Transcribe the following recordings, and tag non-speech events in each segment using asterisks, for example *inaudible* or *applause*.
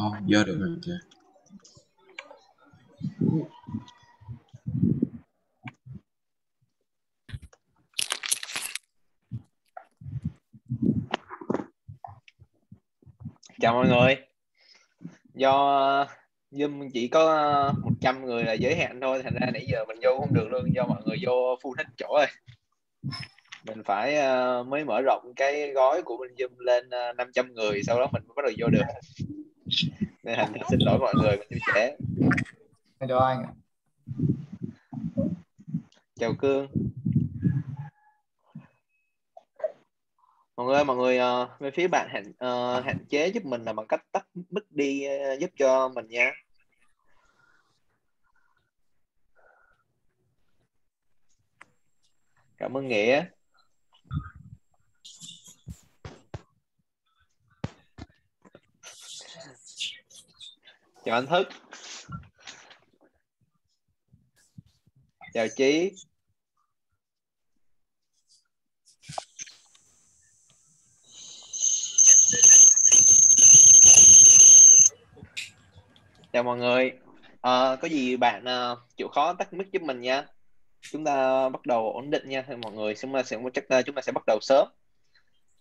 Không, vô được rồi kìa. chào mọi người. Do Zoom chỉ có 100 người là giới hạn thôi thành ra nãy giờ mình vô không được luôn do mọi người vô full hết chỗ rồi. Mình phải uh, mới mở rộng cái gói của bên Zoom lên uh, 500 người sau đó mình mới bắt đầu vô được nên thành xin lỗi mọi người mình trễ Hello anh chào Cương. Mọi người mọi người uh, về phía bạn hạn uh, hạn chế giúp mình là bằng cách tắt mic đi uh, giúp cho mình nha. Cảm ơn nghĩa chào anh thức. Chào chí. Chào mọi người. À, có gì bạn uh, chịu khó tắt mic giúp mình nha. Chúng ta bắt đầu ổn định nha mọi người. Chúng ta sẽ chắc chúng ta sẽ bắt đầu sớm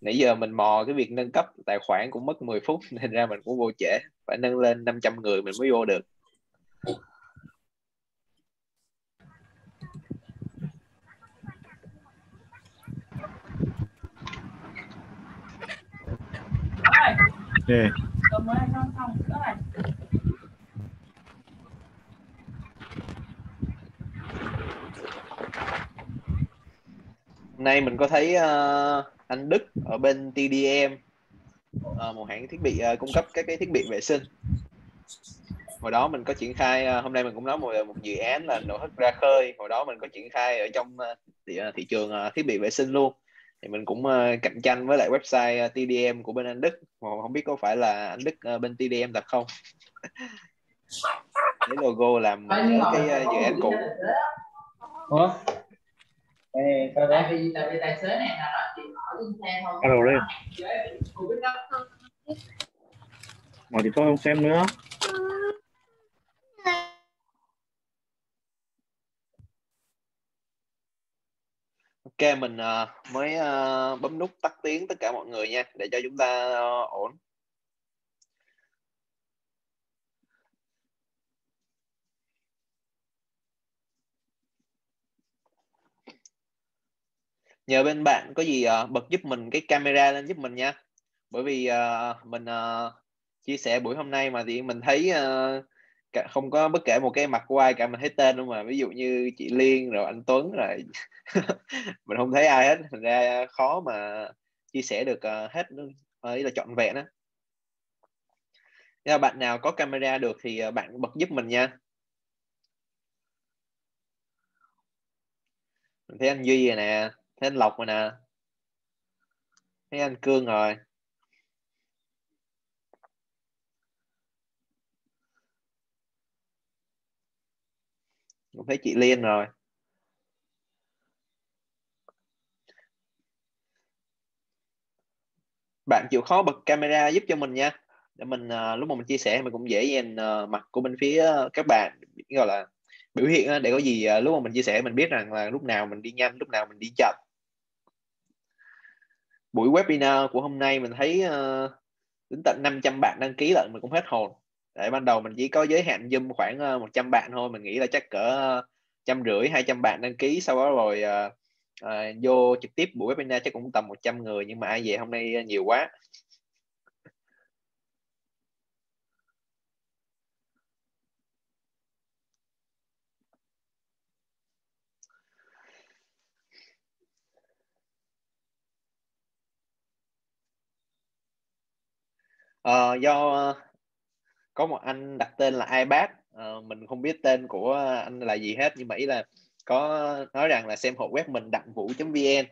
nãy giờ mình mò cái việc nâng cấp tài khoản cũng mất 10 phút *laughs* nên ra mình cũng vô trễ phải nâng lên 500 người mình mới vô được. Hôm nay mình có thấy uh, anh Đức ở bên TDM uh, một hãng thiết bị uh, cung cấp các cái thiết bị vệ sinh. Hồi đó mình có triển khai uh, hôm nay mình cũng nói một một dự án là nổ hất ra khơi. Hồi đó mình có triển khai ở trong uh, thị, uh, thị trường uh, thiết bị vệ sinh luôn. Thì mình cũng uh, cạnh tranh với lại website uh, TDM của bên anh Đức. Mà không biết có phải là anh Đức uh, bên TDM thật không? Cái logo làm cái uh, dự án cũ. Ủa? Ê, tại vì tại vì tài xế này là nó chỉ ở trên xe thôi Bắt đầu lên. Mà thì tôi không xem nữa. Ok mình uh, mới uh, bấm nút tắt tiếng tất cả mọi người nha để cho chúng ta uh, ổn. Nhờ bên bạn có gì uh, bật giúp mình cái camera lên giúp mình nha. Bởi vì uh, mình uh, chia sẻ buổi hôm nay mà thì mình thấy uh, cả, không có bất kể một cái mặt của ai cả mình thấy tên luôn mà. Ví dụ như chị Liên rồi anh Tuấn rồi *laughs* mình không thấy ai hết. Thành ra khó mà chia sẻ được uh, hết ấy là trọn vẹn đó nếu bạn nào có camera được thì bạn bật giúp mình nha. Mình thấy anh Duy rồi nè thấy anh Lộc rồi nè. Thấy anh Cương rồi. Cũng thấy chị Liên rồi. Bạn chịu khó bật camera giúp cho mình nha. Để mình uh, lúc mà mình chia sẻ mình cũng dễ dàng uh, mặt của bên phía các bạn gọi là biểu hiện uh, để có gì uh, lúc mà mình chia sẻ mình biết rằng là lúc nào mình đi nhanh lúc nào mình đi chậm buổi webinar của hôm nay mình thấy uh, đến tận 500 bạn đăng ký lận mình cũng hết hồn. Tại ban đầu mình chỉ có giới hạn zoom khoảng ờ, uh, 100 bạn thôi mình nghĩ là chắc cỡ ờ, trăm rưỡi hai trăm bạn đăng ký. Sau đó rồi uh, uh, vô trực tiếp buổi webinar chắc cũng tầm 100 người nhưng mà ai về hôm nay nhiều quá. Uh, do ờ, có một anh đặt tên là iPad uh, ờ, mình không biết tên của anh là gì hết nhưng mà ý là có nói rằng là xem hội web mình đặng vũ.vn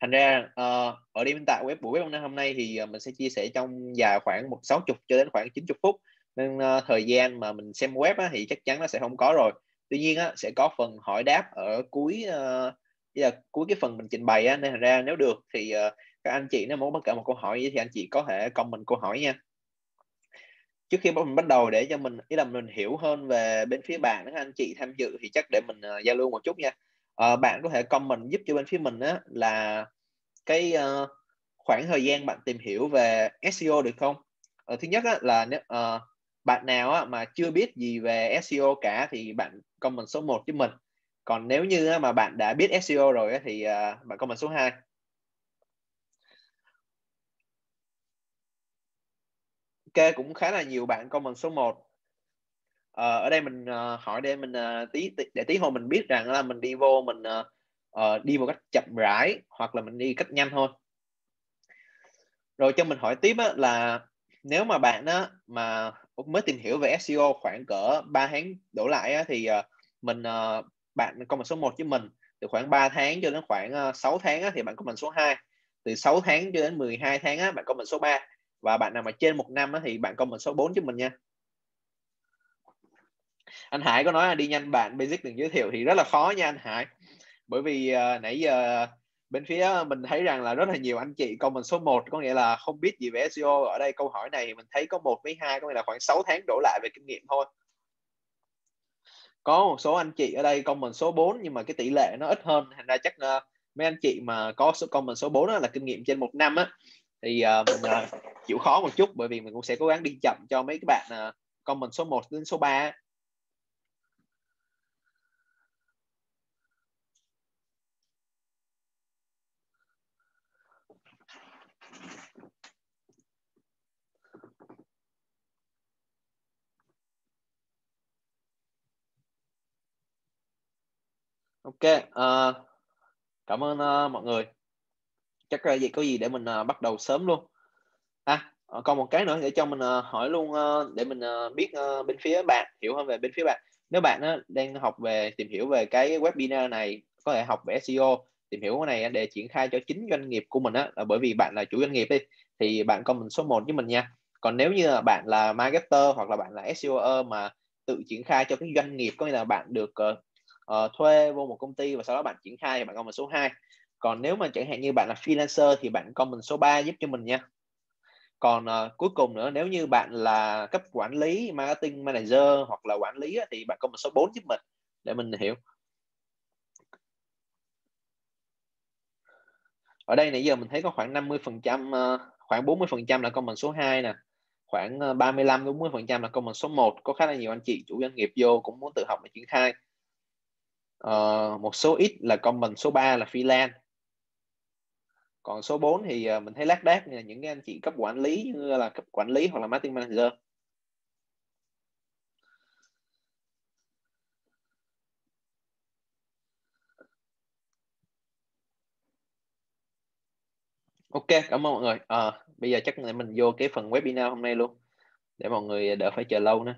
thành ra uh, ở đêm tại web buổi web hôm nay thì uh, mình sẽ chia sẻ trong dài khoảng một sáu chục cho đến khoảng 90 phút. Nên uh, thời gian mà mình xem web á, thì chắc chắn nó sẽ không có rồi. Tuy nhiên á, sẽ có phần hỏi đáp ở cuối uh, là cuối cái phần mình trình bày á, nên thành ra nếu được thì uh, các anh chị nếu muốn bất cả một câu hỏi thì anh chị có thể comment câu hỏi nha. Trước khi mình bắt đầu để cho mình ý là mình hiểu hơn về bên phía bạn các anh chị tham dự thì chắc để mình uh, giao lưu một chút nha. Uh, bạn có thể comment giúp cho bên phía mình á là cái uh, khoảng thời gian bạn tìm hiểu về SEO được không? Uh, thứ nhất á, là nếu uh, bạn nào á, mà chưa biết gì về SEO cả thì bạn comment số 1 với mình. Còn nếu như á, mà bạn đã biết SEO rồi á, thì uh, bạn comment số 2 ok cũng khá là nhiều bạn comment số 1 à, ờ, ở đây mình uh, hỏi để mình uh, tí, tí để tí hồi mình biết rằng là mình đi vô mình uh, uh, đi một cách chậm rãi hoặc là mình đi cách nhanh thôi. Rồi cho mình hỏi tiếp á, là nếu mà bạn á, mà mới tìm hiểu về SEO khoảng cỡ 3 tháng đổ lại á, thì uh, mình uh, bạn comment số 1 với mình từ khoảng 3 tháng cho đến khoảng uh, 6 tháng á, thì bạn comment số 2 từ 6 tháng cho đến 12 tháng á, bạn comment số 3 và bạn nào mà trên một năm á, thì bạn comment số 4 cho mình nha. Anh Hải có nói là đi nhanh bạn basic đừng giới thiệu thì rất là khó nha anh Hải. Bởi vì uh, nãy giờ bên phía mình thấy rằng là rất là nhiều anh chị comment số 1 có nghĩa là không biết gì về SEO ở đây câu hỏi này mình thấy có một với hai có nghĩa là khoảng 6 tháng đổ lại về kinh nghiệm thôi. Có một số anh chị ở đây comment số 4 nhưng mà cái tỷ lệ nó ít hơn thành ra chắc uh, mấy anh chị mà có số comment số 4 đó là kinh nghiệm trên một năm á thì uh, mình uh, chịu khó một chút bởi vì mình cũng sẽ cố gắng đi chậm cho mấy các bạn uh, comment số 1 đến số 3 ok uh, cảm ơn uh, mọi người chắc ờ, là gì có gì để mình uh, bắt đầu sớm luôn. À còn một cái nữa để cho mình uh, hỏi luôn uh, để mình uh, biết uh, bên phía bạn hiểu hơn về bên phía bạn. Nếu bạn uh, đang học về tìm hiểu về cái webinar này có thể học về SEO tìm hiểu cái này để triển khai cho chính doanh nghiệp của mình á là bởi vì bạn là chủ doanh nghiệp đi thì bạn comment số 1 với mình nha. Còn nếu như là bạn là marketer hoặc là bạn là SEO mà tự triển khai cho cái doanh nghiệp có nghĩa là bạn được uh, uh, thuê vô một công ty và sau đó bạn triển khai thì bạn comment số 2 còn nếu mà chẳng hạn như bạn là freelancer thì bạn comment số 3 giúp cho mình nha. Còn uh, cuối cùng nữa nếu như bạn là cấp quản lý marketing manager hoặc là quản lý thì bạn comment số 4 giúp mình để mình hiểu. Ở đây nãy giờ mình thấy có khoảng 50 phần trăm ờ, khoảng 40 phần trăm là comment số 2 nè. Khoảng ờ, 35 40 phần trăm là comment số 1 có khá là nhiều anh chị chủ doanh nghiệp vô cũng muốn tự học để triển khai. Uh, một số ít là comment số 3 là freelance còn số 4 thì ờ, mình thấy lác đác là những cái anh chị cấp quản lý như là cấp quản lý hoặc là marketing manager Ok, cảm ơn mọi người. À, bây giờ chắc là mình vô cái phần webinar hôm nay luôn để mọi người đỡ phải chờ lâu nữa.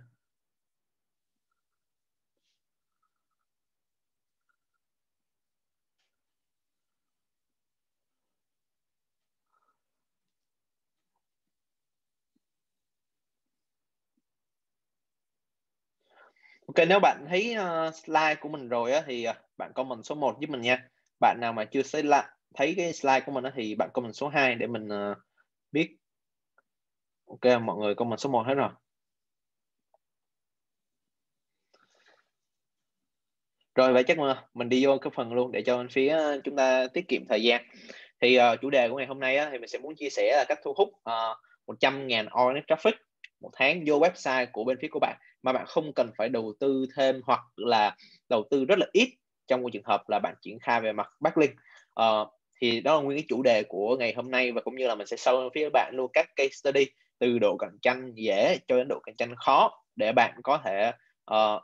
Ok, nếu bạn thấy uh, slide của mình rồi á, thì uh, bạn comment số 1 giúp mình nha. Bạn nào mà chưa thấy, là, thấy cái slide của mình á, thì bạn comment số 2 để mình uh, biết. Ok, mọi người comment số 1 hết rồi. Rồi vậy chắc mà mình đi vô cái phần luôn để cho bên phía chúng ta tiết kiệm thời gian. Thì uh, chủ đề của ngày hôm nay á, thì mình sẽ muốn chia sẻ là cách thu hút uh, 100.000 organic traffic một tháng vô website của bên phía của bạn mà bạn không cần phải đầu tư thêm hoặc là đầu tư rất là ít trong một trường hợp là bạn triển khai về mặt backlink. Uh, thì đó là nguyên cái chủ đề của ngày hôm nay và cũng như là mình sẽ sâu phía bạn luôn các case study từ độ cạnh tranh dễ cho đến độ cạnh tranh khó để bạn có thể uh,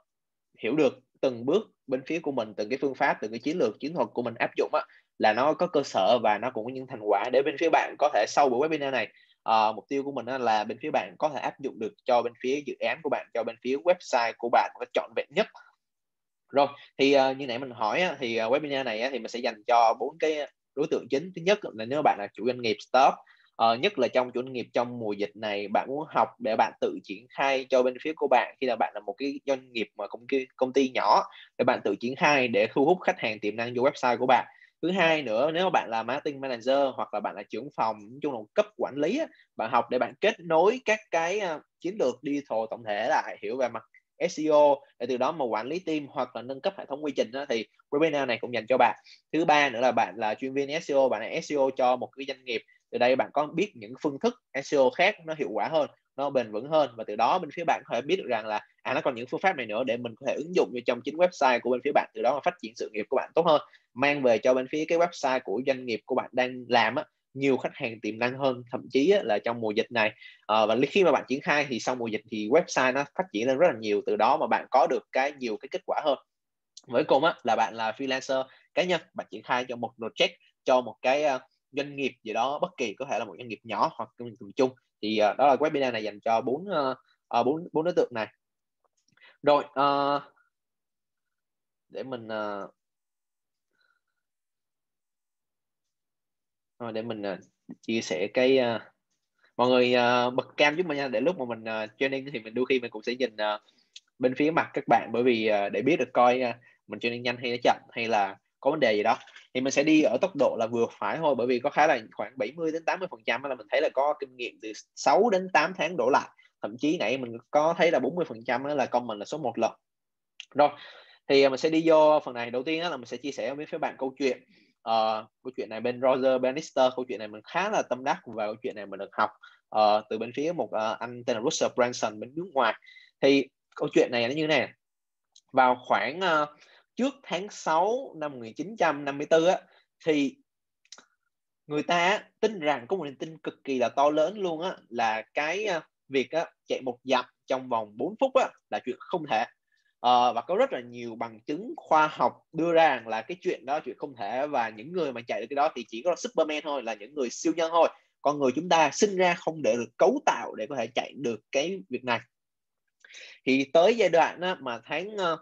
hiểu được từng bước bên phía của mình từng cái phương pháp từng cái chiến lược chiến thuật của mình áp dụng á là nó có cơ sở và nó cũng có những thành quả để bên phía bạn có thể sau buổi webinar này uh, mục tiêu của mình là bên phía bạn có thể áp dụng được cho bên phía dự án của bạn cho bên phía website của bạn một cách trọn vẹn nhất. Rồi thì uh, như nãy mình hỏi á, thì uh, webinar này á, thì mình sẽ dành cho bốn cái đối tượng chính. Thứ nhất là nếu bạn là chủ doanh nghiệp start uh, nhất là trong chủ doanh nghiệp trong mùa dịch này bạn muốn học để bạn tự triển khai cho bên phía của bạn khi là bạn là một cái doanh nghiệp mà công ty công ty nhỏ để bạn tự triển khai để thu hút khách hàng tiềm năng vô website của bạn thứ hai nữa nếu bạn là marketing manager hoặc là bạn là trưởng phòng nói chung là cấp quản lý bạn học để bạn kết nối các cái ờ, chiến lược digital tổng thể lại hiểu về mặt SEO để từ đó mà quản lý team hoặc là nâng cấp hệ thống quy trình đó, thì webinar này cũng dành cho bạn. Thứ ba nữa là bạn là chuyên viên SEO bạn là SEO cho một cái doanh nghiệp. Từ đây bạn có biết những phương thức SEO khác nó hiệu quả hơn nó bền vững hơn. Và từ đó bên phía bạn có thể biết được rằng là à nó còn những phương pháp này nữa để mình có thể ứng dụng vào trong chính website của bên phía bạn từ đó mà phát triển sự nghiệp của bạn tốt hơn mang về cho bên phía cái website của doanh nghiệp của bạn đang làm á nhiều khách hàng tiềm năng hơn. Thậm chí á, là trong mùa dịch này à, và khi mà bạn triển khai thì sau mùa dịch thì website nó phát triển lên rất là nhiều từ đó mà bạn có được cái nhiều cái kết quả hơn. Với cùng á là bạn là freelancer cá nhân bạn triển khai cho một project cho một cái uh, doanh nghiệp gì đó bất kỳ có thể là một doanh nghiệp nhỏ hoặc doanh nghiệp chung thì uh, đó là webinar này dành cho bốn ờ, ờ, bốn bốn đối tượng này. Rồi uh, để mình uh, rồi để mình uh, chia sẻ cái uh, mọi người uh, bật cam giúp mình nha. Để lúc mà mình uh, training thì mình đôi khi mình cũng sẽ nhìn uh, bên phía mặt các bạn. Bởi vì uh, để biết được coi uh, mình training nhanh hay nó chậm hay là có vấn đề gì đó thì mình sẽ đi ở tốc độ là vừa phải thôi bởi vì có khá là khoảng 70 đến 80 phần trăm là mình thấy là có kinh nghiệm từ 6 đến 8 tháng đổ lại. Thậm chí nãy mình có thấy là 40 phần trăm là comment là số một lần. Rồi thì à, mình sẽ đi vô phần này. Đầu tiên là mình sẽ chia sẻ với các bạn câu chuyện uh, câu chuyện này bên Roger Bannister câu chuyện này mình khá là tâm đắc và câu chuyện này mình được học uh, từ bên phía một uh, anh tên là Russell Branson bên nước ngoài. Thì câu chuyện này nó như thế này vào khoảng uh, trước tháng 6 năm 1954 á thì người ta tin rằng có một niềm tin cực kỳ là to lớn luôn á là cái à, việc á, chạy một dặm trong vòng 4 phút á, là chuyện không thể. À, và có rất là nhiều bằng chứng khoa học đưa ra rằng là cái chuyện đó chuyện không thể và những người mà chạy được cái đó thì chỉ có Superman thôi là những người siêu nhân thôi. Con người chúng ta sinh ra không để được cấu tạo để có thể chạy được cái việc này. Thì tới giai đoạn á, mà tháng uh,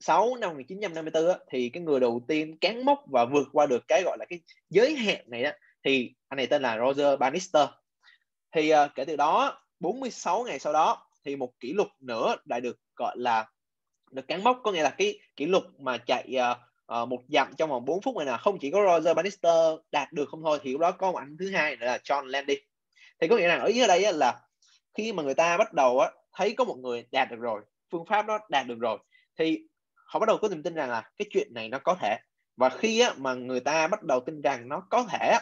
6 năm 1954 á, thì cái người đầu tiên cán mốc và vượt qua được cái gọi là cái giới hạn này đó thì anh này tên là Roger Bannister. Thì uh, kể từ đó 46 ngày sau đó thì một kỷ lục nữa lại được gọi là được cán mốc có nghĩa là cái kỷ lục mà chạy uh, uh, một dặm trong vòng 4 phút này là không chỉ có Roger Bannister đạt được không thôi thì lúc đó có một anh thứ hai là John Landy thì có nghĩa là ở ý ở đây là khi mà người ta bắt đầu á, thấy có một người đạt được rồi phương pháp đó đạt được rồi thì họ bắt đầu có niềm tin rằng là cái chuyện này nó có thể. Và khi á, mà người ta bắt đầu tin rằng nó có thể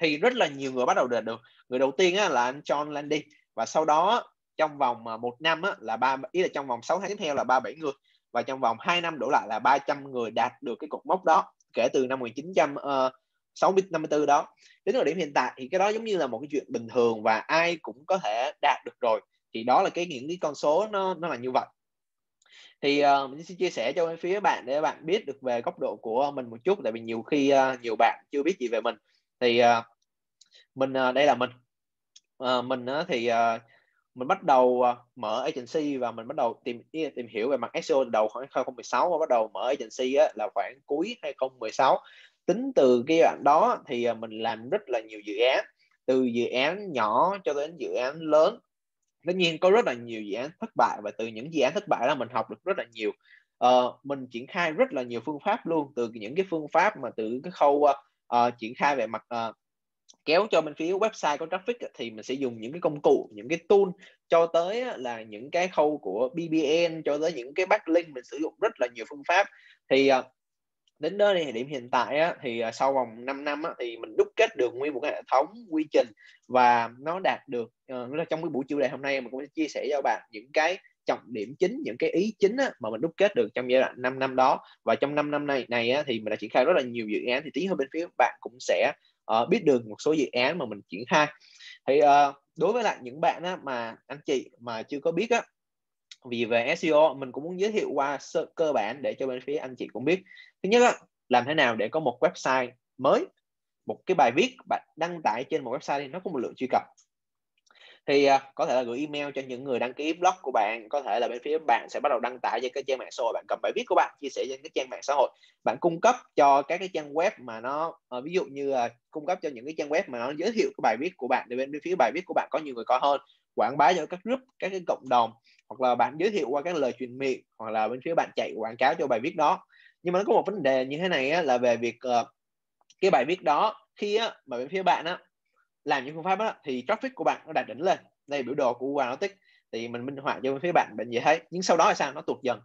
thì rất là nhiều người bắt đầu đạt được người đầu tiên á, là anh John Landy và sau đó trong vòng à, một năm á, là ba ý là trong vòng 6 tháng tiếp theo là ba bảy người. Và trong vòng 2 năm đổ lại là 300 người đạt được cái cột mốc đó kể từ năm 1954 ờ, đó. Đến thời điểm hiện tại thì cái đó giống như là một cái chuyện bình thường và ai cũng có thể đạt được rồi. Thì đó là cái những cái con số nó nó là như vậy thì uh, mình sẽ chia sẻ cho phía bạn để bạn biết được về góc độ của mình một chút tại vì nhiều khi uh, nhiều bạn chưa biết gì về mình. Thì uh, mình uh, đây là mình. Uh, mình uh, thì uh, mình bắt đầu uh, mở agency và mình bắt đầu tìm tìm hiểu về mặt SEO đầu khoảng 2016 và bắt đầu mở agency á, là khoảng cuối 2016 tính từ cái đoạn đó thì uh, mình làm rất là nhiều dự án từ dự án nhỏ cho đến dự án lớn tất nhiên có rất là nhiều dự án thất bại và từ những dự án thất bại đó mình học được rất là nhiều. Uh, mình triển khai rất là nhiều phương pháp luôn từ những cái phương pháp mà từ cái khâu uh, triển khai về mặt uh, kéo cho bên phía website có traffic thì mình sẽ dùng những cái công cụ những cái tool cho tới là những cái khâu của BBN cho tới những cái backlink mình sử dụng rất là nhiều phương pháp. Thì đến đó thì điểm hiện tại á, thì à, sau vòng 5 năm á, thì mình đúc kết được nguyên một cái hệ thống quy trình và nó đạt được uh, trong cái buổi chủ đề hôm nay mình cũng sẽ chia sẻ cho bạn những cái trọng điểm chính những cái ý chính á, mà mình đúc kết được trong giai đoạn 5 năm đó. Và trong 5 năm này này á, thì mình đã triển khai rất là nhiều dự án thì tí hơn bên phía bạn cũng sẽ uh, biết được một số dự án mà mình triển khai. Thì uh, đối với lại những bạn á, mà anh chị mà chưa có biết á vì về SEO mình cũng muốn giới thiệu qua sơ, cơ bản để cho bên phía anh chị cũng biết. Thứ nhất á, làm thế nào để có một website mới một cái bài viết bạn đăng tải trên một website thì nó có một lượng truy cập. Thì uh, có thể là gửi email cho những người đăng ký blog của bạn có thể là bên phía bạn sẽ bắt đầu đăng tải trên cái trang mạng xã hội bạn cầm bài viết của bạn chia sẻ trên cái trang mạng xã hội. Bạn cung cấp cho các cái trang web mà nó uh, ví dụ như uh, cung cấp cho những cái trang web mà nó giới thiệu cái bài viết của bạn để bên phía bài viết của bạn có nhiều người coi hơn. Quảng bá cho các group các cái cộng đồng hoặc là bạn giới thiệu qua các lời truyền miệng hoặc là bên phía bạn chạy quảng cáo cho bài viết đó. Nhưng mà nó có một vấn đề như thế này á, là về việc uh, cái bài viết đó khi á, mà bên phía bạn á, làm những phương pháp á, thì traffic của bạn nó đạt đỉnh lên. Đây biểu đồ của Google Analytics thì mình minh họa cho bên phía bạn bạn dễ thấy. Nhưng sau đó là sao? Nó tụt dần.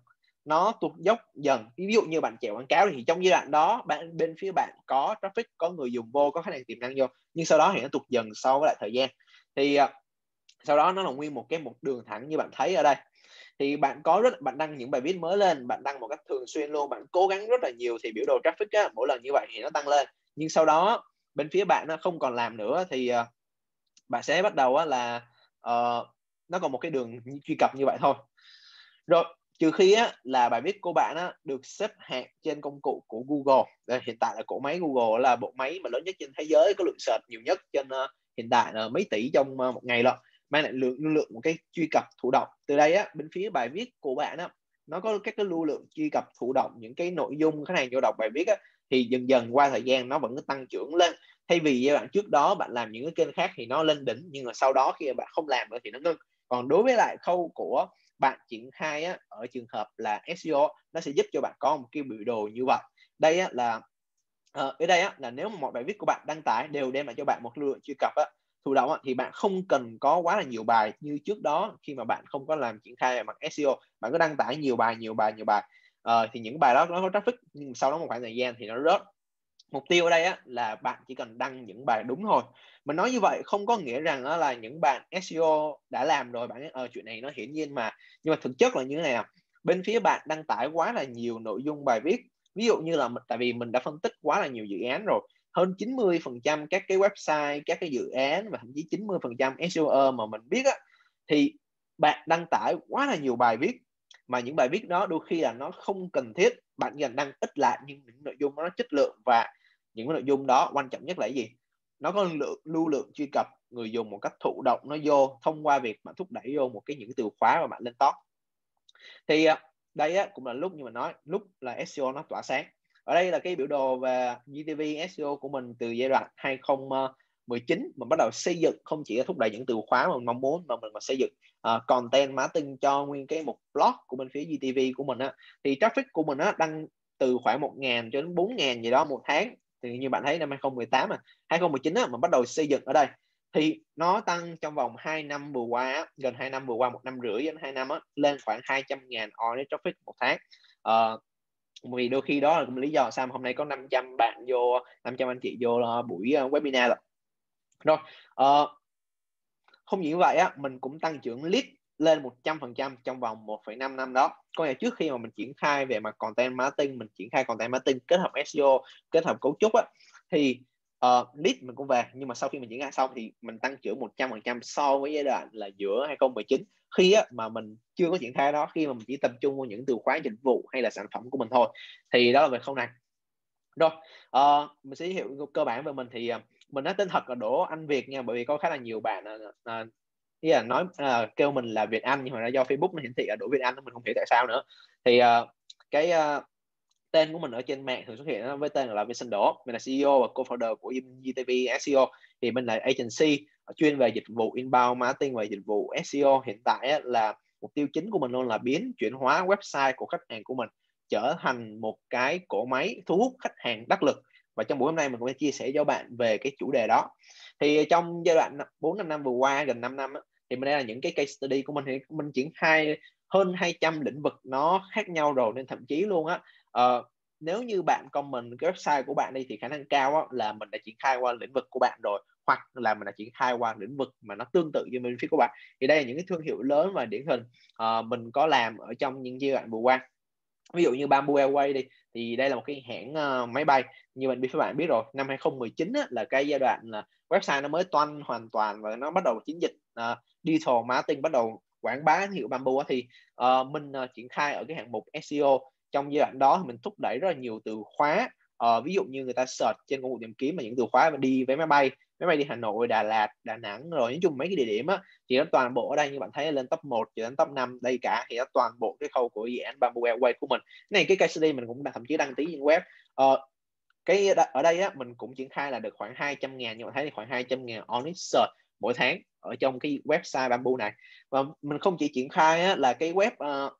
Nó tụt dốc dần. Ví dụ như bạn chạy quảng cáo thì trong giai đoạn đó bạn bên phía bạn có traffic có người dùng vô có khả năng tiềm năng vô nhưng sau đó thì nó tụt dần sau với lại thời gian. Thì uh, sau đó nó là nguyên một cái một đường thẳng như bạn thấy ở đây. Thì bạn có rất bạn đăng những bài viết mới lên bạn đăng một cách thường xuyên luôn bạn cố gắng rất là nhiều thì biểu đồ traffic á, mỗi lần như vậy thì nó tăng lên. Nhưng sau đó bên phía bạn nó không còn làm nữa thì uh, bạn sẽ bắt đầu á, là uh, nó còn một cái đường truy cập như vậy thôi. Rồi trừ khi á, là bài viết của bạn á, được xếp hạng trên công cụ của Google. Đây, hiện tại là cổ máy Google là bộ máy mà lớn nhất trên thế giới có lượng search nhiều nhất trên uh, hiện tại là mấy tỷ trong uh, một ngày rồi mang lại lượng lưu lượng một cái truy cập thụ động. Từ đây á bên phía bài viết của bạn á nó có các cái lưu lượng truy cập thụ động những cái nội dung khách hàng vô đọc bài viết á thì dần dần qua thời gian nó vẫn tăng trưởng lên. Thay vì giai đoạn trước đó bạn làm những cái kênh khác thì nó lên đỉnh nhưng mà sau đó khi bạn không làm nữa thì nó ngưng. Còn đối với lại khâu của bạn triển khai á, ở trường hợp là SEO nó sẽ giúp cho bạn có một cái biểu đồ như vậy. Đây á, là ờ, ở đây á, là nếu mà mọi bài viết của bạn đăng tải đều đem lại cho bạn một lưu lượng truy cập á, thụ động á, thì bạn không cần có quá là nhiều bài như trước đó khi mà bạn không có làm triển khai mặt SEO bạn có đăng tải nhiều bài nhiều bài nhiều bài. Uh, thì những bài đó nó có traffic nhưng sau đó một khoảng thời gian thì nó rớt. Mục tiêu ở đây á, là bạn chỉ cần đăng những bài đúng thôi. Mình nói như vậy không có nghĩa rằng đó là những bạn SEO đã làm rồi bạn ờ chuyện này nó hiển nhiên mà. Nhưng mà thực chất là như thế này nào bên phía bạn đăng tải quá là nhiều nội dung bài viết. Ví dụ như là tại vì mình đã phân tích quá là nhiều dự án rồi hơn 90% các cái website các cái dự án và thậm chí 90% SEO mà mình biết á thì bạn đăng tải quá là nhiều bài viết. Mà những bài viết đó đôi khi là nó không cần thiết bạn chỉ cần đăng ít lại nhưng những nội dung nó chất lượng và những nội dung đó quan trọng nhất là gì? Nó có lượng lưu lượng truy cập người dùng một cách thụ động nó vô thông qua việc bạn thúc đẩy vô một cái những từ khóa mà bạn lên top. Thì à, đây á, cũng là lúc như mình nói lúc là SEO nó tỏa sáng ở đây là cái biểu đồ về GTV SEO của mình từ giai đoạn 2019 mình bắt đầu xây dựng không chỉ là thúc đẩy những từ khóa mà mình mong muốn mà mình còn xây dựng uh, content marketing cho nguyên cái một blog của bên phía GTV của mình á. Thì traffic của mình á đăng từ khoảng 1 ngàn cho đến 4 ngàn gì đó một tháng. Thì như bạn thấy năm 2018 à 2019 á, mình bắt đầu xây dựng ở đây. Thì nó tăng trong vòng 2 năm vừa qua gần 2 năm vừa qua một năm rưỡi đến 2 năm á, lên khoảng 200 ngàn organic traffic một tháng. Uh, vì đôi khi đó là lý do sao hôm nay có 500 bạn vô 500 anh chị vô uh, buổi uh, webinar rồi. Rồi uh, không chỉ vậy á mình cũng tăng trưởng lead lên 100% trong vòng 1,5 năm đó. Có nghĩa trước khi mà mình triển khai về mặt content marketing mình triển khai content marketing kết hợp SEO kết hợp cấu trúc á thì Ờ, uh, lead mình cũng về nhưng mà sau khi mình triển khai xong thì mình tăng trưởng 100% so với giai đoạn là giữa 2019 khi á, mà mình chưa có triển khai đó khi mà mình chỉ tập trung vào những từ khóa dịch vụ hay là sản phẩm của mình thôi thì đó là về không này. Rồi uh, mình sẽ giới thiệu cơ bản về mình thì uh, mình nói tên thật là Đỗ Anh Việt nha bởi vì có khá là nhiều bạn uh, ý là nói uh, kêu mình là Việt Anh nhưng mà do Facebook nó hiển thị là Đỗ Việt Anh mình không hiểu tại sao nữa. Thì uh, cái uh, tên của mình ở trên mạng thường xuất hiện với tên là Vincent Đỗ. Mình là CEO và co-founder của GTV SEO thì mình là agency ờ, chuyên về dịch vụ inbound marketing và dịch vụ SEO hiện tại là mục tiêu chính của mình luôn là biến chuyển hóa website của khách hàng của mình trở thành một cái cỗ máy thu hút khách hàng đắc lực. Và trong buổi hôm nay mình cũng sẽ chia sẻ cho bạn về cái chủ đề đó. Thì trong giai đoạn 4 năm năm vừa qua, gần 5 năm thì mình đây là những cái case study của mình. Thì mình triển khai hơn 200 lĩnh vực nó khác nhau rồi, nên thậm chí luôn á uh, nếu như bạn comment cái website của bạn đi thì khả năng cao á, là mình đã triển khai qua lĩnh vực của bạn rồi hoặc là mình đã triển khai qua lĩnh vực mà nó tương tự như bên phía của bạn. Thì đây là những cái thương hiệu lớn và điển hình uh, mình có làm ở trong những giai đoạn vừa qua. Ví dụ như Bamboo Airways đi thì đây là một cái hãng uh, máy bay. Như mình biết các bạn biết rồi năm 2019 á, là cái giai đoạn là website nó mới toanh hoàn toàn và nó bắt đầu chiến dịch uh, digital marketing bắt đầu quảng bá hiệu Bamboo á, thì uh, mình uh, triển khai ở cái hạng mục SEO trong giai đoạn đó thì mình thúc đẩy rất là nhiều từ khóa. Uh, ví dụ như người ta search trên công cụ tìm kiếm mà những từ khóa mà đi với máy bay máy bay đi Hà Nội Đà Lạt Đà Nẵng rồi nói chung mấy cái địa điểm á thì nó toàn bộ ở đây như bạn thấy lên top 1 cho đến top 5 đây cả thì nó toàn bộ cái khâu của dự án Bamboo Airways của mình. Này cái case study mình cũng đã thậm chí đăng ký trên web. Uh, cái ở đây á mình cũng triển khai là được khoảng 200 ngàn như bạn thấy thì khoảng 200 ngàn honest search mỗi tháng ở trong cái website Bamboo này. Và mình không chỉ triển khai á, là cái web uh,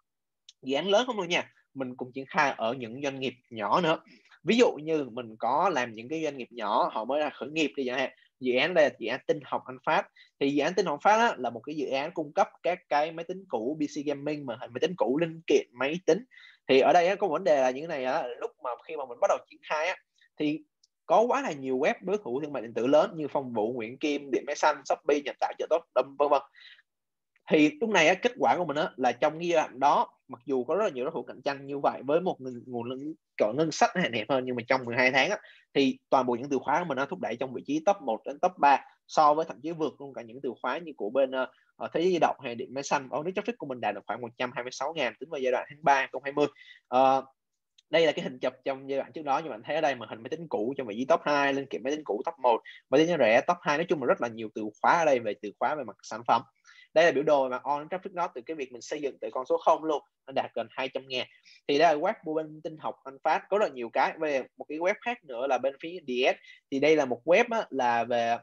dự án lớn không thôi nha mình cũng triển khai ở những doanh nghiệp nhỏ nữa. Ví dụ như mình có làm những cái doanh nghiệp nhỏ họ mới là khởi nghiệp đi chẳng hạn. Dự án đây là dự án tinh học anh phát thì dự án tinh học phát á, là một cái dự án cung cấp các cái máy tính cũ PC gaming mà máy tính cũ linh kiện máy tính. Thì ở đây á, có vấn đề là những này á, lúc mà khi mà mình bắt đầu triển khai á, thì có quá là nhiều web đối thủ thương mại điện tử lớn như phong vũ nguyễn kim điện máy xanh shopee nhật tạo chợ tốt đâm vân vân thì lúc này á, kết quả của mình á, là trong cái giai đoạn đó mặc dù có rất là nhiều đối thủ cạnh tranh như vậy với một nguồn, nguồn cỡ ngân sách hạn hẹp hơn nhưng mà trong 12 tháng á, thì toàn bộ những từ khóa của mình nó thúc đẩy trong vị trí top 1 đến top 3 so với thậm chí vượt luôn cả những từ khóa như của bên uh, thế giới di động hay điện máy xanh. Ở nước traffic của mình đạt được khoảng 126 ngàn tính vào giai đoạn tháng 3 2020 uh, đây là cái hình chụp trong giai đoạn trước đó như bạn thấy ở đây màn hình máy tính cũ trong vị trí top 2 lên kiện máy tính cũ top 1 máy tính rẻ top 2 nói chung là rất là nhiều từ khóa ở đây về từ khóa về mặt sản phẩm đây là biểu đồ mà on traffic nó từ cái việc mình xây dựng từ con số 0 luôn nó đạt gần 200 ngàn. Thì đây là web của bên tinh học anh phát có rất nhiều cái. Về một cái web khác nữa là bên phía DS. Thì đây là một web á, là về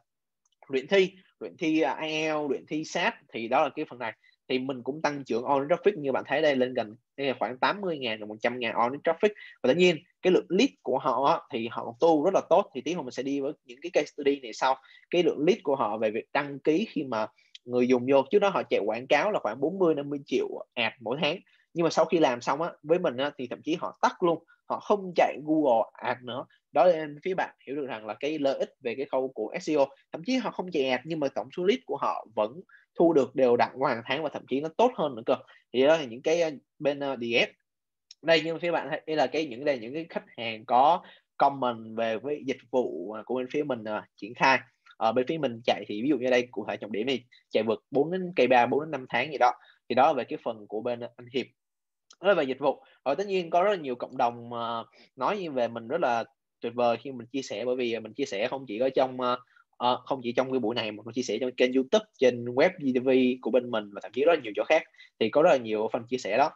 luyện thi luyện thi à, IELTS luyện thi sat thì đó là cái phần này. Thì mình cũng tăng trưởng on traffic như bạn thấy đây lên gần đây là khoảng 80 ngàn đến 100 ngàn on traffic. Và tất nhiên cái lượng lead của họ thì họ tu rất là tốt. Thì tí nữa mình sẽ đi với những cái case study này sau. Cái lượng lead của họ về việc đăng ký khi mà người dùng vô trước đó họ chạy quảng cáo là khoảng 40 50 triệu ad mỗi tháng. Nhưng mà sau khi làm xong á với mình á, thì thậm chí họ tắt luôn họ không chạy Google Ad nữa. Đó nên phía bạn hiểu được rằng là cái lợi ích về cái khâu của SEO thậm chí họ không chạy ad nhưng mà tổng số lead của họ vẫn thu được đều đặn qua hàng tháng và thậm chí nó tốt hơn nữa cơ. Thì đó là những cái ờ, bên ờ, uh, DS đây nhưng phía bạn đây là cái những đây những cái khách hàng có comment về với dịch vụ của bên phía mình uh, triển khai ở bên phía mình chạy thì ví dụ như đây cụ thể trọng điểm đi chạy vượt 4 đến cây 3 4 đến 5 tháng gì đó. Thì đó về cái phần của bên anh Hiệp. Nói về dịch vụ rồi tất nhiên có rất là nhiều cộng đồng ờ, nói như về mình rất là tuyệt vời khi mình chia sẻ. Bởi vì mình chia sẻ không chỉ có trong uh, không chỉ trong cái buổi này mà còn chia sẻ trong kênh youtube trên web GTV của bên mình và thậm chí rất là nhiều chỗ khác. Thì có rất là nhiều phần chia sẻ đó.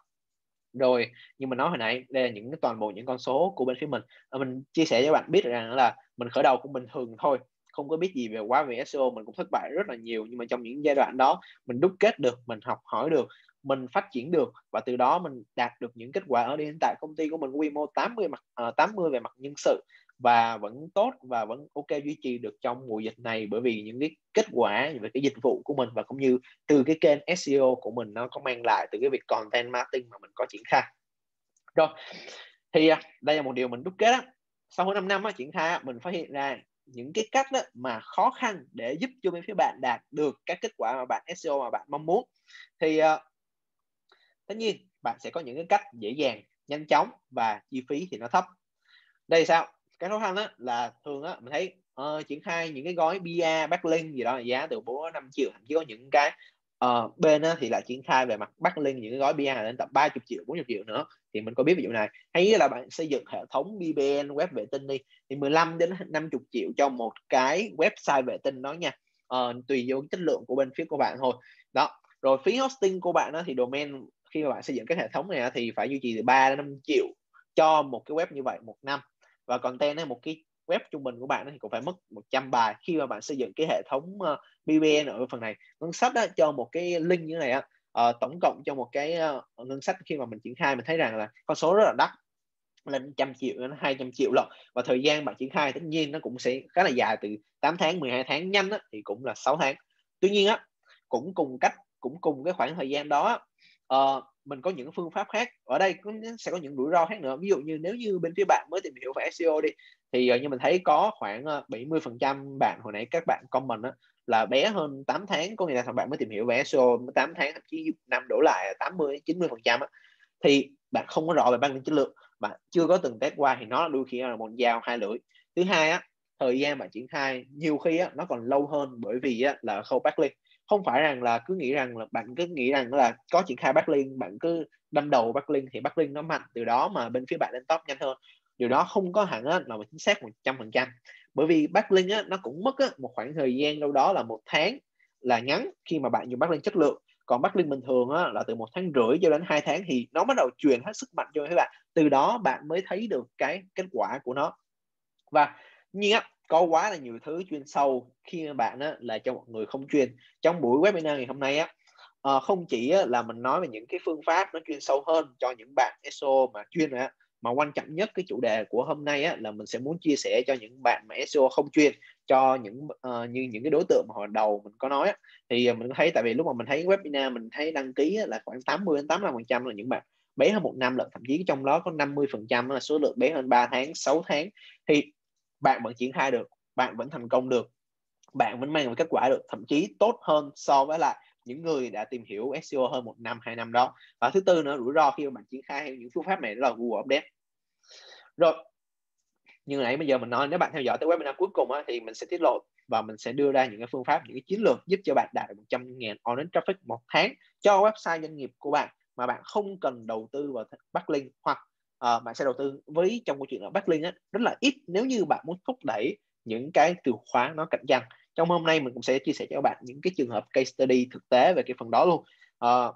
Rồi nhưng mà nói hồi nãy đây là những toàn bộ những con số của bên phía mình. Mình chia sẻ cho bạn biết rằng là mình khởi đầu cũng bình thường thôi không có biết gì về quá về SEO mình cũng thất bại rất là nhiều. Nhưng mà trong những giai đoạn đó mình đúc kết được mình học hỏi được mình phát triển được và từ đó mình đạt được những kết quả. Ở hiện tại công ty của mình quy mô 80 mặt ờ, uh, 80 về mặt nhân sự và vẫn tốt và vẫn ok duy trì được trong mùa dịch này bởi vì những cái kết quả về cái dịch vụ của mình và cũng như từ cái kênh SEO của mình nó có mang lại từ cái việc content marketing mà mình có triển khai. Rồi thì à, đây là một điều mình đúc kết á. Sau hơn 5 năm á, triển khai mình phát hiện ra những cái cách đó mà khó khăn để giúp cho bên phía bạn đạt được các kết quả mà bạn SEO mà bạn mong muốn. Thì uh, tất nhiên bạn sẽ có những cái cách dễ dàng nhanh chóng và chi phí thì nó thấp. Đây sao? Cái khó khăn đó là thường á mình thấy uh, triển khai những cái gói bia backlink gì đó giá từ 4 5 triệu thậm chí có những cái uh, bên á, thì lại triển khai về mặt backlink những cái gói bia lên tận 30 triệu 40 triệu nữa thì mình có biết ví dụ này. Hay là bạn xây dựng hệ thống VPN web vệ tinh đi thì 15 đến 50 triệu cho một cái website vệ tinh đó nha. Ờ, tùy vô chất lượng của bên phía của bạn thôi. Đó rồi phí hosting của bạn đó thì domain khi mà bạn xây dựng cái hệ thống này thì phải duy trì từ 3 đến 5 triệu cho một cái web như vậy một năm. Và content này một cái web trung bình của bạn thì cũng phải mất 100 bài. Khi mà bạn xây dựng cái hệ thống ờ, VPN ở phần này ngân sách đó, cho một cái link như này á uh, tổng cộng cho một cái uh, ngân sách khi mà mình triển khai mình thấy rằng là con số rất là đắt lên trăm triệu đến 200 triệu lần. Và thời gian bạn triển khai tất nhiên nó cũng sẽ khá là dài từ 8 tháng 12 tháng nhanh á, thì cũng là 6 tháng. Tuy nhiên á cũng cùng cách cũng cùng cái khoảng thời gian đó uh, mình có những phương pháp khác. Ở đây cũng sẽ có những rủi ro khác nữa. Ví dụ như nếu như bên phía bạn mới tìm hiểu về SEO đi thì uh, như mình thấy có khoảng uh, 70% bạn hồi nãy các bạn comment đó, là bé hơn 8 tháng có nghĩa là thằng bạn mới tìm hiểu về SEO 8 tháng thậm chí năm đổ lại 80 90 phần trăm thì bạn không có rõ về ban chất lượng bạn chưa có từng test qua thì nó đôi khi là một dao hai lưỡi. Thứ hai á thời gian bạn triển khai nhiều khi á, nó còn lâu hơn bởi vì á, là khâu backlink không phải rằng là cứ nghĩ rằng là bạn cứ nghĩ rằng là có triển khai backlink bạn cứ đâm đầu backlink thì backlink nó mạnh. Từ đó mà bên phía bạn lên top nhanh hơn. Điều đó không có hẳn là chính xác một trăm phần trăm bởi vì backlink á, nó cũng mất á, một khoảng thời gian đâu đó là một tháng là ngắn khi mà bạn dùng backlink chất lượng. Còn backlink bình thường á, là từ một tháng rưỡi cho đến hai tháng thì nó bắt đầu truyền hết sức mạnh cho các bạn? Từ đó bạn mới thấy được cái kết quả của nó. Và nhưng á có quá là nhiều thứ chuyên sâu khi mà bạn á, là cho một người không chuyên. Trong buổi webinar ngày hôm nay á à, không chỉ là mình nói về những cái phương pháp nó chuyên sâu hơn cho những bạn SEO mà chuyên rồi á mà quan trọng nhất cái chủ đề của hôm nay á, là mình sẽ muốn chia sẻ cho những bạn mà SEO không chuyên cho những uh, như những cái đối tượng mà hồi đầu mình có nói á, thì mình thấy tại vì lúc mà mình thấy webinar mình thấy đăng ký á, là khoảng 80 đến 85 phần trăm là những bạn bé hơn một năm lận thậm chí trong đó có 50 phần trăm là số lượng bé hơn 3 tháng 6 tháng. Thì bạn vẫn triển khai được bạn vẫn thành công được bạn vẫn mang lại kết quả được thậm chí tốt hơn so với lại những người đã tìm hiểu SEO hơn một năm hai năm đó. Và thứ tư nữa rủi ro khi mà bạn triển khai những phương pháp này đó là Google Update. Rồi như nãy bây giờ mình nói nếu bạn theo dõi tới webinar cuối cùng á, thì mình sẽ tiết lộ và mình sẽ đưa ra những cái phương pháp những cái chiến lược giúp cho bạn đạt được 100 ngàn organic traffic một tháng cho website doanh nghiệp của bạn mà bạn không cần đầu tư vào backlink hoặc uh, bạn sẽ đầu tư với trong câu chuyện là backlink á, rất là ít nếu như bạn muốn thúc đẩy những cái từ khóa nó cạnh tranh trong hôm nay mình cũng sẽ chia sẻ cho các bạn những cái trường hợp case study thực tế về cái phần đó luôn. À,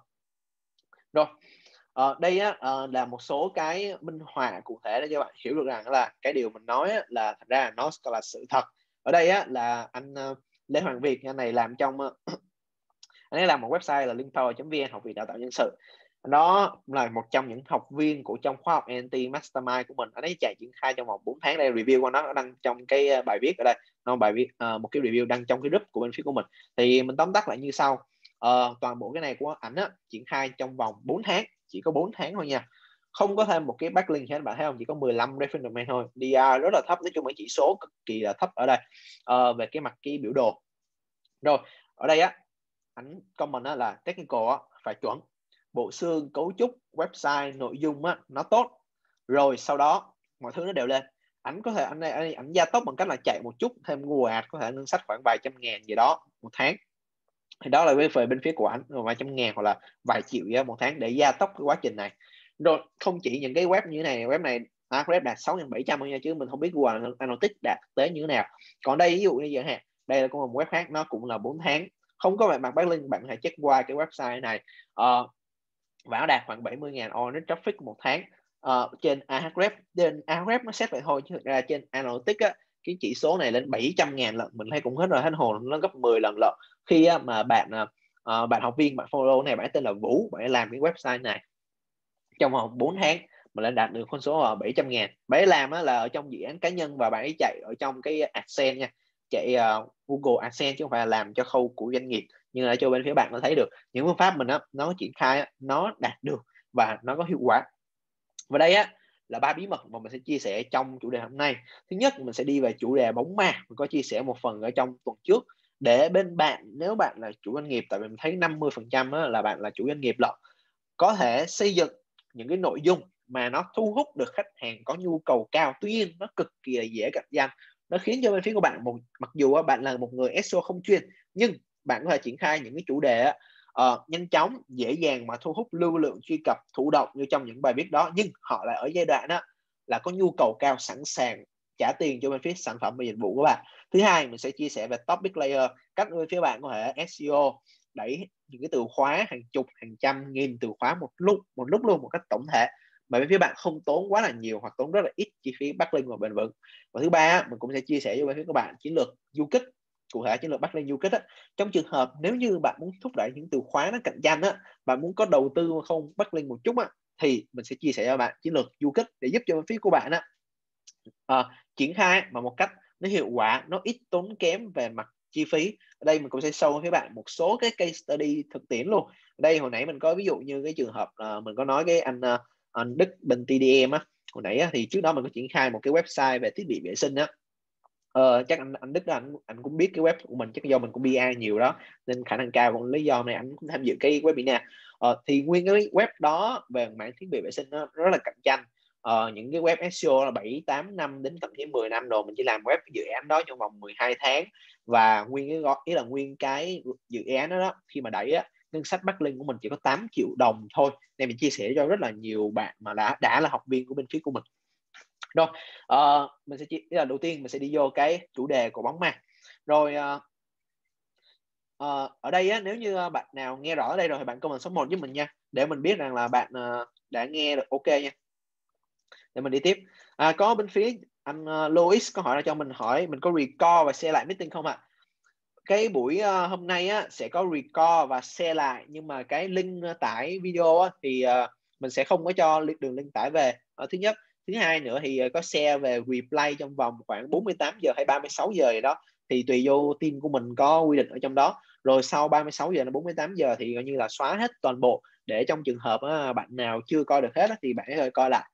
rồi à, đây á, à, là một số cái minh họa cụ thể để cho bạn hiểu được rằng là cái điều mình nói á, là thật ra nó là sự thật. Ở đây á, là anh Lê Hoàng Việt anh này làm trong *clears throat* anh ấy làm một website là linkpower.vn học viện đào tạo nhân sự đó là một trong những học viên của trong khóa học NT Mastermind của mình. Anh ấy chạy triển khai trong vòng 4 tháng. Đây review của nó đăng trong cái ờ, bài viết ở đây. Nó bài viết uh, một cái review đăng trong cái group của bên phía của mình. Thì mình tóm tắt lại như sau. Uh, toàn bộ cái này của ảnh á, triển khai trong vòng 4 tháng. Chỉ có 4 tháng thôi nha. Không có thêm một cái backlink hết bạn thấy không? Chỉ có 15 reference domain thôi. DR rất là thấp. Nói chung là chỉ số cực kỳ là thấp ở đây. Uh, về cái mặt cái biểu đồ. Rồi ở đây á ảnh comment á là technical á, phải chuẩn bộ xương cấu trúc website nội dung á nó tốt. Rồi sau đó mọi thứ nó đều lên. Ảnh có thể anh này ảnh gia tốc bằng cách là chạy một chút thêm Google Ads có thể ngân sách khoảng vài trăm ngàn gì đó một tháng. Thì đó là về bên phía của ảnh vài trăm ngàn hoặc là vài triệu gì đó một tháng để gia tốc cái quá trình này. Rồi không chỉ những cái web như thế này web này à, Ahrefs đạt 6 7 trăm nha chứ mình không biết Google Analytics đạt tế như thế nào. Còn đây ví dụ như vậy ha đây là một web khác nó cũng là 4 tháng. Không có bạn bạn link bạn hãy check qua cái website này. Uh, và nó đạt khoảng 70.000 organic traffic một tháng. Uh, trên Ahrefs trên Ahrefs nó xét vậy thôi chứ thực ra trên Analytics á, cái chỉ số này lên 700.000 lần mình thấy cũng hết rồi hết hồn nó gấp 10 lần lận. Khi á, mà bạn uh, bạn học viên bạn follow này bạn tên là Vũ bạn làm cái website này. Trong vòng 4 tháng mà lại đạt được con số là 700 ngàn bạn làm á, là ở trong dự án cá nhân và bạn ấy chạy ở trong cái AdSense nha. Chạy uh, Google AdSense chứ không phải là làm cho khâu của doanh nghiệp nhưng ở cho bên phía bạn nó thấy được những phương pháp mình á nó triển khai á, nó đạt được và nó có hiệu quả. Và đây á là ba bí mật mà mình sẽ chia sẻ trong chủ đề hôm nay. Thứ nhất mình sẽ đi về chủ đề bóng ma. Mình có chia sẻ một phần ở trong tuần trước để bên bạn nếu bạn là chủ doanh nghiệp tại vì mình thấy 50 phần trăm là bạn là chủ doanh nghiệp lận có thể xây dựng những cái nội dung mà nó thu hút được khách hàng có nhu cầu cao. Tuy nhiên nó cực kỳ là dễ cạnh tranh. Nó khiến cho bên phía của bạn một mặc dù bạn là một người SEO không chuyên nhưng bạn có thể triển khai những cái chủ đề uh, nhanh chóng dễ dàng mà thu hút lưu lượng truy cập thụ động như trong những bài viết đó. Nhưng họ lại ở giai đoạn đó là có nhu cầu cao sẵn sàng trả tiền cho bên phía sản phẩm và dịch vụ của bạn. Thứ hai mình sẽ chia sẻ về topic layer cách bên phía bạn có thể SEO đẩy những cái từ khóa hàng chục hàng trăm nghìn từ khóa một lúc một lúc luôn một cách tổng thể. Mà bên phía bạn không tốn quá là nhiều hoặc tốn rất là ít chi phí backlink và bền vững. Và thứ ba mình cũng sẽ chia sẻ với bên phía các bạn chiến lược du kích cụ thể chiến lược bắt lên du kích á. Trong trường hợp nếu như bạn muốn thúc đẩy những từ khóa nó cạnh tranh á bạn muốn có đầu tư không bắt lên một chút á thì mình sẽ chia sẻ cho bạn chiến lược du kích để giúp cho phía của bạn á. À, triển khai mà một cách nó hiệu quả nó ít tốn kém về mặt chi phí. Ở đây mình cũng sẽ sâu với bạn một số cái case study thực tiễn luôn. Ở đây hồi nãy mình có ví dụ như cái trường hợp uh, mình có nói cái anh uh, anh Đức bên TDM á. Hồi nãy á, thì trước đó mình có triển khai một cái website về thiết bị vệ sinh á ờ, chắc anh anh Đức đó, anh anh cũng biết cái web của mình chắc do mình cũng BA nhiều đó nên khả năng cao cũng lý do này anh cũng tham dự cái webinar. Ờ, thì nguyên cái web đó về mạng thiết bị vệ sinh nó rất là cạnh tranh. Ờ, những cái web SEO là 7, 8 năm đến thậm chí 10 năm rồi mình chỉ làm web dự án đó trong vòng 12 tháng. Và nguyên cái gói ý là nguyên cái dự án đó, đó khi mà đẩy á ngân sách backlink của mình chỉ có 8 triệu đồng thôi. Nên mình chia sẻ cho rất là nhiều bạn mà đã đã là học viên của bên phía của mình rồi uh, mình sẽ chỉ là đầu tiên mình sẽ đi vô cái chủ đề của bóng ma rồi uh, uh, ở đây á, nếu như bạn nào nghe rõ ở đây rồi thì bạn comment số 1 với mình nha để mình biết rằng là bạn uh, đã nghe được ok nha. Để mình đi tiếp. À, có bên phía anh uh, Louis có hỏi là cho mình hỏi mình có record và share lại meeting không ạ? Cái buổi uh, hôm nay á sẽ có record và share lại nhưng mà cái link tải video á, thì uh, mình sẽ không có cho đường link tải về. Uh, thứ nhất thứ hai nữa thì ờ, có xe về replay trong vòng khoảng 48 giờ hay 36 giờ gì đó thì tùy vô team của mình có quy định ở trong đó. Rồi sau 36 giờ đến 48 giờ thì coi như là xóa hết toàn bộ để trong trường hợp á, bạn nào chưa coi được hết á, thì bạn hãy coi lại.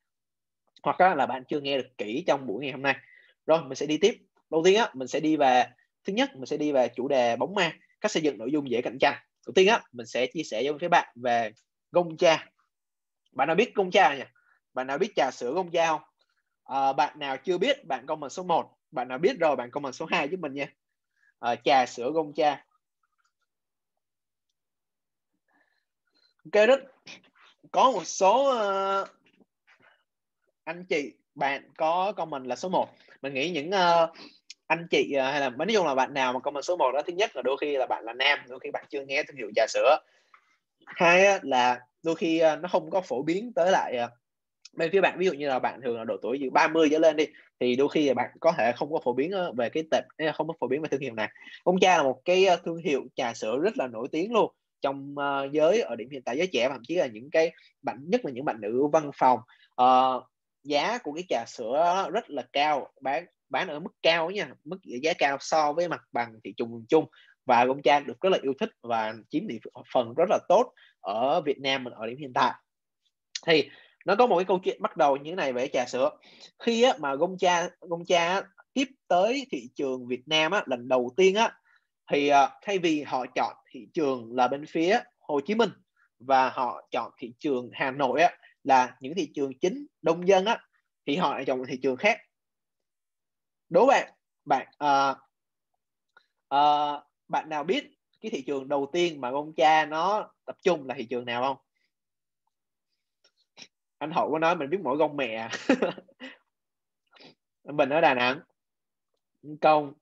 Hoặc á, là bạn chưa nghe được kỹ trong buổi ngày hôm nay. Rồi mình sẽ đi tiếp. Đầu tiên á mình sẽ đi về thứ nhất mình sẽ đi về chủ đề bóng ma cách xây dựng nội dung dễ cạnh tranh. Đầu tiên á mình sẽ chia sẻ với các bạn về gông cha. Bạn nào biết gông cha nhỉ bạn nào biết trà sữa gông cha không? À, bạn nào chưa biết bạn comment số 1 bạn nào biết rồi bạn comment số 2 giúp mình nha. À, trà sữa gông cha. Ok rất có một số uh, anh chị bạn có comment là số 1 mình nghĩ những uh, anh chị uh, hay là nói chung là bạn nào mà comment số 1 đó thứ nhất là đôi khi là bạn là nam đôi khi bạn chưa nghe thương hiệu trà sữa. Hai là đôi khi uh, nó không có phổ biến tới lại uh, bên phía bạn ví dụ như là bạn thường là độ tuổi từ 30 trở lên đi thì đôi khi là bạn có thể không có phổ biến ờ, về cái tệp ờ, không có phổ biến về thương hiệu này. Ông cha là một cái ờ, thương hiệu trà sữa rất là nổi tiếng luôn trong uh, giới ở điểm hiện tại giới trẻ thậm chí là những cái bạn nhất là những bạn nữ văn phòng. Uh, giá của cái trà sữa rất là cao bán bán ở mức cao nha mức giá cao so với mặt bằng thị trường chung và ông Cha được rất là yêu thích và chiếm thị phần rất là tốt ở Việt Nam mình ở điểm hiện tại. Thì nó có một cái câu chuyện bắt đầu như thế này về trà sữa. Khi á, mà Gong Cha Gong Cha tiếp tới thị trường Việt Nam á, lần đầu tiên á thì uh, thay vì họ chọn thị trường là bên phía Hồ Chí Minh và họ chọn thị trường Hà Nội á, là những thị trường chính đông dân á thì họ lại chọn một thị trường khác. Đố bạn bạn uh, uh, bạn nào biết cái thị trường đầu tiên mà ông cha nó tập trung là thị trường nào không? Anh hậu có nói mình biết mỗi gông mẹ *laughs* mình ở đà nẵng. Công.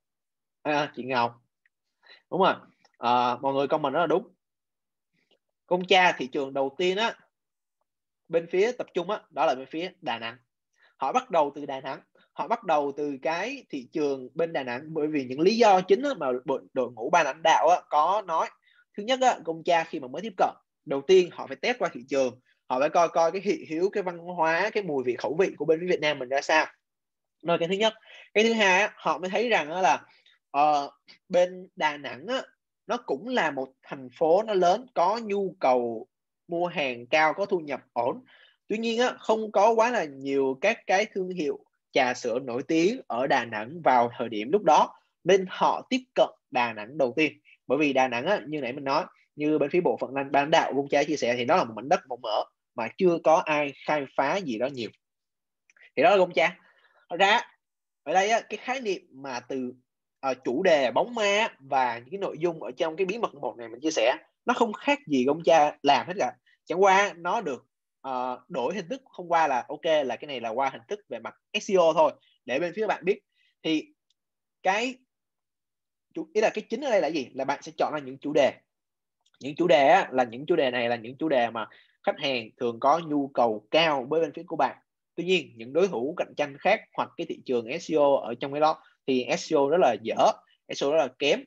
À, chị ngọc. Đúng rồi. À, mọi người công mình rất là đúng. Công cha thị trường đầu tiên á bên phía tập trung á đó là bên phía đà nẵng. Họ bắt đầu từ đà nẵng. Họ bắt đầu từ cái thị trường bên đà nẵng. Bởi vì những lý do chính á, mà đội ngũ ban lãnh đạo á, có nói. Thứ nhất á, công cha khi mà mới tiếp cận đầu tiên họ phải test qua thị trường họ phải coi coi cái thị hiếu cái văn hóa cái mùi vị khẩu vị của bên Việt Nam mình ra sao. Rồi cái thứ nhất cái thứ hai á, họ mới thấy rằng á, là uh, bên Đà Nẵng á, nó cũng là một thành phố nó lớn có nhu cầu mua hàng cao có thu nhập ổn. Tuy nhiên á, không có quá là nhiều các cái thương hiệu trà sữa nổi tiếng ở Đà Nẵng vào thời điểm lúc đó nên họ tiếp cận Đà Nẵng đầu tiên. Bởi vì Đà Nẵng á, như nãy mình nói như bên phía bộ phận ban đạo Vung Trái chia sẻ thì đó là một mảnh đất mộng mở mà chưa có ai khai phá gì đó nhiều. Thì đó là công Cha. Ra ở đây á, cái khái niệm mà từ uh, chủ đề bóng ma và những cái nội dung ở trong cái bí mật một này mình chia sẻ nó không khác gì công cha làm hết cả. Chẳng qua nó được uh, đổi hình thức không qua là ok là cái này là qua hình thức về mặt SEO thôi để bên phía bạn biết. Thì cái chủ ý là cái chính ở đây là gì? Là bạn sẽ chọn ra những chủ đề những chủ đề á, là những chủ đề này là những chủ đề mà khách hàng thường có nhu cầu cao với bên phía của bạn. Tuy nhiên những đối thủ cạnh tranh khác hoặc cái thị trường SEO ở trong cái đó thì SEO rất là dở SEO rất là kém.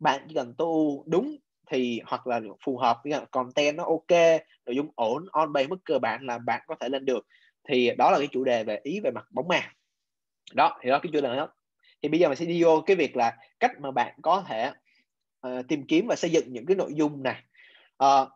Bạn chỉ cần tu đúng thì hoặc là phù hợp với content nó ok nội dung ổn on page mức cơ bản là bạn có thể lên được. Thì đó là cái chủ đề về ý về mặt bóng ma. Đó thì đó cái chủ đề đó. Thì bây giờ mình sẽ đi vô cái việc là cách mà bạn có thể uh, tìm kiếm và xây dựng những cái nội dung này uh, ờ,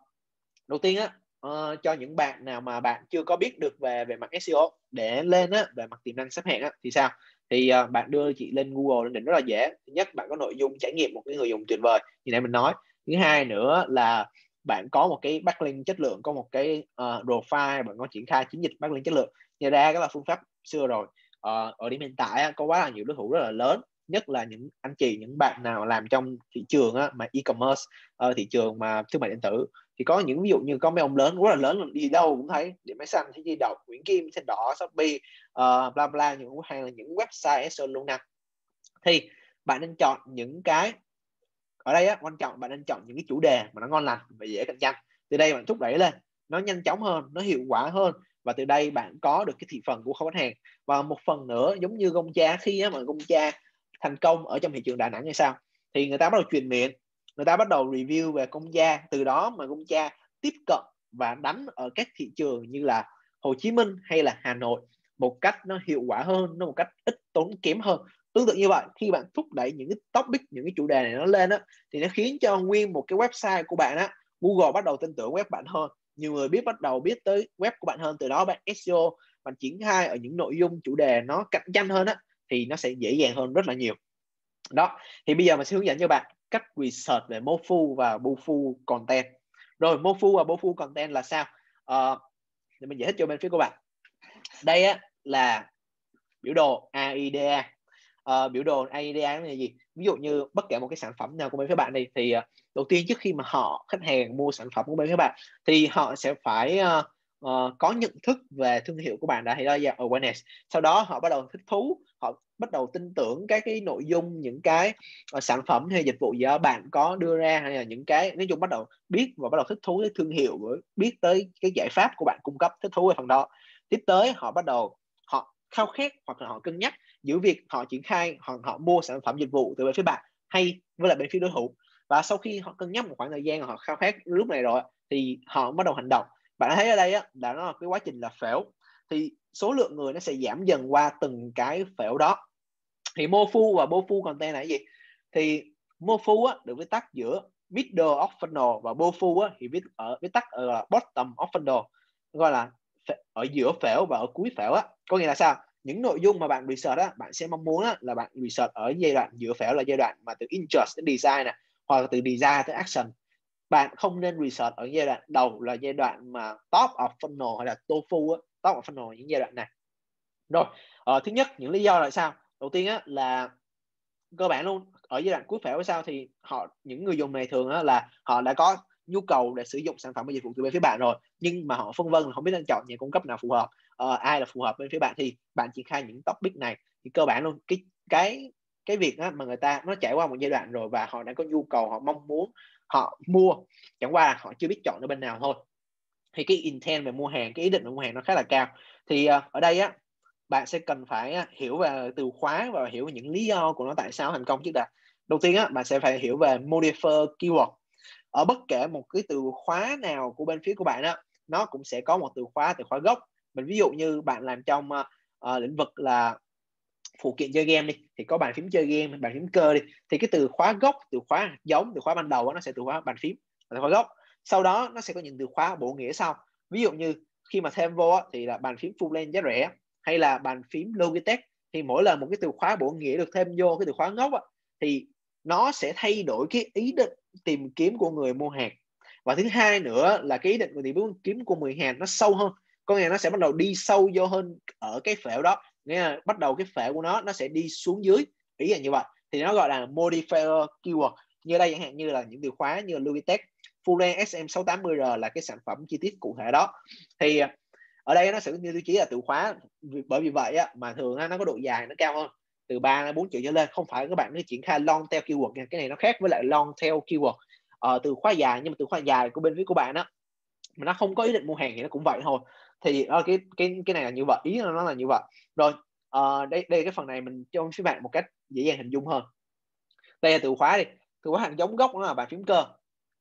đầu tiên á uh, cho những bạn nào mà bạn chưa có biết được về về mặt SEO để lên á về mặt tiềm năng xếp hạng á thì sao? Thì uh, bạn đưa chị lên Google lên đỉnh rất là dễ. Thứ nhất bạn có nội dung trải nghiệm một cái người dùng tuyệt vời như nãy mình nói. Thứ hai nữa là bạn có một cái backlink chất lượng có một cái uh, profile bạn có triển khai chiến dịch backlink chất lượng. Nhờ ra đó là phương pháp xưa rồi. Uh, ở điểm hiện tại có quá là nhiều đối thủ rất là lớn nhất là những anh chị những bạn nào làm trong thị trường á, mà e-commerce uh, thị trường mà thương mại điện tử thì có những ví dụ như có mấy ông lớn rất là lớn đi đâu cũng thấy điểm máy xanh thì di động nguyễn kim xanh đỏ shopee uh, bla bla những hay là những website SEO luôn nè thì bạn nên chọn những cái ở đây á, quan trọng bạn nên chọn những cái chủ đề mà nó ngon lành và dễ cạnh tranh. Từ đây bạn thúc đẩy lên nó nhanh chóng hơn nó hiệu quả hơn và từ đây bạn có được cái thị phần của khách hàng. Và một phần nữa giống như công cha khi á, mà công cha thành công ở trong thị trường Đà Nẵng hay sao? Thì người ta bắt đầu truyền miệng, người ta bắt đầu review về công gia, từ đó mà công gia tiếp cận và đánh ở các thị trường như là Hồ Chí Minh hay là Hà Nội một cách nó hiệu quả hơn, nó một cách ít tốn kém hơn. Tương tự như vậy, khi bạn thúc đẩy những cái topic, những cái chủ đề này nó lên á, thì nó khiến cho nguyên một cái website của bạn á, Google bắt đầu tin tưởng web bạn hơn. Nhiều người biết, bắt đầu biết tới web của bạn hơn. Từ đó bạn SEO bạn triển khai ở những nội dung, chủ đề nó cạnh tranh hơn á thì nó sẽ dễ dàng hơn rất là nhiều. Đó thì bây giờ mình sẽ hướng dẫn cho bạn cách research về Mofu và Bofu content. Rồi Mofu và Bofu content là sao? À, để mình giải thích cho bên phía của bạn. Đây á là biểu đồ AIDA à, ờ, biểu đồ AIDA là gì? Ví dụ như bất kể một cái sản phẩm nào của bên phía bạn này thì ờ, đầu tiên trước khi mà họ khách hàng mua sản phẩm của bên phía bạn thì họ sẽ phải uh, uh, có nhận thức về thương hiệu của bạn đã thì đó là awareness. Sau đó họ bắt đầu thích thú họ bắt đầu tin tưởng các cái nội dung những cái uh, sản phẩm hay dịch vụ gì đó bạn có đưa ra hay là những cái nói chung bắt đầu biết và bắt đầu thích thú với thương hiệu biết tới cái giải pháp của bạn cung cấp thích thú ở phần đó. Tiếp tới họ bắt đầu họ khao khát hoặc là họ cân nhắc giữa việc họ triển khai hoặc họ mua sản phẩm dịch vụ từ bên phía bạn hay với lại bên phía đối thủ. Và sau khi họ cân nhắc một khoảng thời gian họ khao khát lúc này rồi thì họ bắt đầu hành động bạn thấy ở đây á là nó là cái quá trình là phễu. Thì số lượng người nó sẽ giảm dần qua từng cái phễu đó. Thì mô phu và bô phu content là cái gì? Thì mô phu á được viết tắt giữa middle of funnel và bô phu á thì viết ở viết tắt ở bottom of funnel. Gọi là ở giữa phễu và ở cuối phễu á. Có nghĩa là sao? Những nội dung mà bạn research á bạn sẽ mong muốn á, là bạn research ở giai đoạn giữa phễu là giai đoạn mà từ interest đến design nè hoặc là từ design tới action bạn không nên research ở giai đoạn đầu là giai đoạn mà top of funnel hay là tofu á, top of funnel những giai đoạn này. Rồi ờ, thứ nhất những lý do là sao? Đầu tiên á là cơ bản luôn ở giai đoạn cuối phễu sao thì họ những người dùng này thường á, là họ đã có nhu cầu để sử dụng sản phẩm và dịch vụ từ bên phía bạn rồi nhưng mà họ phân vân không biết nên chọn nhà cung cấp nào phù hợp ờ, ai là phù hợp bên phía bạn thì bạn triển khai những topic này. Thì cơ bản luôn cái cái cái việc á, mà người ta nó trải qua một giai đoạn rồi và họ đã có nhu cầu họ mong muốn họ mua chẳng qua là họ chưa biết chọn ở bên nào thôi. Thì cái intent về mua hàng cái ý định về mua hàng nó khá là cao. Thì ờ, ở đây á bạn sẽ cần phải ờ, hiểu về từ khóa và hiểu về những lý do của nó tại sao thành công trước đã. Đầu tiên á bạn sẽ phải hiểu về modifier keyword. Ở bất kể một cái từ khóa nào của bên phía của bạn á nó cũng sẽ có một từ khóa từ khóa gốc. Mình ví dụ như bạn làm trong uh, lĩnh vực là phụ kiện chơi game đi thì có bàn phím chơi game bàn phím cơ đi. Thì cái từ khóa gốc từ khóa giống từ khóa ban đầu đó, nó sẽ từ khóa bàn phím từ khóa gốc. Sau đó nó sẽ có những từ khóa bổ nghĩa sau. Ví dụ như khi mà thêm vô thì là bàn phím full length giá rẻ hay là bàn phím Logitech. Thì mỗi lần một cái từ khóa bổ nghĩa được thêm vô cái từ khóa gốc á, thì nó sẽ thay đổi cái ý định tìm kiếm của người mua hàng. Và thứ hai nữa là cái ý định của tìm kiếm của người hàng nó sâu hơn. Có nghĩa là nó sẽ bắt đầu đi sâu vô hơn ở cái phễu đó nghĩa là bắt đầu cái phễu của nó nó sẽ đi xuống dưới. Ý là như vậy. Thì nó gọi là modifier keyword. Như đây chẳng hạn như là những từ khóa như Logitech fulen SM680R là cái sản phẩm chi tiết cụ thể đó. Thì à, ở đây nó sẽ như tiêu chí là từ khóa. Bởi vì vậy á, mà thường nó có độ dài nó cao hơn. Từ 3 đến 4 triệu trở lên. Không phải các bạn nó triển khai long tail keyword nha. Cái này nó khác với lại long tail keyword. Ờ, từ khóa dài nhưng mà từ khóa dài của bên phía của bạn đó mà nó không có ý định mua hàng thì nó cũng vậy thôi. Thì uh, cái cái cái này là như vậy ý nó là như vậy. Rồi uh, đây đây cái phần này mình cho các bạn một cách dễ dàng hình dung hơn. Đây là từ khóa đi. Từ khóa hạt giống gốc nó là bàn phím cơ.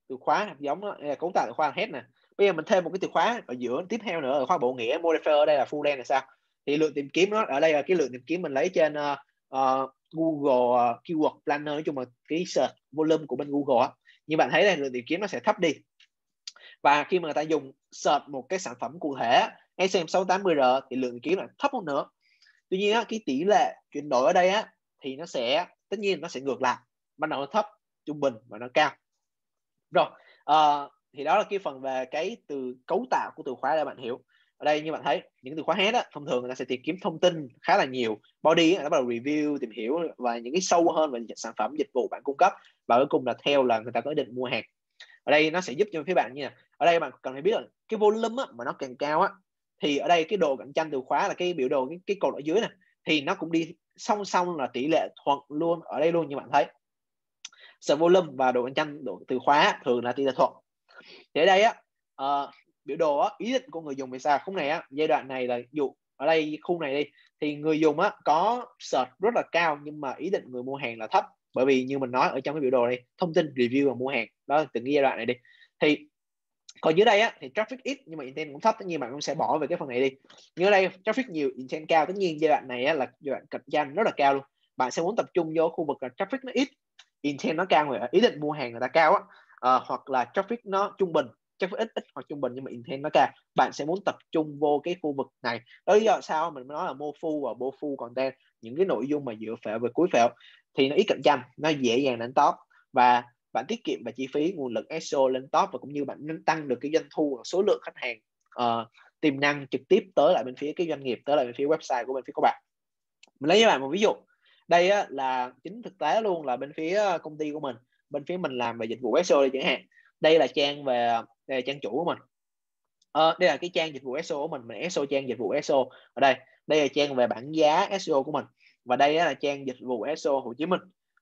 Từ khóa hạt giống đó, đây là cấu tạo từ khóa hết nè. Bây giờ mình thêm một cái từ khóa ở giữa tiếp theo nữa ở khóa bộ nghĩa modifier ở đây là full đen là sao? Thì lượng tìm kiếm nó ở đây là cái lượng tìm kiếm mình lấy trên uh, uh, Google uh, keyword planner nói chung là cái search volume của bên Google á. Như bạn thấy đây lượng tìm kiếm nó sẽ thấp đi và khi mà người ta dùng search một cái sản phẩm cụ thể SM680R thì lượng tìm kiếm là thấp hơn nữa. Tuy nhiên á, cái tỷ lệ chuyển đổi ở đây á thì nó sẽ tất nhiên nó sẽ ngược lại ban đầu nó thấp trung bình và nó cao. Rồi uh, thì đó là cái phần về cái từ cấu tạo của từ khóa để bạn hiểu. Ở đây như bạn thấy những từ khóa hết á, thông thường người ta sẽ tìm kiếm thông tin khá là nhiều. Body á, nó bắt đầu review tìm hiểu và những cái sâu hơn về sản phẩm dịch vụ bạn cung cấp. Và cuối cùng là theo là người ta có ý định mua hàng ở đây nó sẽ giúp cho phía bạn như là ở đây bạn cần phải biết là cái volume á, mà nó càng cao á thì ở đây cái độ cạnh tranh từ khóa là cái biểu đồ cái, cái cột ở dưới này thì nó cũng đi song song là tỷ lệ thuận luôn ở đây luôn như bạn thấy. Sự volume và độ cạnh tranh độ từ khóa thường là tỷ lệ thuận. Thì ở đây á uh, biểu đồ á, ý định của người dùng về sao khung này á giai đoạn này là dụ ở đây khung này đi thì người dùng á có search rất là cao nhưng mà ý định người mua hàng là thấp bởi vì như mình nói ở trong cái biểu đồ này thông tin review và mua hàng. Đó từng cái giai đoạn này đi. Thì còn dưới đây á thì traffic ít nhưng mà intent cũng thấp tất nhiên bạn cũng sẽ bỏ về cái phần này đi. Như ở đây traffic nhiều intent cao. Tất nhiên giai đoạn này á, là giai đoạn cạnh tranh rất là cao luôn. Bạn sẽ muốn tập trung vô khu vực là traffic nó ít intent nó cao người ý định mua hàng người ta cao á. À, hoặc là traffic nó trung bình. Traffic ít ít hoặc trung bình nhưng mà intent nó cao. Bạn sẽ muốn tập trung vô cái khu vực này. Đó lý do sao mình nói là mô phu và bô phu content những cái nội dung mà dựa phễu về cuối phễu thì nó ít cạnh tranh nó dễ dàng lên top. Và bạn tiết kiệm và chi phí nguồn lực SEO lên top và cũng như bạn tăng được cái doanh thu và số lượng khách hàng uh, tiềm năng trực tiếp tới lại bên phía cái doanh nghiệp tới lại bên phía website của bên phía các bạn. Mình lấy cho bạn một ví dụ. Đây á, là chính thực tế luôn là bên phía công ty của mình. Bên phía mình làm về dịch vụ SEO đây chẳng hạn. Đây là trang về đây là trang chủ của mình. À, đây là cái trang dịch vụ SEO của mình. Mình SEO trang dịch vụ SEO ở đây đây là trang về bảng giá SEO của mình và đây là trang dịch vụ SEO Hồ Chí Minh.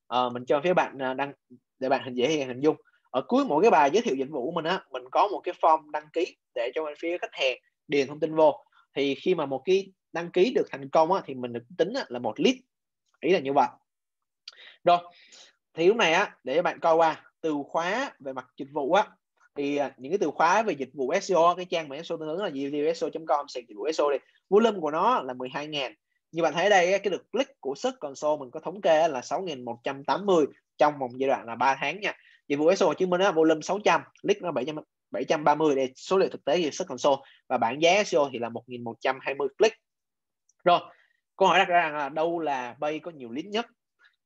À, mình cho phía bạn à, đăng để bạn hình dễ hình dung. Ở cuối mỗi cái bài giới thiệu dịch vụ của mình á mình có một cái form đăng ký để cho bên phía khách hàng điền thông tin vô. Thì khi mà một cái đăng ký được thành công á, thì mình được tính á, là một lead. Ý là như vậy. Rồi thì lúc này á để bạn coi qua từ khóa về mặt dịch vụ á thì à, những cái từ khóa về dịch vụ SEO cái trang mà SEO tương ứng là SEO.com dịch vụ SEO đi. Volume của nó là 12 ngàn như bạn thấy đây cái lượt click của search console mình có thống kê là 6.180 trong một giai đoạn là 3 tháng nha. Dịch vụ SEO Hồ Chí Minh á, volume 600 click nó 700 730 đây, số liệu thực tế về search console. Và bảng giá SEO thì là 1.120 click. Rồi, câu hỏi đặt ra là đâu là bay có nhiều lead nhất?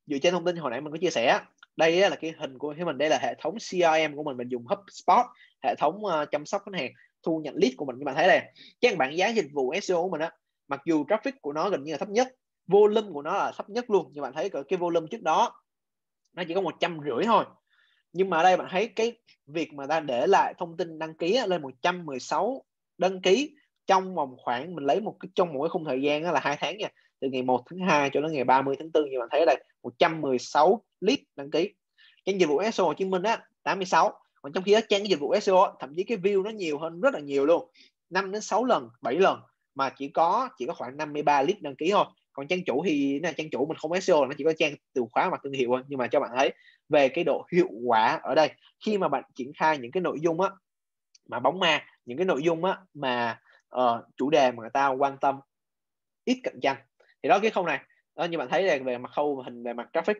Dựa trên thông tin hồi nãy mình có chia sẻ đây là cái hình của mình, đây là hệ thống CRM của mình mình dùng HubSpot, hệ thống ờ, chăm sóc khách hàng thu nhận lead của mình. Các bạn thấy đây cái bảng giá dịch vụ SEO của mình á mặc dù traffic của nó gần như là thấp nhất, volume của nó là thấp nhất luôn như bạn thấy cái volume trước đó, nó chỉ có một trăm rưỡi thôi. Nhưng mà ở đây bạn thấy cái việc mà ta để lại thông tin đăng ký lên 116 đăng ký trong vòng khoảng, mình lấy một cái, trong một cái khung thời gian là hai tháng nha, từ ngày 1 tháng 2 cho đến ngày 30 tháng 4 như bạn thấy ở đây 116 lít đăng ký. Trang dịch vụ SEO Hồ Chí Minh á 86 còn trong khi đó trang dịch vụ SEO thậm chí cái view nó nhiều hơn rất là nhiều luôn. 5 đến 6 lần 7 lần mà chỉ có chỉ có khoảng 53 lít đăng ký thôi. Còn trang chủ thì là trang chủ mình không SEO nó chỉ có trang từ khóa mặt thương hiệu thôi. Nhưng mà cho bạn thấy về cái độ hiệu quả ở đây khi mà bạn triển khai những cái nội dung á mà bóng ma những cái nội dung á mà uh, chủ đề mà người ta quan tâm ít cạnh tranh. Thì đó cái khâu này. Đó như bạn thấy là về mặt khâu hình về mặt traffic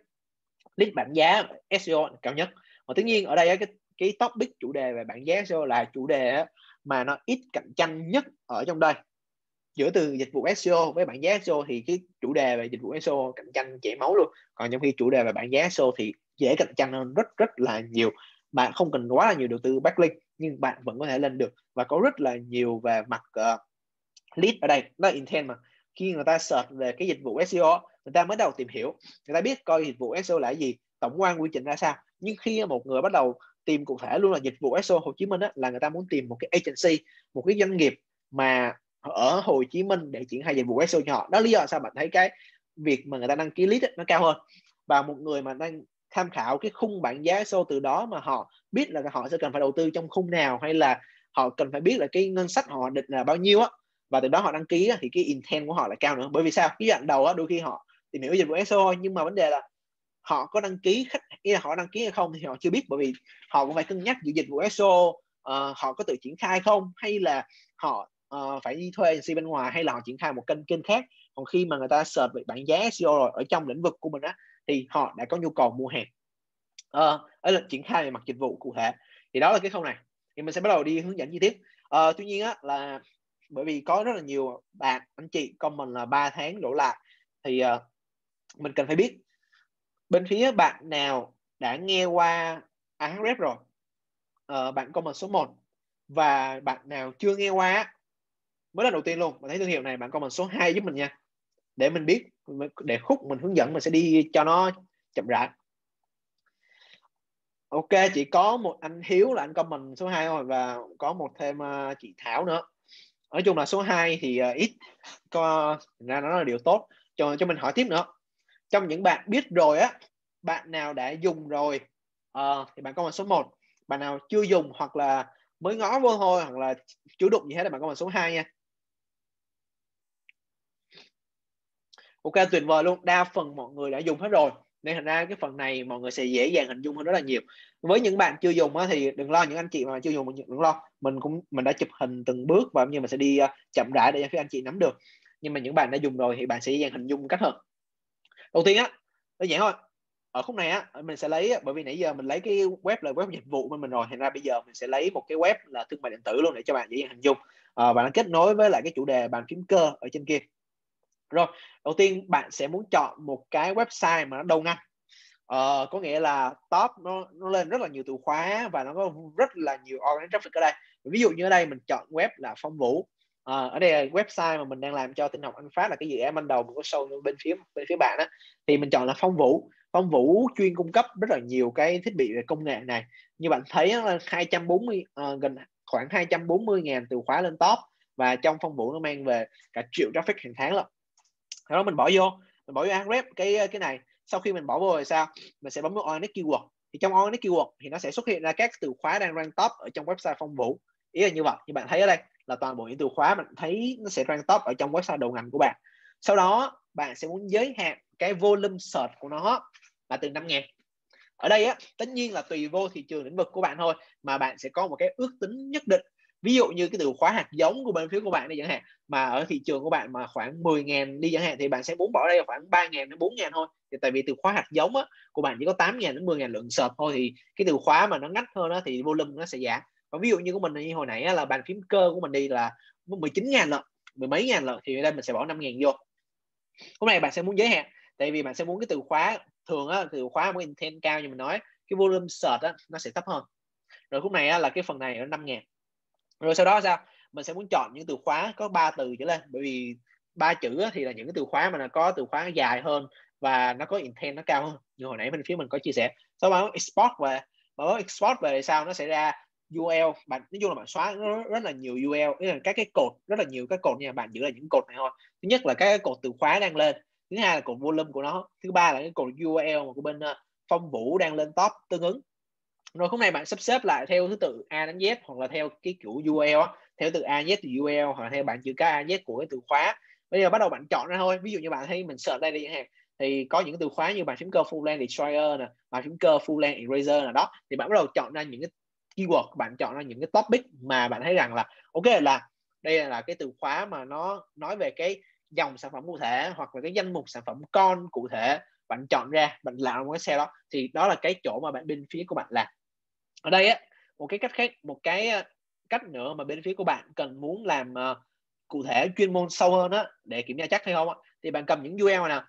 list bảng giá SEO cao nhất. Và tất nhiên ở đây cái cái topic chủ đề về bảng giá SEO là chủ đề mà nó ít cạnh tranh nhất ở trong đây giữa từ dịch vụ SEO với bảng giá SEO thì cái chủ đề về dịch vụ SEO cạnh tranh chảy máu luôn. Còn trong khi chủ đề về bảng giá SEO thì dễ cạnh tranh hơn rất rất là nhiều. Bạn không cần quá là nhiều đầu tư backlink nhưng bạn vẫn có thể lên được. Và có rất là nhiều về mặt uh, lead ở đây nó intent mà. Khi người ta search về cái dịch vụ SEO người ta mới đầu tìm hiểu. Người ta biết coi dịch vụ SEO là gì tổng quan quy trình ra sao. Nhưng khi một người bắt đầu tìm cụ thể luôn là dịch vụ SEO Hồ Chí Minh á, là người ta muốn tìm một cái agency một cái doanh nghiệp mà ở Hồ Chí Minh để triển khai dịch vụ SEO cho họ. Đó lý do sao bạn thấy cái việc mà người ta đăng ký lead ấy, nó cao hơn. Và một người mà đang tham khảo cái khung bảng giá SEO từ đó mà họ biết là họ sẽ cần phải đầu tư trong khung nào hay là họ cần phải biết là cái ngân sách họ định là bao nhiêu á và từ đó họ đăng ký thì cái intent của họ lại cao nữa. Bởi vì sao? Cái đoạn đầu á đôi khi họ tìm hiểu dịch vụ SEO nhưng mà vấn đề là họ có đăng ký khách ý là họ đăng ký hay không thì họ chưa biết bởi vì họ cũng phải cân nhắc giữa dịch vụ SEO uh, ờ, họ có tự triển khai không hay là họ uh, phải đi thuê agency bên ngoài hay là họ triển khai một kênh kênh khác. Còn khi mà người ta search về bảng giá SEO rồi ở trong lĩnh vực của mình á thì họ đã có nhu cầu mua hàng. Ờ, uh, ở là triển khai về mặt dịch vụ cụ thể. Thì đó là cái khâu này. Thì mình sẽ bắt đầu đi hướng dẫn chi tiết. Uh, tuy nhiên á là bởi vì có rất là nhiều bạn anh chị comment là 3 tháng đổ lại thì uh, mình cần phải biết bên phía bạn nào đã nghe qua Ahref rồi. Uh, bạn comment số 1 và bạn nào chưa nghe qua mới là đầu tiên luôn. Mình thấy thương hiệu này bạn comment số 2 giúp mình nha. Để mình biết để khúc mình hướng dẫn mình sẽ đi cho nó chậm rãi. Ok chỉ có một anh Hiếu là anh comment số 2 thôi và có một thêm uh, chị Thảo nữa. Nói chung là số 2 thì uh, ít. Có ra nó là điều tốt. Cho cho mình hỏi tiếp nữa. Trong những bạn biết rồi á bạn nào đã dùng rồi? Uh, thì bạn comment số 1 bạn nào chưa dùng hoặc là mới ngó vô thôi hoặc là chủ đụng gì hết là bạn comment số 2 nha. Ok tuyệt vời luôn. Đa phần mọi người đã dùng hết rồi. Nên thành ra cái phần này mọi người sẽ dễ dàng hình dung hơn rất là nhiều. Với những bạn chưa dùng á, thì đừng lo những anh chị mà chưa dùng đừng lo. Mình cũng mình đã chụp hình từng bước và như mình sẽ đi à, chậm rãi để cho các anh chị nắm được. Nhưng mà những bạn đã dùng rồi thì bạn sẽ dễ dàng hình dung cách hơn. Đầu tiên á đơn giản thôi. Ở khúc này á mình sẽ lấy bởi vì nãy giờ mình lấy cái web là web dịch vụ bên mình rồi. Thành ra bây giờ mình sẽ lấy một cái web là thương mại điện tử luôn để cho bạn dễ dàng hình dung. À, và nó kết nối với lại cái chủ đề bàn phím cơ ở trên kia rồi đầu tiên bạn sẽ muốn chọn một cái website mà nó đầu ngành uh, ờ, có nghĩa là top nó nó lên rất là nhiều từ khóa và nó có rất là nhiều organic traffic ở đây. Ví dụ như ở đây mình chọn web là phong vũ. À, ở đây là website mà mình đang làm cho tinh học anh phát là cái dự án ban đầu mình có show bên phía bên phía bạn á. Thì mình chọn là phong vũ. Phong vũ chuyên cung cấp rất là nhiều cái thiết bị về công nghệ này. Như bạn thấy là 240 uh, ờ, gần khoảng 240 ngàn từ khóa lên top và trong phong vũ nó mang về cả triệu traffic hàng tháng lận đó mình bỏ vô, mình bỏ vô Ahref cái cái này. Sau khi mình bỏ vô rồi sao? Mình sẽ bấm vào organic keyword. Thì trong organic keyword thì nó sẽ xuất hiện ra các từ khóa đang rank top ở trong website phong vũ. Ý là như vậy. Như bạn thấy ở đây là toàn bộ những từ khóa bạn thấy nó sẽ rank top ở trong website đầu ngành của bạn. Sau đó, bạn sẽ muốn giới hạn cái volume search của nó là từ 5 ngàn. Ở đây á, tất nhiên là tùy vô thị trường lĩnh vực của bạn thôi, mà bạn sẽ có một cái ước tính nhất định ví dụ như cái từ khóa hạt giống của bên phía của bạn đi chẳng hạn mà ở thị trường của bạn mà khoảng 10 ngàn đi chẳng hạn thì bạn sẽ muốn bỏ đây khoảng 3 ngàn đến 4 ngàn thôi. Thì tại vì từ khóa hạt giống á, của bạn chỉ có 8 ngàn đến 10 ngàn lượng sợp thôi thì cái từ khóa mà nó ngách hơn đó thì volume nó sẽ giảm. Và ví dụ như của mình như hồi nãy á, là bàn phím cơ của mình đi là 19 ngàn lận mười mấy ngàn lận thì ở đây mình sẽ bỏ 5 ngàn vô. Hôm nay bạn sẽ muốn giới hạn tại vì bạn sẽ muốn cái từ khóa thường á, từ khóa muốn intent cao như mình nói cái volume search á, nó sẽ thấp hơn. Rồi khúc này á, là cái phần này ở 5 ngàn rồi sau đó sao? Mình sẽ muốn chọn những từ khóa có ba từ trở lên. Bởi vì ba chữ thì là những cái từ khóa mà nó có từ khóa dài hơn và nó có intent nó cao hơn. Như hồi nãy bên phía mình có chia sẻ. Sau đó export về. Mà bấm export về sao? Nó sẽ ra UL bạn nói chung là bạn xóa rất, rất là nhiều UL tức là các cái cột rất là nhiều các cột nha. Bạn giữ là những cột này thôi. Thứ nhất là các cái cột từ khóa đang lên. Thứ hai là cột volume của nó. Thứ ba là cái cột URL mà của bên ờ, phong vũ đang lên top tương ứng rồi khúc này bạn sắp xếp lại theo thứ tự A đến Z hoặc là theo cái kiểu URL á, theo từ A Z từ URL hoặc là theo bạn chữ cái A Z của cái từ khóa. Bây giờ bắt đầu bạn chọn ra thôi. Ví dụ như bạn thấy mình search đây đi chẳng hạn thì có những từ khóa như bàn phím cơ full length destroyer nè bàn phím cơ full length eraser nè đó. Thì bạn bắt đầu chọn ra những cái keyword bạn chọn ra những cái topic mà bạn thấy rằng là ok là đây là cái từ khóa mà nó nói về cái dòng sản phẩm cụ thể hoặc là cái danh mục sản phẩm con cụ thể bạn chọn ra bạn làm một cái xe đó. Thì đó là cái chỗ mà bạn bên phía của bạn làm ở đây á một cái cách khác một cái ờ, cách nữa mà bên phía của bạn cần muốn làm uh, cụ thể chuyên môn sâu hơn á để kiểm tra chắc hay không á thì bạn cầm những URL e nào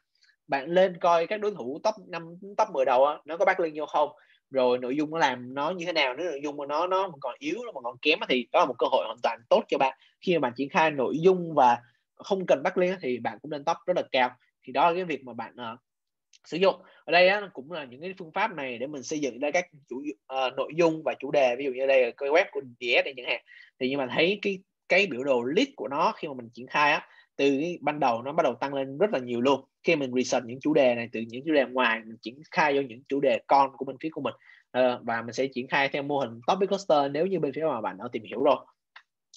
bạn lên coi các đối thủ top 5 top 10 đầu á nó có backlink vô không rồi nội dung nó làm nó như thế nào nếu nội dung của nó nó còn yếu nó còn kém thì đó là một cơ hội hoàn toàn tốt cho bạn. Khi mà bạn triển khai nội dung và không cần backlink thì bạn cũng lên top rất là cao. Thì đó là cái việc mà bạn uh, sử dụng. Ở đây á, cũng là những cái phương pháp này để mình xây dựng ra các chủ uh, nội dung và chủ đề. Ví dụ như đây là cái web của DS này chẳng hạn. Thì nhưng mà thấy cái cái biểu đồ list của nó khi mà mình triển khai á từ cái ban đầu nó bắt đầu tăng lên rất là nhiều luôn. Khi mình research những chủ đề này từ những chủ đề ngoài mình triển khai vô những chủ đề con của bên phía của mình. Uh, và mình sẽ triển khai theo mô hình topic cluster nếu như bên phía mà bạn đã tìm hiểu rồi.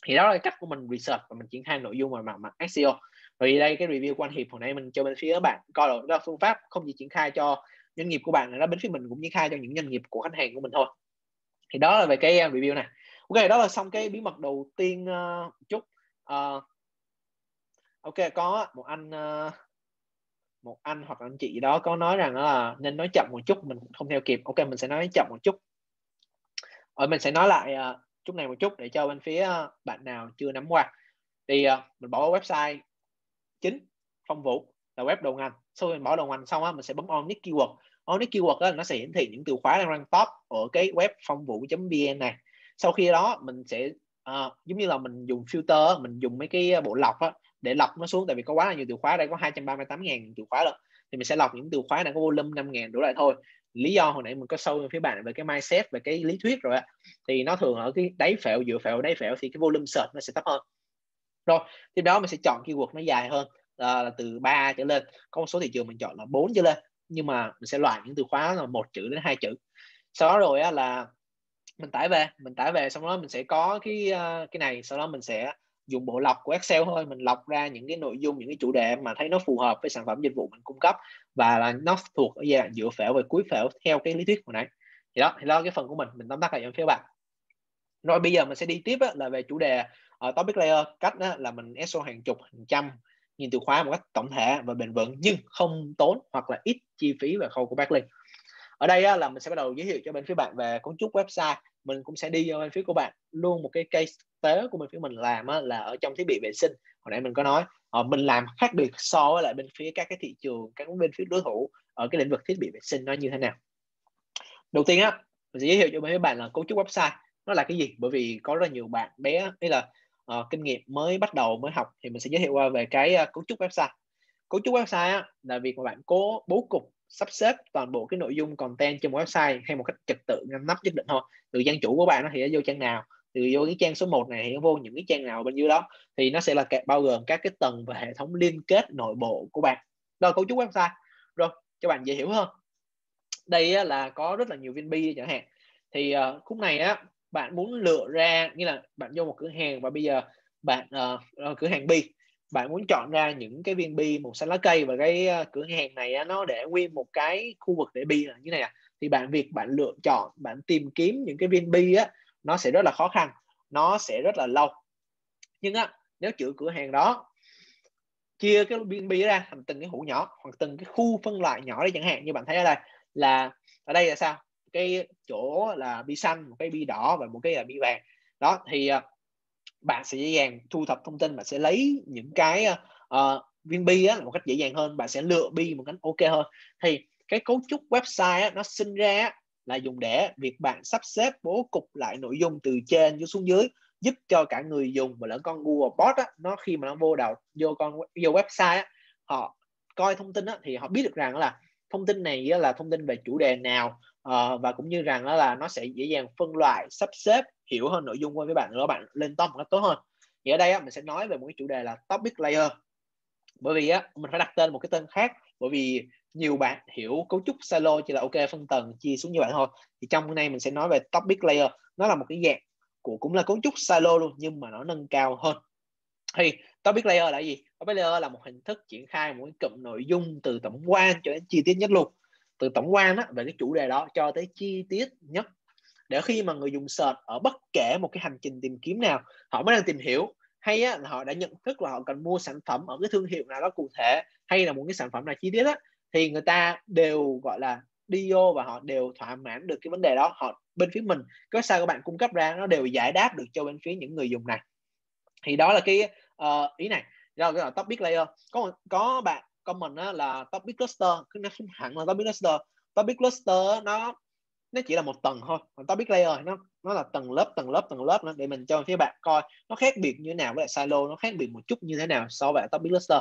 Thì đó là cách của mình research và mình triển khai nội dung mà mặt mặt SEO vì đây cái review của anh hiệp hồi nãy mình cho bên phía bạn coi được đó phương pháp không chỉ triển khai cho doanh nghiệp của bạn nữa, bên phía mình cũng triển khai cho những doanh nghiệp của khách hàng của mình thôi. Thì đó là về cái uh, review này. Ok đó là xong cái bí mật đầu tiên uh, chút. Uh, ok có một anh uh, một anh hoặc là anh chị đó có nói rằng là nên nói chậm một chút mình không theo kịp. Ok mình sẽ nói chậm một chút. Ở mình sẽ nói lại uh, chút này một chút để cho bên phía uh, bạn nào chưa nắm qua. Thì uh, mình bỏ website chính phong vũ là web đầu ngành. Sau khi mình bỏ đầu ngành xong á mình sẽ bấm on nick keyword. On nick keyword á nó sẽ hiển thị những từ khóa đang rank top ở cái web phong vũ.vn này. Sau khi đó mình sẽ à, giống như là mình dùng filter mình dùng mấy cái bộ lọc á để lọc nó xuống. Tại vì có quá là nhiều từ khóa đây có 238 ngàn từ khóa rồi. Thì mình sẽ lọc những từ khóa đang có volume 5 ngàn đổ lại thôi. Lý do hồi nãy mình có sâu phía bạn về cái mindset về cái lý thuyết rồi á. Thì nó thường ở cái đáy phèo giữa phèo đáy phèo thì cái volume search nó sẽ thấp hơn rồi tiếp đó mình sẽ chọn keyword nó dài hơn à, là từ 3 trở lên. Có một số thị trường mình chọn là 4 trở lên nhưng mà mình sẽ loại những từ khóa là một chữ đến hai chữ. Sau đó rồi á, là mình tải về mình tải về xong đó mình sẽ có cái ờ, cái này sau đó mình sẽ dùng bộ lọc của Excel thôi. Mình lọc ra những cái nội dung những cái chủ đề mà thấy nó phù hợp với sản phẩm dịch vụ mình cung cấp và là nó thuộc ở giai đoạn giữa phễu và cuối phễu theo cái lý thuyết hồi nãy. Thì đó thì đó là cái phần của mình. Mình tóm tắt lại cho phía bạn. Rồi bây giờ mình sẽ đi tiếp á, là về chủ đề ở topic layer cách đó là mình SEO hàng chục hàng trăm nhìn từ khóa một cách tổng thể và bền vững nhưng không tốn hoặc là ít chi phí về khâu của backlink. Ở đây á, là mình sẽ bắt đầu giới thiệu cho bên phía bạn về cấu trúc website. Mình cũng sẽ đi vào bên phía của bạn luôn một cái case tế của bên phía mình làm á, là ở trong thiết bị vệ sinh. Hồi nãy mình có nói ờ, mình làm khác biệt so với lại bên phía các cái thị trường các bên phía đối thủ ở cái lĩnh vực thiết bị vệ sinh nó như thế nào. Đầu tiên á mình sẽ giới thiệu cho mấy bạn là cấu trúc website. Nó là cái gì? Bởi vì có rất là nhiều bạn bé ấy là uh, kinh nghiệm mới bắt đầu mới học thì mình sẽ giới thiệu qua về cái uh, cấu trúc website. Cấu trúc website á, là việc mà bạn cố bố cục sắp xếp toàn bộ cái nội dung content trên một website hay một cách trật tự ngăn nắp nhất định thôi. Từ trang chủ của bạn nó thì nó vô trang nào từ vô cái trang số 1 này thì nó vô những cái trang nào bên dưới đó thì nó sẽ là bao gồm các cái tầng và hệ thống liên kết nội bộ của bạn. Đó là cấu trúc website. Rồi cho bạn dễ hiểu hơn. Đây á, là có rất là nhiều viên bi chẳng hạn. Thì uh, khúc này á bạn muốn lựa ra như là bạn vô một cửa hàng và bây giờ bạn uh, cửa hàng bi bạn muốn chọn ra những cái viên bi màu xanh lá cây và cái uh, cửa hàng này uh, nó để nguyên một cái khu vực để bi là như này à. thì bạn việc bạn lựa chọn bạn tìm kiếm những cái viên bi á nó sẽ rất là khó khăn nó sẽ rất là lâu nhưng á nếu chữ cửa hàng đó chia cái viên bi ra thành từng cái hũ nhỏ hoặc từng cái khu phân loại nhỏ đấy chẳng hạn như bạn thấy ở đây là ở đây là sao cái chỗ là bi xanh một cái bi đỏ và một cái là bi vàng. Đó thì à, bạn sẽ dễ dàng thu thập thông tin và sẽ lấy những cái uh, viên bi á, một cách dễ dàng hơn bạn sẽ lựa bi một cách ok hơn. Thì cái cấu trúc website á, nó sinh ra là dùng để việc bạn sắp xếp bố cục lại nội dung từ trên xuống dưới giúp cho cả người dùng và lẫn con Google Bot á, nó khi mà nó vô đầu vô con vô website á, họ coi thông tin á, thì họ biết được rằng là thông tin này là thông tin về chủ đề nào uh, và cũng như rằng đó là nó sẽ dễ dàng phân loại sắp xếp hiểu hơn nội dung của các bạn nữa bạn lên top một cách tốt hơn. Thì ở đây á, mình sẽ nói về một cái chủ đề là topic layer. Bởi vì á mình phải đặt tên một cái tên khác bởi vì nhiều bạn hiểu cấu trúc silo chỉ là ok phân tầng chia xuống như vậy thôi. Thì trong hôm nay mình sẽ nói về topic layer. Nó là một cái dạng của cũng là cấu trúc silo luôn nhưng mà nó nâng cao hơn thì topic layer là gì? Topic layer là một hình thức triển khai một cái cụm nội dung từ tổng quan cho đến chi tiết nhất luôn. Từ tổng quan đó về cái chủ đề đó cho tới chi tiết nhất. Để khi mà người dùng search ở bất kể một cái hành trình tìm kiếm nào họ mới đang tìm hiểu. Hay á, là họ đã nhận thức là họ cần mua sản phẩm ở cái thương hiệu nào đó cụ thể hay là một cái sản phẩm nào chi tiết á thì người ta đều gọi là đi vô và họ đều thỏa mãn được cái vấn đề đó. Họ bên phía mình cái website của bạn cung cấp ra nó đều giải đáp được cho bên phía những người dùng này. Thì đó là cái uh, ý này rồi cái là topic layer. Có có bạn comment á, là topic cluster cứ nó không hẳn là topic cluster. Topic cluster nó nó chỉ là một tầng thôi còn topic layer nó nó là tầng lớp tầng lớp tầng lớp nữa để mình cho phía bạn coi nó khác biệt như thế nào với lại silo nó khác biệt một chút như thế nào so với topic cluster.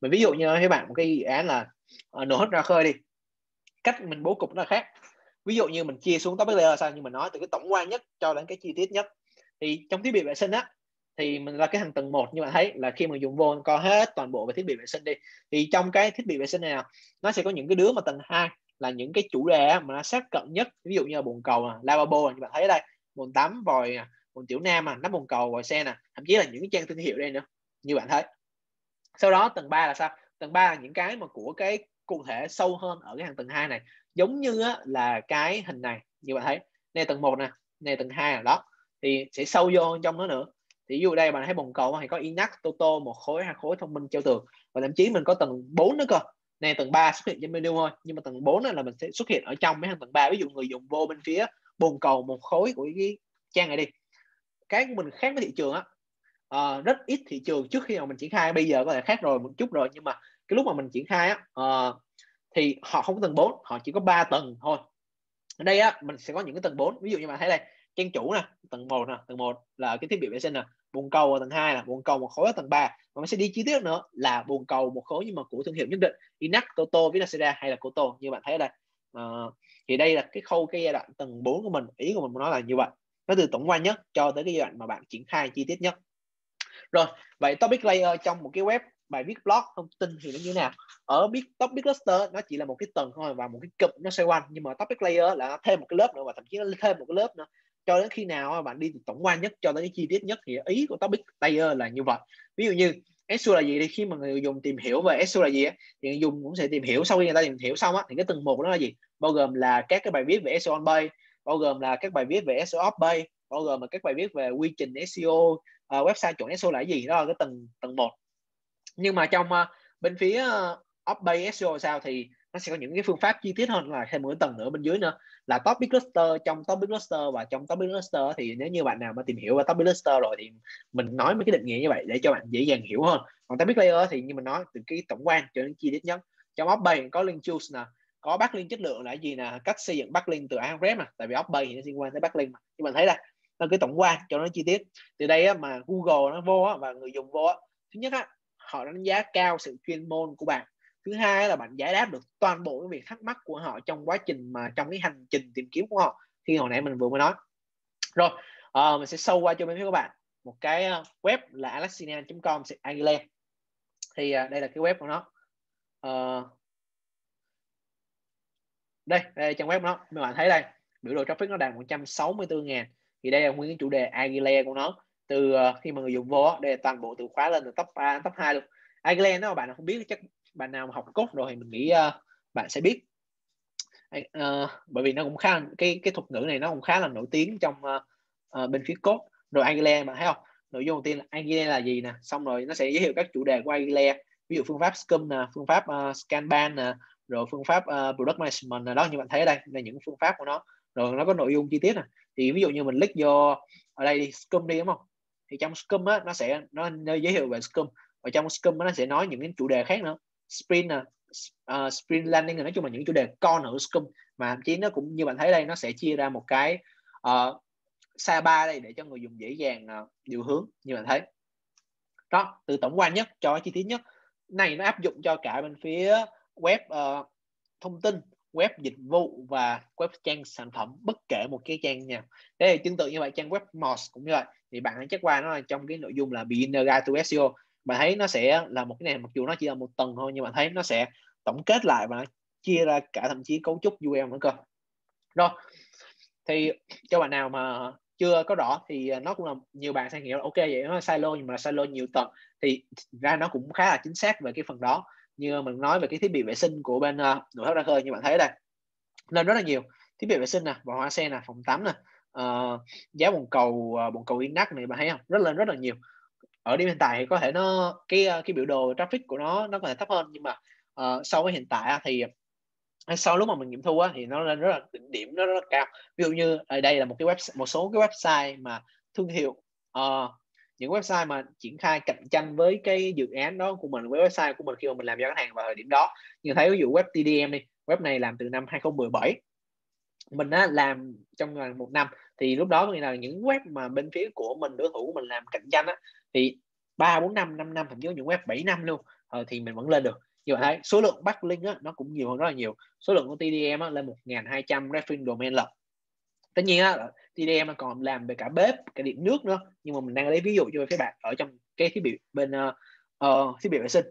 Mình ví dụ như các bạn một cái dự án là uh, nổ hết ra khơi đi. Cách mình bố cục nó khác. Ví dụ như mình chia xuống topic layer sao? Như mình nói từ cái tổng quan nhất cho đến cái chi tiết nhất. Thì trong thiết bị vệ sinh á thì mình là cái hàng tầng 1 như bạn thấy là khi mà dùng vô co hết toàn bộ về thiết bị vệ sinh đi thì trong cái thiết bị vệ sinh này à, nó sẽ có những cái đứa mà tầng 2 là những cái chủ đề mà nó sát cận nhất. Ví dụ như là bồn cầu à, lavabo à, như bạn thấy ở đây bồn tắm vòi bồn tiểu nam à nắp bồn cầu vòi xe nè thậm chí là những cái trang thương hiệu đây nữa như bạn thấy. Sau đó tầng 3 là sao? Tầng 3 là những cái mà của cái cụ thể sâu hơn ở cái hàng tầng 2 này giống như á, là cái hình này như bạn thấy. Này tầng 1 nè này tầng 2 là đó. Thì sẽ sâu vô trong nó nữa thì ví dụ đây bạn thấy bồn cầu thì có Inax, Toto, một khối hai khối thông minh treo tường. Và thậm chí mình có tầng 4 nữa cơ. Này tầng 3 xuất hiện trên menu thôi nhưng mà tầng 4 là mình sẽ xuất hiện ở trong mấy hàng tầng 3 ví dụ người dùng vô bên phía bồn cầu một khối của cái trang này đi. Cái của mình khác với thị trường á. Uh, rất ít thị trường trước khi mà mình triển khai. Bây giờ có thể khác rồi một chút rồi nhưng mà cái lúc mà mình triển khai á uh, thì họ không có tầng 4 họ chỉ có 3 tầng thôi. Ở đây á mình sẽ có những cái tầng 4 ví dụ như bạn thấy đây trang chủ nè tầng 1 nè tầng 1 là cái thiết bị vệ sinh nè bồn cầu ở tầng 2 là bồn cầu một khối ở tầng 3 và mình sẽ đi chi tiết nữa là bồn cầu một khối nhưng mà của thương hiệu nhất định inac Toto, Vitacera hay là Koto như bạn thấy ở đây. À, thì đây là cái khâu cái giai đoạn tầng 4 của mình ý của mình muốn nói là như vậy. Nó từ tổng quan nhất cho tới cái giai đoạn mà bạn triển khai chi tiết nhất. Rồi vậy topic layer trong một cái web bài viết blog thông tin thì nó như thế nào? Ở biết topic cluster nó chỉ là một cái tầng thôi và một cái cụm nó xoay quanh nhưng mà topic layer là nó thêm một cái lớp nữa và thậm chí nó thêm một cái lớp nữa cho đến khi nào mà bạn đi từ tổng quan nhất cho đến cái chi tiết nhất thì ý của topic layer là như vậy. Ví dụ như SEO là gì thì khi mà người dùng tìm hiểu về SEO là gì thì người dùng cũng sẽ tìm hiểu. Sau khi người ta tìm hiểu xong á thì cái từng một đó là gì? Bao gồm là các cái bài viết về SEO on page bao gồm là các bài viết về SEO off page bao gồm là các bài viết về quy trình SEO uh, à, website chuẩn SEO là gì? Đó là cái tầng tầng một. Nhưng mà trong uh, bên phía uh, off page SEO sao thì nó sẽ có những cái phương pháp chi tiết hơn là thêm một cái tầng nữa bên dưới nữa. Là topic cluster trong topic cluster và trong topic cluster thì nếu như bạn nào mà tìm hiểu về topic cluster rồi thì mình nói mấy cái định nghĩa như vậy để cho bạn dễ dàng hiểu hơn. Còn topic layer thì như mình nói từ cái tổng quan cho đến chi tiết nhất. Trong offbay có link choose nè có backlink chất lượng là gì nè cách xây dựng backlink từ Ahrefs mà tại vì offbay thì nó liên quan tới backlink mà. Nhưng mình thấy là nó cái tổng quan cho nó chi tiết. Từ đây á, mà Google nó vô á, và người dùng vô á, thứ nhất á, họ đánh giá cao sự chuyên môn của bạn thứ hai là bạn giải đáp được toàn bộ cái việc thắc mắc của họ trong quá trình mà trong cái hành trình tìm kiếm của họ khi hồi nãy mình vừa mới nói. Rồi uh, mình sẽ sâu qua cho bên phía các bạn. Một cái ờ, web là alexina.com Aguilera thì uh, đây là cái web của nó. Uh, đây, đây là trang web của nó. Các bạn thấy đây biểu đồ traffic nó đạt 164 ngàn. Thì đây là nguyên cái chủ đề Aguilera của nó. Từ uh, khi mà người dùng vô đây là toàn bộ từ khóa lên từ top 3 top 2 luôn. Aguilera nếu mà bạn nào không biết chắc bạn nào mà học cốt rồi thì mình nghĩ uh, bạn sẽ biết. Uh, bởi vì nó cũng khá cái cái thuật ngữ này nó cũng khá là nổi tiếng trong uh, uh, bên phía cốt rồi Angular bạn thấy không? Nội dung đầu tiên là Angular là gì nè? Xong rồi nó sẽ giới thiệu các chủ đề của Angular ví dụ phương pháp Scrum nè phương pháp uh, Kanban nè rồi phương pháp uh, Product Management nè. Đó như bạn thấy ở đây là những phương pháp của nó. Rồi nó có nội dung chi tiết nè. Thì ví dụ như mình click vô ở đây đi Scrum đi đúng không? Thì trong Scrum á nó sẽ nó, nó giới thiệu về Scrum và trong Scrum nó sẽ nói những cái chủ đề khác nữa sprint uh, sprint landing à, nói chung là những chủ đề con ở Scrum mà thậm chí nó cũng như bạn thấy đây nó sẽ chia ra một cái ờ, uh, xa ba đây để cho người dùng dễ dàng uh, điều hướng như bạn thấy. Đó từ tổng quan nhất cho chi tiết nhất. Này nó áp dụng cho cả bên phía web uh, thông tin web dịch vụ và web trang sản phẩm bất kể một cái trang nào. Đây là tương tự như vậy trang web Moz cũng như vậy. Thì bạn hãy check qua nó là trong cái nội dung là beginner guide to SEO bạn thấy nó sẽ là một cái này mặc dù nó chỉ là một tầng thôi nhưng bạn thấy nó sẽ tổng kết lại và chia ra cả thậm chí cấu trúc UL nữa cơ. Rồi thì cho bạn nào mà chưa có rõ thì nó cũng là nhiều bạn sẽ hiểu là ok vậy nó silo nhưng mà silo nhiều tầng thì ra nó cũng khá là chính xác về cái phần đó. Như mình nói về cái thiết bị vệ sinh của bên uh, nội thất ra khơi như bạn thấy đây lên rất là nhiều. Thiết bị vệ sinh nè vỏ hoa sen nè phòng tắm nè uh, giá bồn cầu uh, bồn cầu yên này bạn thấy không? Rất lên rất là nhiều ở điểm hiện tại thì có thể nó cái ờ, cái biểu đồ traffic của nó nó có thể thấp hơn nhưng mà uh, so với hiện tại thì ờ, sau lúc mà mình nghiệm thu á, thì nó lên rất là đỉnh điểm nó rất là cao. Ví dụ như ở đây là một cái web một số cái website mà thương hiệu uh, những website mà triển khai cạnh tranh với cái dự án đó của mình với website của mình khi mà mình làm cho khách hàng vào thời điểm đó. Như thấy ví dụ web TDM đi web này làm từ năm 2017 mình á, làm trong gần một năm. Thì lúc đó có nghĩa là những web mà bên phía của mình đối thủ của mình làm cạnh tranh á, thì ba bốn năm năm năm thậm chí những web 7 năm luôn. Ờ, thì mình vẫn lên được. Như vậy thấy số lượng backlink á, nó cũng nhiều hơn rất là nhiều. Số lượng của TDM á, lên 1.200 reference domain lập tất nhiên á, TDM còn làm về cả bếp cả điện nước nữa. Nhưng mà mình đang lấy ví dụ cho các bạn ở trong cái thiết bị bên uh, uh, thiết bị vệ sinh.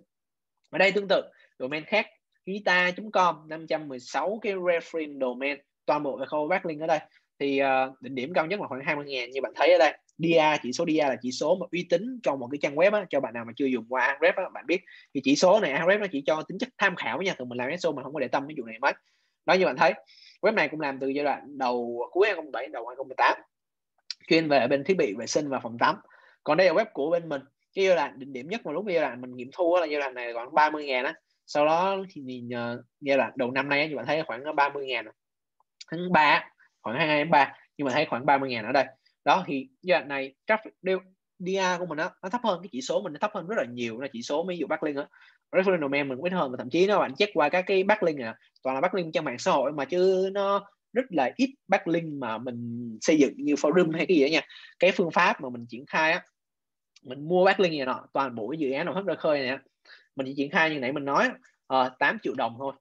Ở đây tương tự domain khác gita.com 516 cái referring domain toàn bộ về khâu backlink ở đây. Thì uh, đỉnh điểm cao nhất là khoảng 20 ngàn như bạn thấy ở đây. DA chỉ số DA là chỉ số mà uy tín trong một cái trang web á, cho bạn nào mà chưa dùng qua Ahrefs á, bạn biết. Thì chỉ số này Ahrefs nó chỉ cho tính chất tham khảo nha thường mình làm SEO mình không có để tâm cái vụ này mất đó như bạn thấy web này cũng làm từ giai đoạn đầu cuối 2017 đầu 2018 chuyên về bên thiết bị vệ sinh và phòng tắm. Còn đây là web của bên mình. Cái giai đoạn đỉnh điểm nhất mà lúc giai đoạn mình nghiệm thu là giai đoạn này khoảng 30 ngàn á. Sau đó thì nhìn ờ, giai đoạn đầu năm nay như bạn thấy khoảng 30 ngàn tháng 3 khoảng 22 3 nhưng mà thấy khoảng 30 ngàn ở đây đó thì giai đoạn này traffic DA của mình đó, nó thấp hơn cái chỉ số mình nó thấp hơn rất là nhiều là chỉ số ví dụ backlink á. Referral domain mình cũng ít hơn và thậm chí nó bạn check qua các cái backlink à toàn là backlink trên mạng xã hội mà chứ nó rất là ít backlink mà mình xây dựng như forum hay cái gì đó nha. Cái phương pháp mà mình triển khai á mình mua backlink gì nọ toàn bộ cái dự án nào hết ra khơi này mình chỉ triển khai như nãy mình nói uh, 8 ờ, triệu đồng thôi.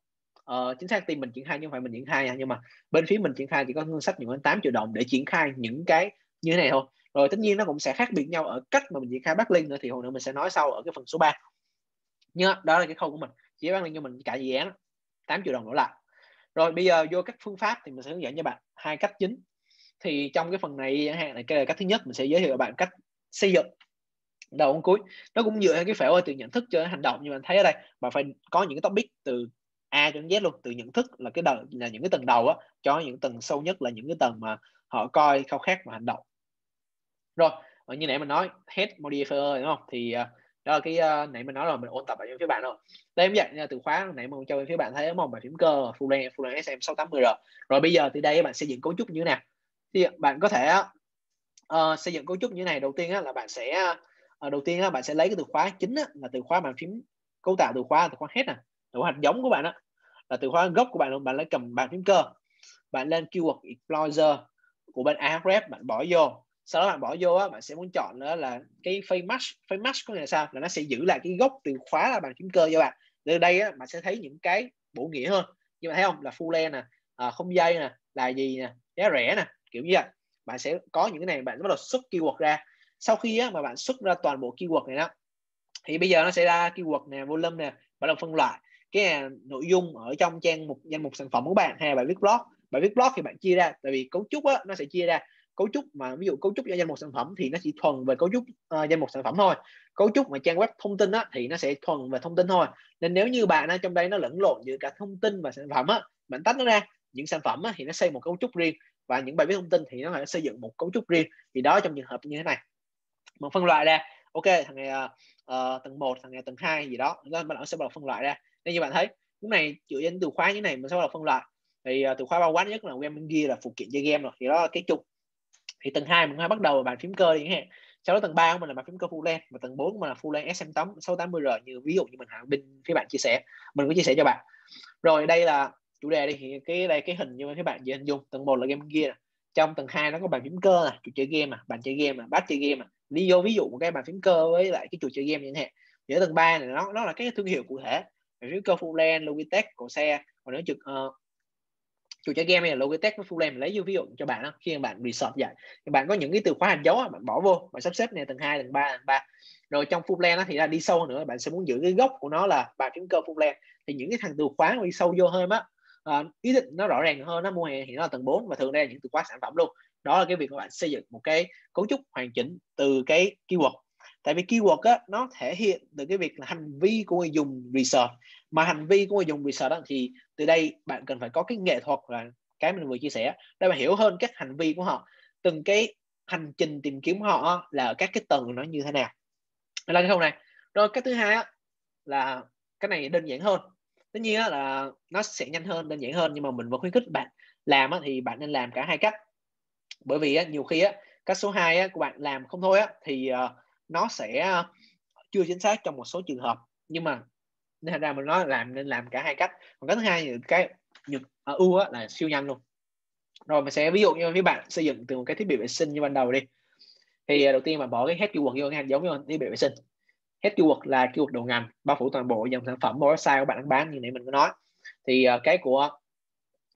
Uh, chính xác team mình triển khai nhưng phải mình triển khai nha nhưng mà bên phía mình triển khai chỉ có ngân sách những 8 triệu đồng để triển khai những cái như thế này thôi. Rồi tất nhiên nó cũng sẽ khác biệt nhau ở cách mà mình triển khai backlink nữa, thì hồi nữa mình sẽ nói sau ở cái phần số 3 nhưng đó là cái khâu của mình. Chỉ backlink cho mình cả dự án 8 triệu đồng đổ lại. Rồi bây giờ vô các phương pháp thì mình sẽ hướng dẫn cho bạn hai cách chính. Thì trong cái phần này, chẳng hạn là cái là cách thứ nhất, mình sẽ giới thiệu bạn cách xây dựng đầu đến cuối. Nó cũng dựa trên cái phải từ nhận thức cho đến hành động. Như bạn thấy ở đây, bạn phải có những cái topic từ A đến Z luôn. Từ nhận thức là cái đầu, là những cái tầng đầu á, cho những tầng sâu nhất, là những cái tầng mà họ coi khao khát và hành động rồi ờ, như nãy mình nói head modifier đúng không? Thì uh, đó là cái uh, nãy mình nói rồi mình ôn tập ở phía bạn rồi. Đây em dạy từ khóa nãy mình cho phía bạn thấy đúng không? Bài phím cơ full length full length SM 680 rồi. Rồi bây giờ từ đây bạn xây dựng cấu trúc như thế nào? Thì bạn có thể uh, xây dựng cấu trúc như thế này. Đầu tiên á, là bạn sẽ uh, đầu tiên á, bạn sẽ lấy cái từ khóa chính á, là từ khóa bàn phím cấu tạo từ khóa từ khóa head nè từ khóa hạt giống của bạn á là từ khóa gốc của bạn luôn. Bạn lấy cầm bàn phím cơ bạn lên keyword explorer của bên Ahrefs bạn bỏ vô sau đó bạn bỏ vô á, bạn sẽ muốn chọn đó là cái face match face match có nghĩa là sao? Là nó sẽ giữ lại cái gốc từ khóa là bàn kiếm cơ cho bạn. Từ đây á, bạn sẽ thấy những cái bổ nghĩa hơn. Như bạn thấy không? Là full length nè à, không dây nè là gì nè giá rẻ nè kiểu như vậy. Bạn sẽ có những cái này bạn bắt đầu xuất keyword ra. Sau khi á, mà bạn xuất ra toàn bộ keyword này đó thì bây giờ nó sẽ ra keyword nè volume nè bắt đầu phân loại. Cái à, nội dung ở trong trang mục danh mục sản phẩm của bạn hay là bài viết blog. Bài viết blog thì bạn chia ra tại vì cấu trúc á, nó sẽ chia ra cấu trúc mà ví dụ cấu trúc cho danh mục sản phẩm thì nó chỉ thuần về cấu trúc uh, danh mục sản phẩm thôi. Cấu trúc mà trang web thông tin á, thì nó sẽ thuần về thông tin thôi. Nên nếu như bạn á, trong đây nó lẫn lộn giữa cả thông tin và sản phẩm á, bạn tách nó ra những sản phẩm á, thì nó xây một cấu trúc riêng. Và những bài viết thông tin thì nó phải xây dựng một cấu trúc riêng. Thì đó trong trường hợp như thế này. Mình phân loại ra. Ok thằng này uh, tầng 1 thằng này tầng 2 gì đó nên bắt đầu sẽ bắt đầu phân loại ra. Nên như bạn thấy lúc này dựa trên từ khóa như này mình sẽ bắt đầu phân loại. Thì uh, từ khóa bao quát nhất là game gear là phụ kiện chơi game rồi thì đó là cái trục thì tầng 2 mình hay bắt đầu là bàn phím cơ đi ha sau đó tầng 3 của mình là bàn phím cơ full length và tầng 4 của mình là full length SM8 680R như ví dụ như mình Hạng bên phía bạn chia sẻ. Mình có chia sẻ cho bạn. Rồi đây là chủ đề đi thì cái đây cái hình như các bạn dễ hình dung. Tầng 1 là game gear. Trong tầng 2 nó có bàn phím cơ là chủ chơi game à bàn chơi game à bát chơi game à. Lý do ví dụ một cái bàn phím cơ với lại cái chủ chơi game như thế thì ở tầng 3 này nó nó là cái thương hiệu cụ thể. Bàn phím cơ full length Logitech của xe còn nếu trực uh, chủ chơi game này là Logitech với full lấy vô ví dụ cho bạn đó khi bạn resort vậy. Thì bạn có những cái từ khóa hình dấu bạn bỏ vô bạn sắp xếp này tầng 2 tầng 3 tầng 3 rồi trong full đó thì ra đi sâu nữa bạn sẽ muốn giữ cái gốc của nó là ba phím cơ full thì những cái thằng từ khóa đi sâu vô hơn á à, ý định nó rõ ràng hơn nó mua hàng thì nó là tầng 4 và thường đây là những từ khóa sản phẩm luôn. Đó là cái việc các bạn xây dựng một cái cấu trúc hoàn chỉnh từ cái keyword. Tại vì keyword á, nó thể hiện từ cái việc là hành vi của người dùng research mà hành vi của người dùng research đó, thì từ đây bạn cần phải có cái nghệ thuật là cái mình vừa chia sẻ. Để mà hiểu hơn các hành vi của họ từng cái hành trình tìm kiếm họ là các cái tầng nó như thế nào. Là cái không này. Rồi cái thứ hai là cái này đơn giản hơn. Tất nhiên là nó sẽ nhanh hơn đơn giản hơn nhưng mà mình vẫn khuyến khích bạn làm thì bạn nên làm cả hai cách. Bởi vì nhiều khi á, cách số 2 của bạn làm không thôi á, thì ờ, nó sẽ ờ, chưa chính xác trong một số trường hợp. Nhưng mà nên ra mình nói làm nên làm cả hai cách. Còn cái thứ hai cái nhược ở à, ưu là siêu nhanh luôn. Rồi mình sẽ, ví dụ như mấy bạn xây dựng từ một cái thiết bị vệ sinh như ban đầu đi. Thì à, đầu tiên mà bỏ cái hết keyword vô ngành giống như thiết bị vệ sinh. Hết keyword là keyword đầu ngành, bao phủ toàn bộ dòng sản phẩm website của bạn đang bán như nãy mình có nói. Thì à, cái của,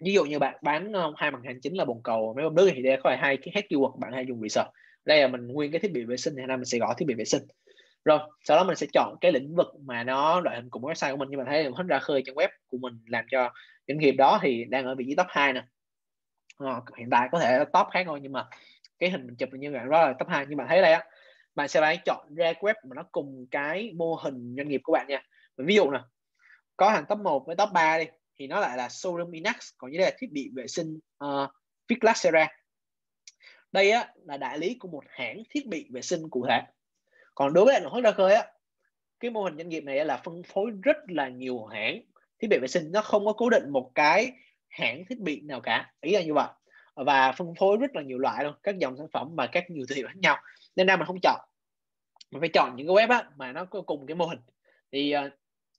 ví dụ như bạn bán hai mặt hàng chính là bồn cầu, mấy bơm nước thì đây có phải hai cái hết keyword bạn hay dùng vì sợ. Đây là mình nguyên cái thiết bị vệ sinh thì nay mình sẽ gõ thiết bị vệ sinh rồi sau đó mình sẽ chọn cái lĩnh vực mà nó loại hình cùng website của mình. Như mình thấy hết ra khơi trang web của mình làm cho doanh nghiệp đó thì đang ở vị trí top 2 nè. À, hiện tại có thể top khác thôi nhưng mà cái hình mình chụp như vậy đó là top 2 nhưng mà thấy đây á bạn sẽ phải chọn ra web mà nó cùng cái mô hình doanh nghiệp của bạn nha. Ví dụ nè có hàng top 1 với top 3 đi thì nó lại là showroom Inax còn như đây là thiết bị vệ sinh ờ, uh, Viclacera đây á, là đại lý của một hãng thiết bị vệ sinh cụ thể còn đối với lại nội thất ra khơi á cái mô hình doanh nghiệp này là phân phối rất là nhiều hãng thiết bị vệ sinh. Nó không có cố định một cái hãng thiết bị nào cả. Ý là như vậy. Và phân phối rất là nhiều loại luôn. Các dòng sản phẩm và các nhiều thương hiệu khác nhau. Nên ra mình không chọn. Mình phải chọn những cái web á, mà nó có cùng cái mô hình. Thì ờ,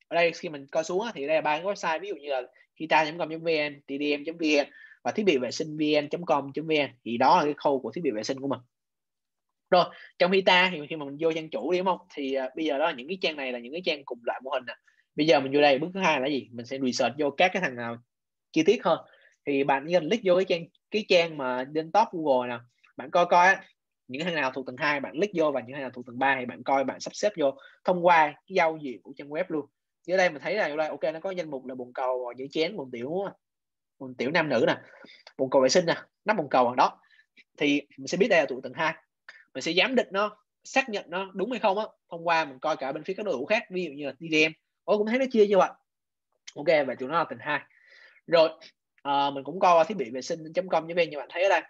ở đây khi mình coi xuống á, thì đây là ba cái website. Ví dụ như là kita.com.vn, tdm.vn và thiết bị vệ sinh vn.com.vn thì đó là cái khâu của thiết bị vệ sinh của mình rồi trong Hita thì khi mà mình vô trang chủ đi đúng không? Thì uh, bây giờ đó là những cái trang này là những cái trang cùng loại mô hình nè. Bây giờ mình vô đây bước thứ hai là gì? Mình sẽ research vô các cái thằng nào chi tiết hơn. Thì bạn chỉ click vô cái trang cái trang mà trên top Google nè bạn coi coi á những thằng nào thuộc tầng 2 bạn click vô và những thằng nào thuộc tầng 3 thì bạn coi bạn sắp xếp vô thông qua cái giao diện của trang web luôn. Dưới đây mình thấy là đây ok nó có danh mục là bồn cầu giữ chén bồn tiểu bồn tiểu nam nữ nè bồn cầu vệ sinh nè nắp bồn cầu đó. Thì mình sẽ biết đây là thuộc tầng 2 mình sẽ giám định nó xác nhận nó đúng hay không á thông qua mình coi cả bên phía các đối thủ khác ví dụ như là TDM Ồ cũng thấy nó chia như vậy ok và tụi nó là tầng hai. Rồi à, mình cũng coi thiết bị vệ sinh.com như như bạn thấy ở đây.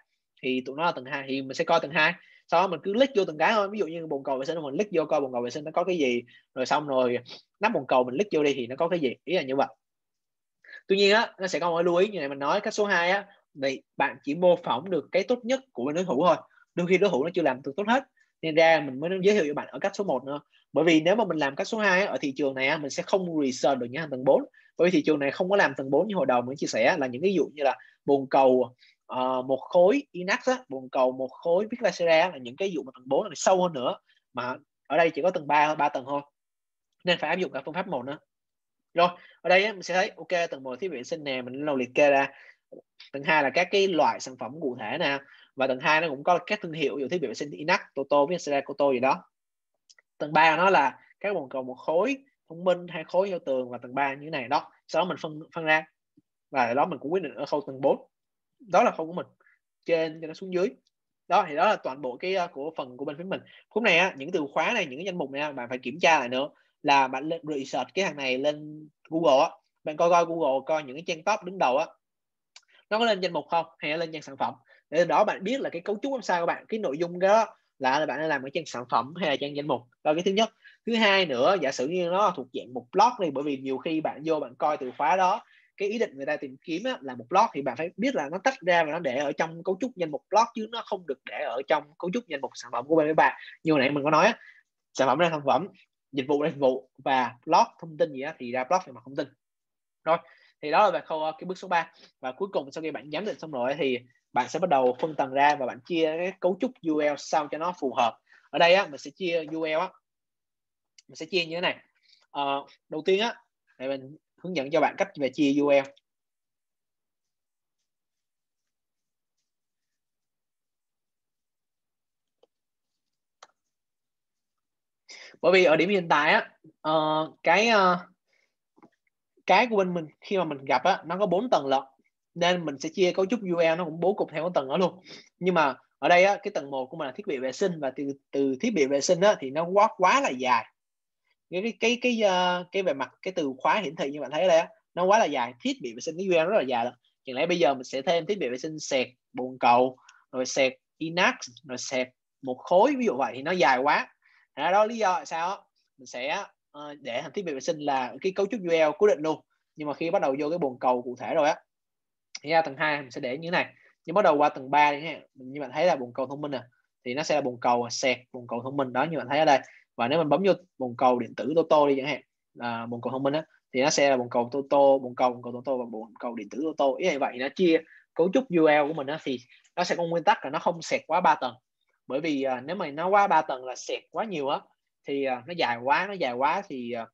Thì tụi nó là tầng hai thì mình sẽ coi tầng hai. Sau đó mình cứ click vô từng cái thôi ví dụ như bồn cầu vệ sinh mình click vô coi bồn cầu vệ sinh nó có cái gì. Rồi xong rồi nắp bồn cầu mình click vô đi thì nó có cái gì. Ý là như vậy. Tuy nhiên á nó sẽ có một lưu ý như này mình nói cách số 2 á thì bạn chỉ mô phỏng được cái tốt nhất của bên đối thủ thôi đôi khi đối thủ nó chưa làm được tốt hết. Nên ra mình mới giới thiệu cho bạn ở cách số 1 nữa. Bởi vì nếu mà mình làm cách số 2 ở thị trường này mình sẽ không research được những hàng tầng 4 bởi vì thị trường này không có làm tầng 4 như hồi đầu mình chia sẻ là những ví dụ như là bồn cầu uh, một khối inox á, bồn cầu một khối Viclacera là những cái dụ mà tầng 4 là sâu hơn nữa. Mà ở đây chỉ có tầng 3 ba tầng thôi. Nên phải áp dụng cả phương pháp một nữa. Rồi ở đây á, mình sẽ thấy ok tầng một thiết bị vệ sinh nè mình lâu liệt kê ra. Tầng hai là các cái loại sản phẩm cụ thể nè và tầng hai nó cũng có các thương hiệu như thiết bị vệ sinh Inac, Toto, với Seracoto gì đó. Tầng 3 nó là các bồn cầu một khối thông minh hai khối theo tường và tầng 3 như thế này đó. Sau đó mình phân phân ra. Và đó mình cũng quyết định ở khâu tầng 4 đó là khâu của mình. Trên cho nó xuống dưới. Đó thì đó là toàn bộ cái ờ, của phần của bên phía mình. Khúc này á những từ khóa này những cái danh mục này bạn phải kiểm tra lại nữa. Là bạn lên research cái hàng này lên Google á. Bạn coi coi Google coi những cái trang top đứng đầu á. Nó có lên danh mục không? Hay là lên trang sản phẩm? Để đó bạn biết là cái cấu trúc website của bạn cái nội dung đó là bạn đang làm cái trang sản phẩm hay là trang danh mục. Đó là cái thứ nhất. Thứ hai nữa giả sử như nó thuộc dạng một blog đi bởi vì nhiều khi bạn vô bạn coi từ khóa đó cái ý định người ta tìm kiếm á, là một blog thì bạn phải biết là nó tách ra và nó để ở trong cấu trúc danh mục blog chứ nó không được để ở trong cấu trúc danh mục sản phẩm của bên các bạn. Như hồi nãy mình có nói á, sản phẩm ra sản phẩm dịch vụ ra dịch vụ và blog thông tin gì đó thì ra blog về mặt thông tin. Rồi thì đó là về khâu ờ, cái bước số 3 và cuối cùng sau khi bạn giám định xong rồi thì bạn sẽ bắt đầu phân tầng ra và bạn chia cái cấu trúc UL sao cho nó phù hợp. Ở đây á mình sẽ chia UL á. Mình sẽ chia như thế này. À, đầu tiên á để mình hướng dẫn cho bạn cách về chia UL bởi vì ở điểm hiện tại á uh, cái uh, cái của bên mình khi mà mình gặp á nó có bốn tầng lận nên mình sẽ chia cấu trúc UL nó cũng bố cục theo cái tầng đó luôn. Nhưng mà ở đây á cái tầng một của mình là thiết bị vệ sinh và từ từ thiết bị vệ sinh á thì nó quá quá là dài. Cái cái cái cái, uh, cái về mặt cái từ khóa hiển thị như bạn thấy đây á nó quá là dài. Thiết bị vệ sinh cái UL rất là dài đó chẳng lẽ bây giờ mình sẽ thêm thiết bị vệ sinh sẹt bồn cầu rồi sẹt inox rồi sẹt một khối ví dụ vậy thì nó dài quá. Đó, đó lý do tại sao mình sẽ uh, để thành thiết bị vệ sinh là cái cấu trúc UL cố định luôn. Nhưng mà khi bắt đầu vô cái bồn cầu cụ thể rồi á thì ra tầng 2 mình sẽ để như thế này. Nhưng bắt đầu qua tầng 3 đi ha. Như bạn thấy là bồn cầu thông minh nè thì nó sẽ là bồn cầu sẹt bồn cầu thông minh. Đó như bạn thấy ở đây. Và nếu mình bấm vô bồn cầu điện tử Toto đi chẳng hạn là bồn cầu thông minh á thì nó sẽ là bồn cầu Toto bồn cầu bồn cầu Toto và bồn cầu điện tử Toto. Ý vậy nó chia cấu trúc UL của mình á thì nó sẽ có nguyên tắc là nó không sẹt quá 3 tầng. Bởi vì à, nếu mà nó quá 3 tầng là sẹt quá nhiều á thì à, nó dài quá nó dài quá thì à,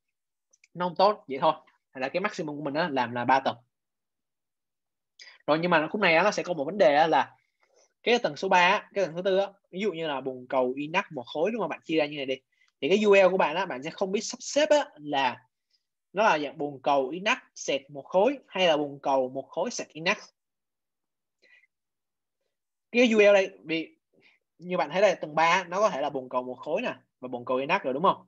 nó không tốt. Vậy thôi. Là cái maximum của mình á làm là 3 tầng rồi nhưng mà khúc này á, nó sẽ có một vấn đề là cái tầng số 3 cái tầng số tư á, ví dụ như là bồn cầu inox một khối đúng không bạn? Chia ra như này đi. Thì cái UL của bạn á, bạn sẽ không biết sắp xếp á, là nó là dạng bồn cầu inox sẹt một khối hay là bồn cầu một khối sẹt inox. Cái UL đây bị như bạn thấy đây tầng 3 nó có thể là bồn cầu một khối nè và bồn cầu inox rồi đúng không?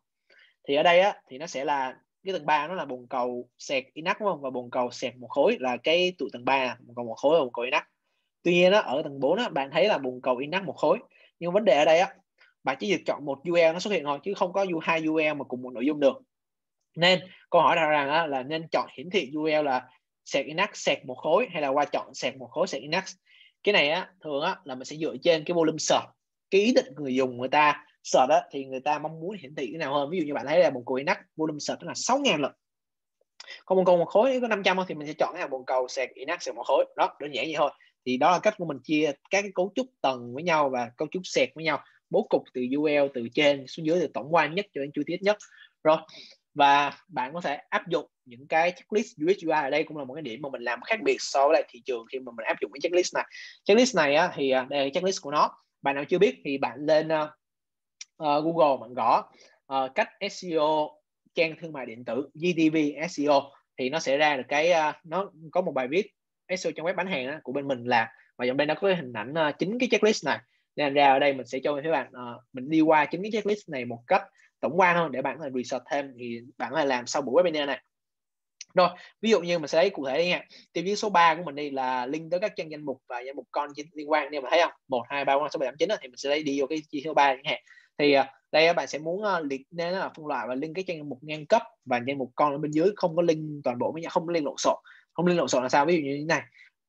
Thì ở đây á thì nó sẽ là cái tầng 3 nó là bồn cầu sẹt inox đúng không? Và bồn cầu sẹt một khối là cái tụ tầng 3 bồn cầu một khối và bồn cầu inox. Tuy nhiên đó, ở tầng 4 đó bạn thấy là bồn cầu inox một khối. Nhưng vấn đề ở đây á bạn chỉ việc chọn một UL nó xuất hiện thôi chứ không có u hai UL mà cùng một nội dung được. Nên câu hỏi đặt rằng á, là nên chọn hiển thị UL là sẹt inox sẹt một khối hay là qua chọn sẹt một khối sẹt inox. Cái này á thường á là mình sẽ dựa trên cái volume search. Cái ý định người dùng người ta search đó thì người ta mong muốn hiển thị cái nào hơn. Ví dụ như bạn thấy là một cầu inox volume search là 6.000 lần. Còn một cầu một khối có 500 thì mình sẽ chọn cái một bồn cầu sạc inox sạc một khối. Đó đơn giản vậy thôi. Thì đó là cách của mình chia các cái cấu trúc tầng với nhau và cấu trúc sạc với nhau. Bố cục từ UL từ trên xuống dưới từ tổng quan nhất cho đến chi tiết nhất. Rồi và bạn có thể áp dụng những cái checklist UX UI ở đây cũng là một cái điểm mà mình làm khác biệt so với lại thị trường khi mà mình áp dụng cái checklist này. Checklist này á, thì à, đây là checklist của nó. Bạn nào chưa biết thì bạn lên à, uh, Google bạn gõ uh, cách SEO trang thương mại điện tử GTV SEO thì nó sẽ ra được cái uh, nó có một bài viết SEO trong web bán hàng đó, của bên mình là và dòng đây nó có cái hình ảnh uh, cái checklist này. Nên ra ở đây mình sẽ cho các bạn uh, mình đi qua chính cái checklist này một cách tổng quan thôi để bạn có thể research thêm thì bạn có thể làm sau buổi webinar này. Rồi ví dụ như mình sẽ lấy cụ thể đi nha. Tiêu chí số 3 của mình đi là link tới các trang danh mục và danh mục con liên quan. Nên mà thấy không? Một hai ba bốn năm sáu bảy tám chín thì mình sẽ lấy đi vô cái chi số ba chẳng hạn thì à, đây bạn sẽ muốn à, liệt nên là phân loại và link cái trang mục ngang cấp và danh mục con ở bên dưới, không có link toàn bộ với nhau không có link lộn xộn. Không link lộn xộn là sao? Ví dụ như thế này.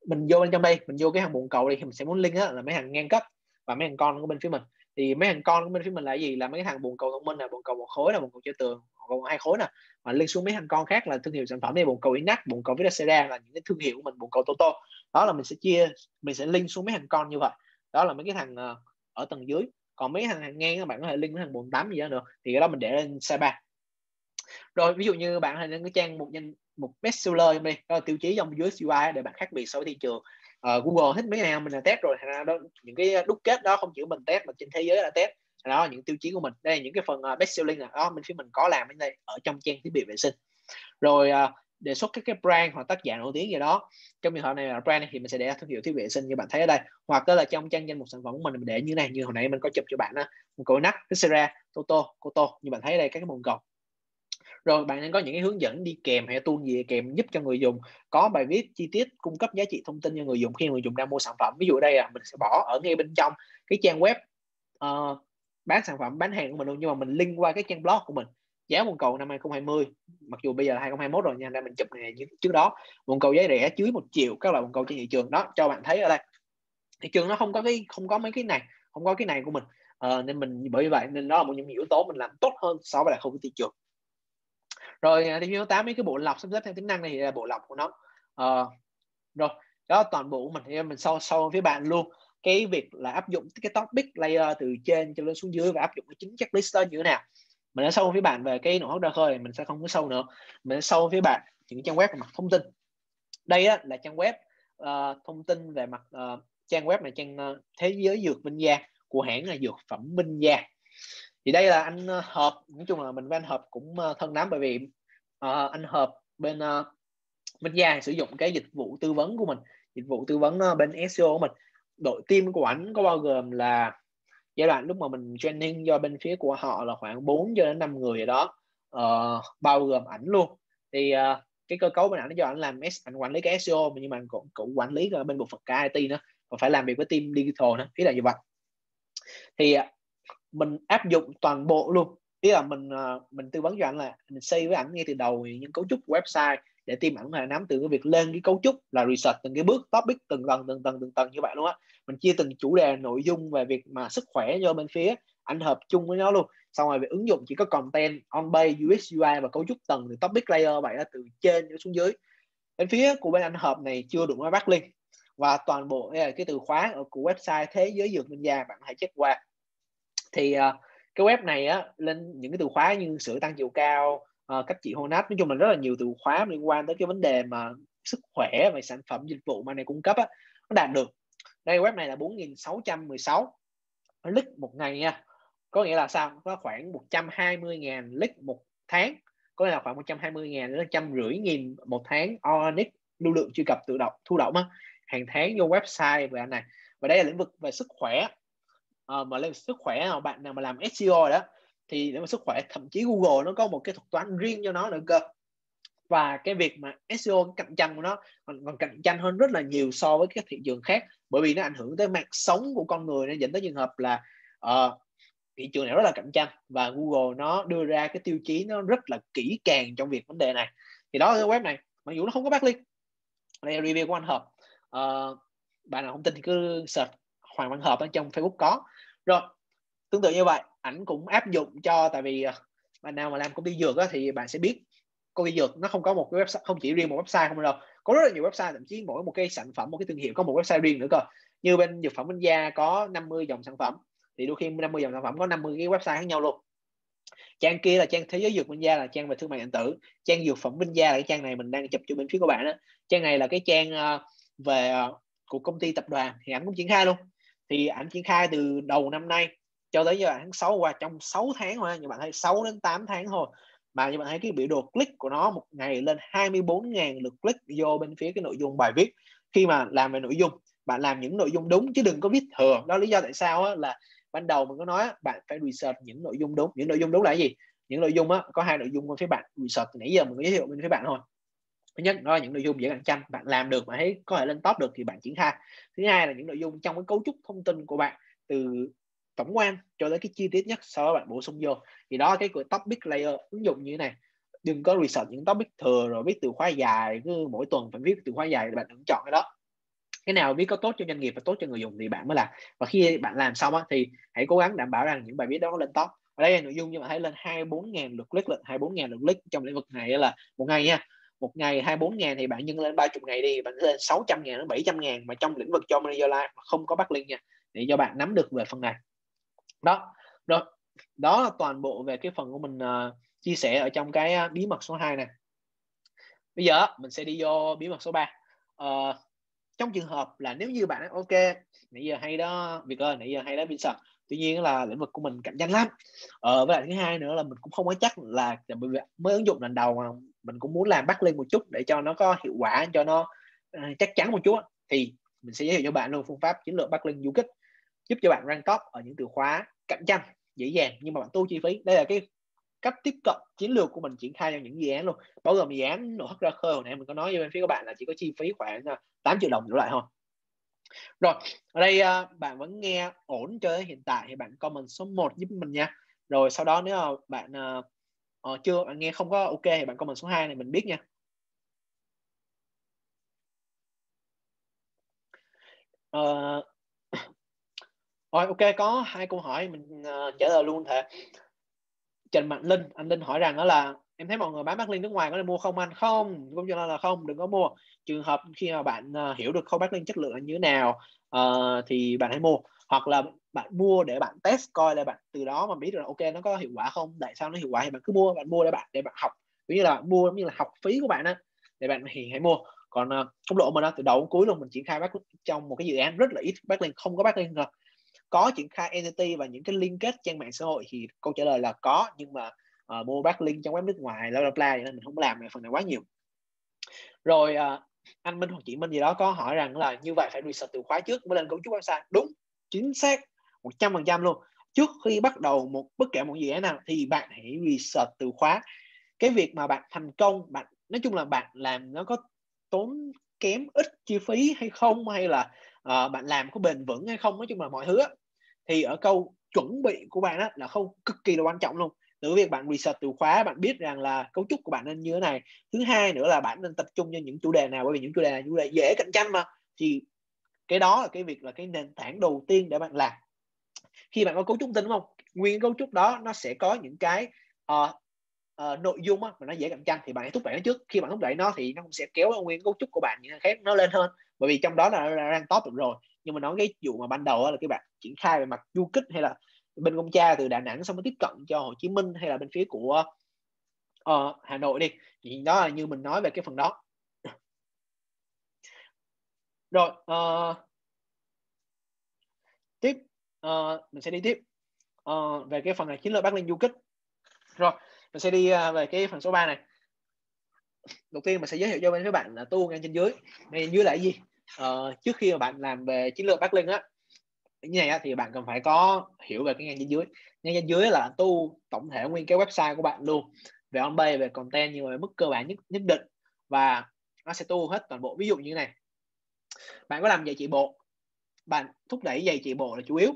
Mình vô bên trong đây, mình vô cái hàng bồn cầu đi thì mình sẽ muốn link là mấy hàng ngang cấp và mấy hàng con của bên phía mình. Thì mấy hàng con của bên phía mình là gì? Là mấy cái hàng bồn cầu thông minh là bồn cầu một khối là bồn cầu chơi tường còn hai khối nè. Mà liên xuống mấy hàng con khác là thương hiệu sản phẩm này bồn cầu Inac bồn cầu Vitacera là những cái thương hiệu của mình bồn cầu Toto. Đó là mình sẽ chia, mình sẽ link xuống mấy hàng con như vậy. Đó là mấy cái thằng ờ, ở tầng dưới còn mấy thằng ngang các bạn có thể link với thằng bồn tám gì đó được thì cái đó mình để lên c 3 rồi ví dụ như bạn hay lên cái trang một danh một bestseller đi đó là tiêu chí trong dưới UI để bạn khác biệt so với thị trường. Uh, Google hết mấy ngày mình là test rồi thành đó những cái đúc kết đó không chỉ mình test mà trên thế giới là test. Đó là những tiêu chí của mình. Đây là những cái phần ờ, uh, best selling là đó mình phía mình có làm bên đây ở trong trang thiết bị vệ sinh. Rồi uh, đề xuất các cái brand hoặc tác giả nổi tiếng gì đó. Trong trường hợp này là brand thì mình sẽ để thương hiệu thiết bị vệ sinh như bạn thấy ở đây. Hoặc đó là trong trang danh mục sản phẩm của mình mình để như này như hồi nãy mình có chụp cho bạn đó một cổ nắp Pixera Toto Koto như bạn thấy ở đây các cái môn cầu rồi bạn nên có những cái hướng dẫn đi kèm hay tuôn gì kèm giúp cho người dùng có bài viết chi tiết cung cấp giá trị thông tin cho người dùng khi người dùng đang mua sản phẩm. Ví dụ đây là mình sẽ bỏ ở ngay bên trong cái trang web uh, bán sản phẩm bán hàng của mình luôn nhưng mà mình link qua cái trang blog của mình giá một cầu năm 2020 mặc dù bây giờ là 2021 rồi nha nên mình chụp này trước đó một cầu giá rẻ dưới một triệu các loại một cầu trên thị trường. Đó cho bạn thấy ở đây thị trường nó không có cái không có mấy cái này không có cái này của mình. À, nên mình bởi vậy nên đó là một những yếu tố mình làm tốt hơn so với lại không có thị trường. Rồi à, thì yếu tám mấy cái bộ lọc sắp xếp theo tính năng này thì là bộ lọc của nó. À, rồi đó toàn bộ của mình. Thì mình sâu sâu với bạn luôn. Cái việc là áp dụng cái topic layer từ trên cho lên xuống dưới và áp dụng cái chính checklist đó như thế nào? Mình đã sâu với bạn về cái nội hốt ra khơi mình sẽ không có sâu nữa. Mình sẽ sâu với bạn những trang web về mặt thông tin. Đây á, là trang web uh, thông tin về mặt uh, trang web này trang uh, thế giới dược minh gia của hãng là dược phẩm minh gia thì đây là anh uh, hợp nói chung là mình với anh hợp cũng uh, thân lắm bởi vì uh, anh hợp bên uh, minh gia sử dụng cái dịch vụ tư vấn của mình dịch vụ tư vấn uh, bên SEO của mình. Đội team của ảnh có bao gồm là giai đoạn lúc mà mình training do bên phía của họ là khoảng 4 cho đến 5 người rồi đó. Uh, bao gồm ảnh luôn. Thì uh, cái cơ cấu bên ảnh do ảnh làm S ảnh quản lý cái SEO nhưng mà cũng, cũng quản lý ở bên bộ phận cái IT nữa và phải làm việc với team digital nữa ý là như vậy. Thì uh, mình áp dụng toàn bộ luôn. Ý là mình uh, mình tư vấn cho ảnh là mình xây với ảnh ngay từ đầu những cấu trúc website để team ảnh là nắm từ cái việc lên cái cấu trúc là research từng cái bước topic từng tầng từng tầng từng tầng như vậy luôn á. Mình chia từng chủ đề nội dung về việc mà sức khỏe cho bên phía anh hợp chung với nó luôn. Xong rồi về ứng dụng chỉ có content on page, UX UI và cấu trúc tầng từ topic layer vậy đó từ trên xuống dưới. Bên phía của bên anh hợp này chưa đụng với backlink và toàn bộ cái từ khóa ở của website thế giới dược minh gia bạn hãy check qua. Thì uh, cái web này á lên những cái từ khóa như sữa tăng chiều cao uh, cách trị hô nát nói chung là rất là nhiều từ khóa liên quan tới cái vấn đề mà sức khỏe và sản phẩm dịch vụ mà này cung cấp á nó đạt được. Đây web này là 4.616 lít một ngày nha. Có nghĩa là sao? Có khoảng 120.000 lít một tháng. Có nghĩa là khoảng 120.000 đến trăm rưỡi nghìn một tháng organic lưu lượng truy cập tự động thu động á hàng tháng vô website về anh này. Và đây là lĩnh vực về sức khỏe. À, mà lên sức khỏe nào bạn nào mà làm SEO đó thì để mà sức khỏe thậm chí Google nó có một cái thuật toán riêng cho nó nữa cơ. Và cái việc mà SEO cạnh tranh của nó còn, còn cạnh tranh hơn rất là nhiều so với các thị trường khác. Bởi vì nó ảnh hưởng tới mạng sống của con người nên dẫn tới trường hợp là uh, thị trường này rất là cạnh tranh và Google nó đưa ra cái tiêu chí nó rất là kỹ càng trong việc vấn đề này. Thì đó là cái web này mặc dù nó không có backlink đây là review của anh hợp. Uh, bạn nào không tin thì cứ search Hoàng Văn Hợp ở trong Facebook có. Rồi tương tự như vậy ảnh cũng áp dụng cho tại vì ờ, bạn nào mà làm công ty dược á, thì bạn sẽ biết công ty dược nó không có một cái website không chỉ riêng một website không đâu có rất là nhiều website thậm chí mỗi một cái sản phẩm một cái thương hiệu có một website riêng nữa cơ. Như bên dược phẩm Minh Gia có 50 dòng sản phẩm thì đôi khi 50 dòng sản phẩm có 50 cái website khác nhau luôn. Trang kia là trang thế giới dược Minh Gia là trang về thương mại điện tử. Trang dược phẩm Minh Gia là cái trang này mình đang chụp cho bên phía của bạn đó trang này là cái trang ờ, về ờ, của công ty tập đoàn thì ảnh cũng triển khai luôn. Thì ảnh triển khai từ đầu năm nay cho tới giờ tháng 6 qua trong 6 tháng thôi như bạn thấy 6 đến 8 tháng thôi. Mà như bạn thấy cái biểu đồ click của nó một ngày lên 24.000 lượt click vô bên phía cái nội dung bài viết. Khi mà làm về nội dung bạn làm những nội dung đúng chứ đừng có viết thừa. Đó lý do tại sao á, là ban đầu mình có nói bạn phải research những nội dung đúng. Những nội dung đúng là gì? Những nội dung á có hai nội dung phía bạn. Research nãy giờ mình giới thiệu bên phía bạn thôi. Thứ nhất đó là những nội dung dễ cạnh tranh. Bạn làm được mà thấy có thể lên top được thì bạn triển khai. Thứ hai là những nội dung trong cái cấu trúc thông tin của bạn từ tổng quan cho tới cái chi tiết nhất sau đó bạn bổ sung vô. Thì đó cái của topic layer ứng dụng như thế này. Đừng có research những topic thừa rồi viết từ khóa dài cứ mỗi tuần phải viết từ khóa dài bạn đừng chọn cái đó. Cái nào viết có tốt cho doanh nghiệp và tốt cho người dùng thì bạn mới làm. Và khi bạn làm xong á, thì hãy cố gắng đảm bảo rằng những bài viết đó lên top. Ở đây là nội dung nhưng mà thấy lên 24 ngàn lượt click lên 24 ngàn lượt click trong lĩnh vực này là một ngày nha. Một ngày 24 ngàn thì bạn nhân lên 30 ngày đi bạn lên 600 ngàn đến 700 ngàn mà trong lĩnh vực cho manager live mà không có bắt link nha. Để cho bạn nắm được về phần này đó rồi đó là toàn bộ về cái phần của mình uh, chia sẻ ở trong cái uh, bí mật số 2 này bây giờ mình sẽ đi vô bí mật số 3 uh, ờ, trong trường hợp là nếu như bạn nói ok nãy giờ hay đó việc ơi nãy giờ hay đó Vincent. Tuy nhiên là lĩnh vực của mình cạnh tranh lắm. Ờ, với lại thứ hai nữa là mình cũng không có chắc là mới ứng dụng lần đầu mà mình cũng muốn làm bắt lên một chút để cho nó có hiệu quả cho nó uh, chắc chắn một chút thì mình sẽ giới thiệu cho bạn luôn phương pháp chiến lược bắt lên du kích giúp cho bạn rank top ở những từ khóa cạnh tranh dễ dàng. Nhưng mà bạn tu chi phí. Đây là cái cách tiếp cận chiến lược của mình triển khai cho những dự án luôn. Bao gồm dự án nổ hất ra khơi. Hồi nãy mình có nói với bên phía các bạn là chỉ có chi phí khoảng à, 8 triệu đồng trở lại thôi. Rồi ở đây uh, bạn vẫn nghe ổn cho đến hiện tại thì bạn comment số 1 giúp mình nha. Rồi sau đó nếu mà bạn uh, chưa bạn nghe không có ok thì bạn comment số 2 này mình biết nha. Uh, rồi ok có hai câu hỏi mình uh, trả lời luôn thể. Trần Mạnh Linh anh Linh hỏi rằng đó là em thấy mọi người bán backlink nước ngoài có nên mua không anh? Không cũng cho nên là không đừng có mua. Trường hợp khi mà bạn uh, hiểu được khâu linh chất lượng là như thế nào uh, thì bạn hãy mua. Hoặc là bạn mua để bạn test coi là bạn từ đó mà biết được là ok nó có hiệu quả không tại sao nó hiệu quả thì bạn cứ mua bạn mua để bạn để bạn học. Ví như là bạn mua như là học phí của bạn á để bạn thì hãy mua. Còn uh, công độ mình đó từ đầu đến cuối luôn mình triển khai bác trong một cái dự án rất là ít backlink không có backlink rồi có triển khai entity và những cái liên kết trang mạng xã hội thì câu trả lời là có nhưng mà uh, mua backlink trong web nước ngoài bla bla bla nên mình không làm phần này quá nhiều. Rồi uh, anh Minh hoặc chị Minh gì đó có hỏi rằng là như vậy phải research từ khóa trước mới lên cấu trúc website. Đúng chính xác một trăm phần trăm luôn. Trước khi bắt đầu một bất kể một dự án nào thì bạn hãy research từ khóa. Cái việc mà bạn thành công bạn nói chung là bạn làm nó có tốn kém ít chi phí hay không hay là uh, bạn làm có bền vững hay không nói chung là mọi thứ thì ở câu chuẩn bị của bạn á, là không cực kỳ là quan trọng luôn. Từ việc bạn research từ khóa bạn biết rằng là cấu trúc của bạn nên như thế này. Thứ hai nữa là bạn nên tập trung cho những chủ đề nào bởi vì những chủ đề này chủ đề dễ cạnh tranh mà. Thì cái đó là cái việc là cái nền tảng đầu tiên để bạn làm. Khi bạn có cấu trúc tin đúng không? Nguyên cấu trúc đó nó sẽ có những cái uh, uh, nội dung á, mà nó dễ cạnh tranh thì bạn hãy thúc đẩy nó trước. Khi bạn thúc đẩy nó thì nó cũng sẽ kéo nguyên cấu trúc của bạn những khác nó lên hơn. Bởi vì trong đó là, là đang top được rồi. Nhưng mà nói cái vụ mà ban đầu là cái bạn triển khai về mặt du kích hay là bên công cha từ Đà Nẵng xong mới tiếp cận cho Hồ Chí Minh hay là bên phía của uh, Hà Nội đi thì đó là như mình nói về cái phần đó. Rồi uh, tiếp uh, mình sẽ đi tiếp uh, về cái phần này chiến lược bắc lên du kích. Rồi mình sẽ đi à, về cái phần số 3 này. Đầu tiên mình sẽ giới thiệu cho bên các bạn là tu ngang trên dưới. Ngay dưới là cái gì? Ờ, trước khi mà bạn làm về chiến lược backlink á như này á, thì bạn cần phải có hiểu về cái ngang trên dưới. Ngang trên dưới là tu tổng thể nguyên cái website của bạn luôn. Về on page về content nhưng mà mức cơ bản nhất nhất định. Và nó sẽ tu hết toàn bộ. Ví dụ như thế này. Bạn có làm giày trị bộ. Bạn thúc đẩy giày trị bộ là chủ yếu.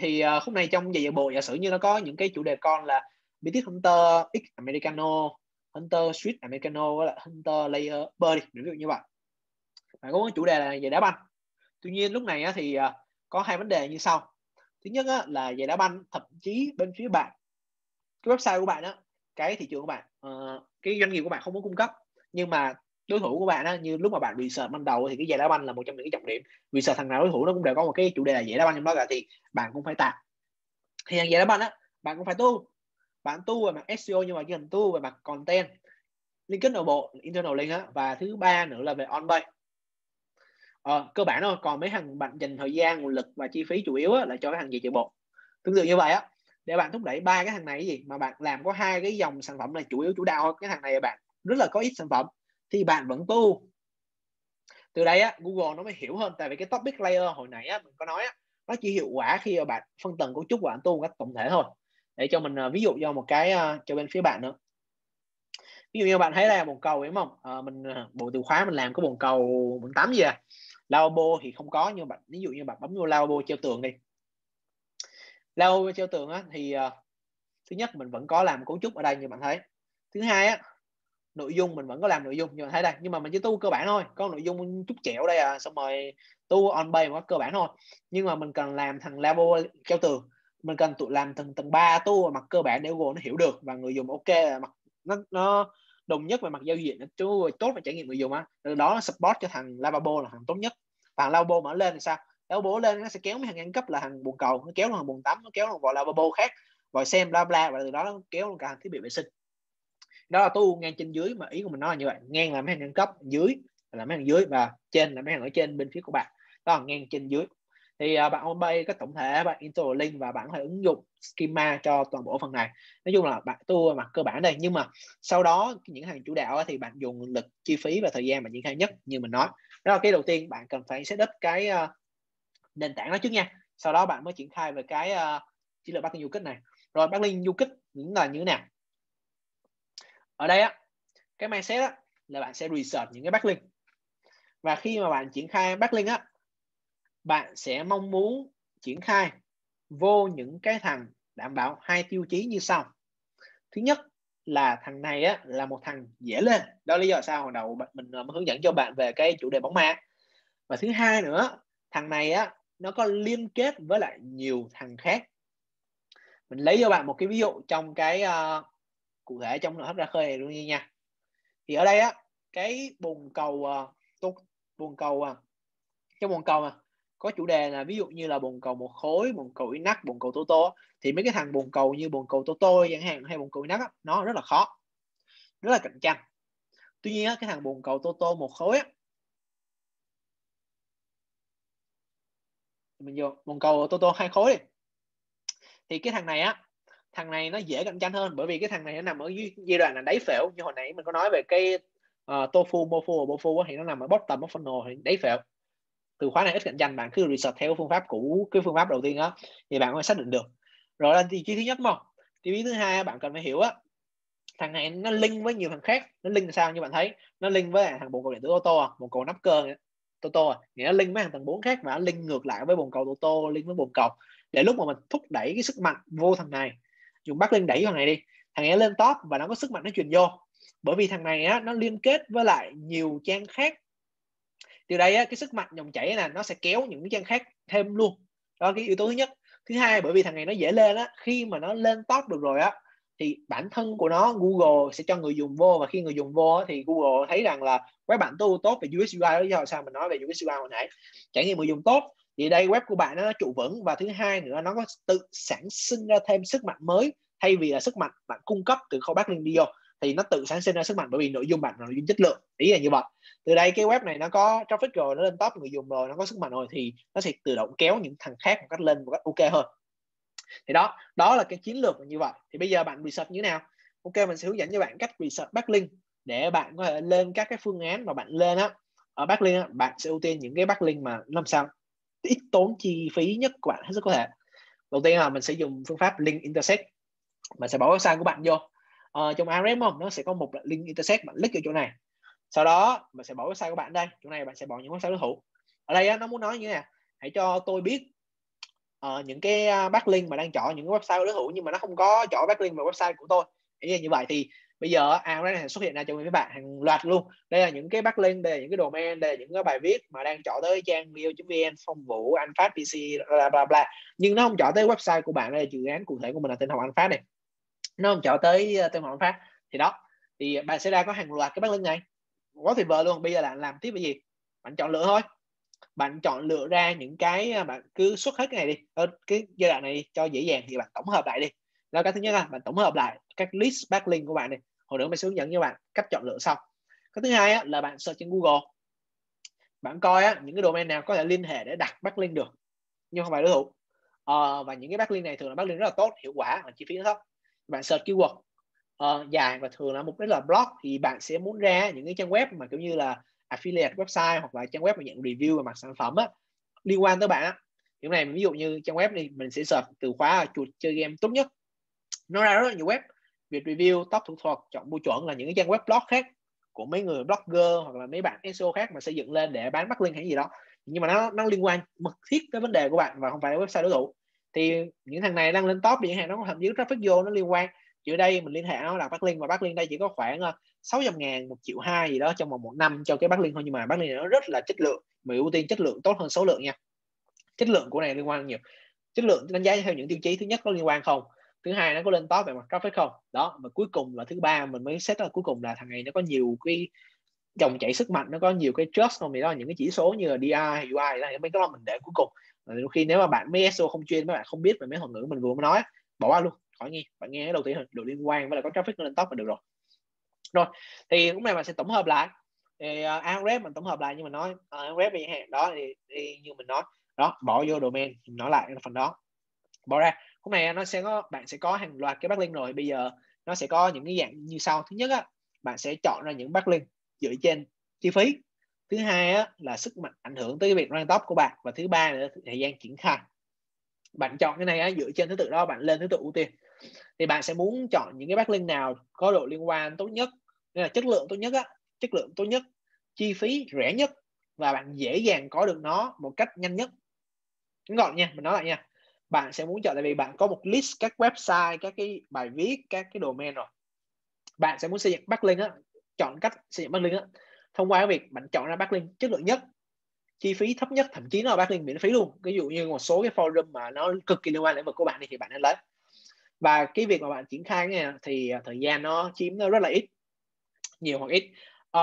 Thì uh, khúc này trong giày trị bộ giả sử như nó có những cái chủ đề con là BTS Hunter X Americano Hunter Street Americano là Hunter Layer Bird ví dụ như vậy. Bạn có chủ đề là về đá banh? Tuy nhiên lúc này thì à, có hai vấn đề như sau. Thứ nhất là về đá banh thậm chí bên phía bạn cái website của bạn đó cái thị trường của bạn ờ, cái doanh nghiệp của bạn không có cung cấp. Nhưng mà đối thủ của bạn á, như lúc mà bạn research ban đầu thì cái giải đá banh là một trong những cái trọng điểm. Research thằng nào đối thủ nó cũng đều có một cái chủ đề là giải đá banh trong đó cả thì bạn cũng phải tạo. Thì hàng giải đá banh á bạn cũng phải tu bạn tu về mặt SEO nhưng mà chỉ cần tu về mặt content. Liên kết nội bộ internal link á. Và thứ ba nữa là về on page ờ, cơ bản thôi còn mấy thằng bạn dành thời gian nguồn lực và chi phí chủ yếu á, là cho cái thằng gì chạy bộ. Tương tự như vậy á để bạn thúc đẩy ba cái thằng này cái gì mà bạn làm có hai cái dòng sản phẩm là chủ yếu chủ đạo cái thằng này bạn rất là có ít sản phẩm thì bạn vẫn tu. Từ đây á Google nó mới hiểu hơn tại vì cái topic layer hồi nãy á mình có nói á nó chỉ hiệu quả khi mà bạn phân tầng cấu trúc của bạn tu một cách tổng thể thôi để cho mình uh, ví dụ cho một cái uh, cho bên phía bạn nữa. Ví dụ như bạn thấy là bồn cầu đúng không? À, mình à, bộ từ khóa mình làm có bồn cầu bồn tắm gì à lavabo thì không có nhưng bạn ví dụ như bạn bấm vô lavabo treo tường đi. Lavabo treo tường á thì uh, thứ nhất mình vẫn có làm cấu trúc ở đây như bạn thấy. Thứ hai á nội dung mình vẫn có làm nội dung như bạn thấy đây nhưng mà mình chỉ tu cơ bản thôi có nội dung chút chẹo đây à xong rồi tu on bay một cơ bản thôi. Nhưng mà mình cần làm thằng lavabo treo tường mình cần tụ làm tầng tầng ba tu mặt cơ bản để Google nó hiểu được và người dùng ok mặt nó nó đồng nhất về mặt giao diện, nó chú tốt về trải nghiệm người dùng á. Từ đó nó support cho thằng lavabo là thằng tốt nhất. Thằng lavabo mở lên thì sao? Lavabo lên nó sẽ kéo mấy thằng ngang cấp là thằng buồn cầu, nó kéo thằng buồn tắm, nó kéo thằng vòi lavabo khác vòi xem, bla bla, và từ đó nó kéo cả thiết bị vệ sinh. Đó là tu ngang trên dưới mà ý của mình nói là như vậy. Ngang là mấy hàng ngang cấp dưới là mấy hàng dưới và trên là mấy hàng ở trên bên phía của bạn. Đó là ngang trên dưới thì uh, bạn obey có tổng thể bạn install link và bạn có thể ứng dụng schema cho toàn bộ phần này. Nói chung là bạn tour mặt cơ bản đây. Nhưng mà sau đó những hàng chủ đạo thì bạn dùng lực chi phí và thời gian mà triển khai nhất như mình nói. Đó là cái đầu tiên bạn cần phải setup cái uh, nền tảng đó trước nha. Sau đó bạn mới triển khai về cái uh, chiến lược backlink du kích này. Rồi backlink du kích những là như thế nào? Ở đây á cái mindset á là bạn sẽ research những cái backlink và khi mà bạn triển khai backlink á bạn sẽ mong muốn triển khai vô những cái thằng đảm bảo hai tiêu chí như sau. Thứ nhất là thằng này á là một thằng dễ lên. Đó là lý do sao hồi đầu mình ờ, hướng dẫn cho bạn về cái chủ đề bóng ma. Và thứ hai nữa thằng này á nó có liên kết với lại nhiều thằng khác. Mình lấy cho bạn một cái ví dụ trong cái uh, cụ thể trong nội hấp ra khơi này luôn nha. Thì ở đây á cái bồn cầu ờ, uh, bồn cầu uh, cái bồn cầu mà có chủ đề là ví dụ như là bồn cầu một khối bồn cầu inox bồn cầu toto thì mấy cái thằng bồn cầu như bồn cầu toto chẳng hạn hay bồn cầu inox nó rất là khó rất là cạnh tranh. Tuy nhiên cái thằng bồn cầu toto một khối á, mình vô bồn cầu toto hai khối đi. Thì cái thằng này á thằng này nó dễ cạnh tranh hơn bởi vì cái thằng này nó nằm ở dưới giai đoạn là đáy phễu như hồi nãy mình có nói về cái uh, tofu mofu và bofu thì nó nằm ở bottom of funnel thì đáy phễu từ khóa này ít cạnh tranh, bạn cứ research theo phương pháp cũ, cái phương pháp đầu tiên đó thì bạn mới xác định được. Rồi là tiêu chí thứ nhất mà. Tiêu chí thứ hai bạn cần phải hiểu á, thằng này nó link với nhiều thằng khác. Nó link sao như bạn thấy? Nó link với thằng bồn cầu điện tử ô tô à, một cầu nắp cơ tô tô nghĩa là link với thằng tầng 4 khác và nó link ngược lại với bồn cầu toto link với bồn cầu. Để lúc mà mình thúc đẩy cái sức mạnh vô thằng này, dùng bắt lên đẩy thằng này đi, thằng này lên top và nó có sức mạnh nó truyền vô. Bởi vì thằng này á, nó liên kết với lại nhiều trang khác từ đây á, cái sức mạnh dòng chảy là nó sẽ kéo những cái trang khác thêm luôn. Đó cái yếu tố thứ nhất. Thứ hai bởi vì thằng này nó dễ lên á khi mà nó lên top được rồi á thì bản thân của nó Google sẽ cho người dùng vô và khi người dùng vô thì Google thấy rằng là web bạn tu tốt về UX UI đó do sao mình nói về UX UI hồi nãy. Trải nghiệm người dùng tốt thì đây web của bạn nó trụ vững. Và thứ hai nữa nó có tự sản sinh ra thêm sức mạnh mới thay vì là sức mạnh bạn cung cấp từ khâu backlink đi vô thì nó tự sản sinh ra sức mạnh bởi vì nội dung bạn là nội dung chất lượng. Ý là như vậy. Từ đây cái web này nó có traffic rồi nó lên top người dùng rồi nó có sức mạnh rồi thì nó sẽ tự động kéo những thằng khác một cách lên một cách ok hơn. Thì đó đó là cái chiến lược như vậy. Thì bây giờ bạn research như thế nào? Ok mình sẽ hướng dẫn cho bạn cách research backlink để bạn có thể lên các cái phương án mà bạn lên á. Ở backlink á, bạn sẽ ưu tiên những cái backlink mà làm sao? Ít tốn chi phí nhất của bạn hết sức có thể. Đầu tiên là mình sẽ dùng phương pháp link intersect. Mình sẽ bỏ website của bạn vô ờ, trong ARM không? Nó sẽ có một link intersect bạn click ở chỗ này. Sau đó mình sẽ bỏ website của bạn đây. Chỗ này bạn sẽ bỏ những website đối thủ. Ở đây á, nó muốn nói như thế này hãy cho tôi biết uh, những cái à, backlink mà đang chọn những cái website đối thủ nhưng mà nó không có chọn backlink vào website của tôi. Ý như vậy. Thì bây giờ ARM này xuất hiện ra cho mấy bạn hàng loạt luôn. Đây là những cái backlink đây là những cái domain đây là những cái bài viết mà đang chọn tới trang bio.vn phong vũ anh phát pc bla bla bla. Nhưng nó không chọn tới website của bạn. Đây là dự án cụ thể của mình là tên học anh phát này nó không chọn tới ờ, mọi phát. Thì đó thì bạn sẽ ra có hàng loạt cái backlink này. Quá tuyệt vời luôn. Bây giờ là làm tiếp cái gì? Bạn chọn lựa thôi. Bạn chọn lựa ra những cái ờ, bạn cứ xuất hết cái này đi. Ở cái giai đoạn này cho dễ dàng thì bạn tổng hợp lại đi. Đó cái thứ nhất là bạn tổng hợp lại các list backlink của bạn đi. Hồi nữa mình sẽ hướng dẫn cho bạn cách chọn lựa sau. Cái thứ hai á, là bạn search trên Google. Bạn coi á, những cái domain nào có thể liên hệ để đặt backlink được. Nhưng không phải đối thủ. Ờ, và những cái backlink này thường là backlink rất là tốt hiệu quả và chi phí nó thấp bạn search keyword uh, dài và thường là mục đích là blog thì bạn sẽ muốn ra những cái trang web mà kiểu như là affiliate website hoặc là trang web mà nhận review về mặt sản phẩm á, liên quan tới bạn á. Kiểu này ví dụ như trang web này mình sẽ search từ khóa là chuột chơi game tốt nhất. Nó ra rất là nhiều web việc review top thủ thuật chọn mua chuẩn là những cái trang web blog khác của mấy người blogger hoặc là mấy bạn SEO khác mà xây dựng lên để bán backlink hay gì đó. Nhưng mà nó nó liên quan mật thiết tới vấn đề của bạn và không phải là website đối thủ thì những thằng này đang lên top điện hàng nó thậm chí traffic vô, nó liên quan. Chỉ đây, mình liên hệ nó là backlink và liên đây chỉ có khoảng ờ, 600 trăm ngàn, một triệu hai gì đó trong vòng một năm cho cái backlink thôi, nhưng mà bắc liên nó rất là chất lượng. Mình ưu tiên chất lượng tốt hơn số lượng nha. Chất lượng của này liên quan nhiều. Chất lượng đánh giá theo những tiêu chí thứ nhất có liên quan không? Thứ hai, nó có lên top về mặt traffic không? Đó, và cuối cùng là thứ ba, mình mới xét là cuối cùng là thằng này nó có nhiều cái dòng chảy sức mạnh nó có nhiều cái trust không? Thì đó là những cái chỉ số như là DI, UI là mấy cái đó mình để cuối cùng. Đôi khi nếu mà bạn mấy SEO không chuyên mấy bạn không biết về mấy thuật ngữ mình vừa mới nói bỏ qua luôn khỏi nghe. Bạn nghe cái đầu tiên độ liên quan với là có traffic nó lên top là được rồi. Rồi thì lúc này mình sẽ tổng hợp lại. Thì uh, Ahrefs mình tổng hợp lại như mình nói. Uh, Ahrefs đi đó thì, thì như mình nói. Đó bỏ vô domain nói lại phần đó. Bỏ ra. Lúc này nó sẽ có bạn sẽ có hàng loạt cái backlink rồi. Bây giờ nó sẽ có những cái dạng như sau. Thứ nhất á bạn sẽ chọn ra những backlink dựa trên chi phí. Thứ hai á, là sức mạnh ảnh hưởng tới cái việc rank top của bạn. Và thứ ba là thời gian triển khai. Bạn chọn cái này á, dựa trên thứ tự đó bạn lên thứ tự ưu tiên. Thì bạn sẽ muốn chọn những cái backlink nào có độ liên quan tốt nhất. Nên là chất lượng tốt nhất á chất lượng tốt nhất chi phí rẻ nhất. Và bạn dễ dàng có được nó một cách nhanh nhất. Ngắn gọn nha mình nói lại nha. Bạn sẽ muốn chọn tại vì bạn có một list các website các cái bài viết các cái domain rồi. Bạn sẽ muốn xây dựng backlink á chọn cách xây dựng backlink á. Thông qua cái việc bạn chọn ra backlink chất lượng nhất chi phí thấp nhất thậm chí nó là backlink miễn phí luôn. Ví dụ như một số cái forum mà nó cực kỳ liên quan đến vực của bạn thì bạn nên lấy. Và cái việc mà bạn triển khai này thì à, thời gian nó chiếm nó rất là ít nhiều hoặc ít. À,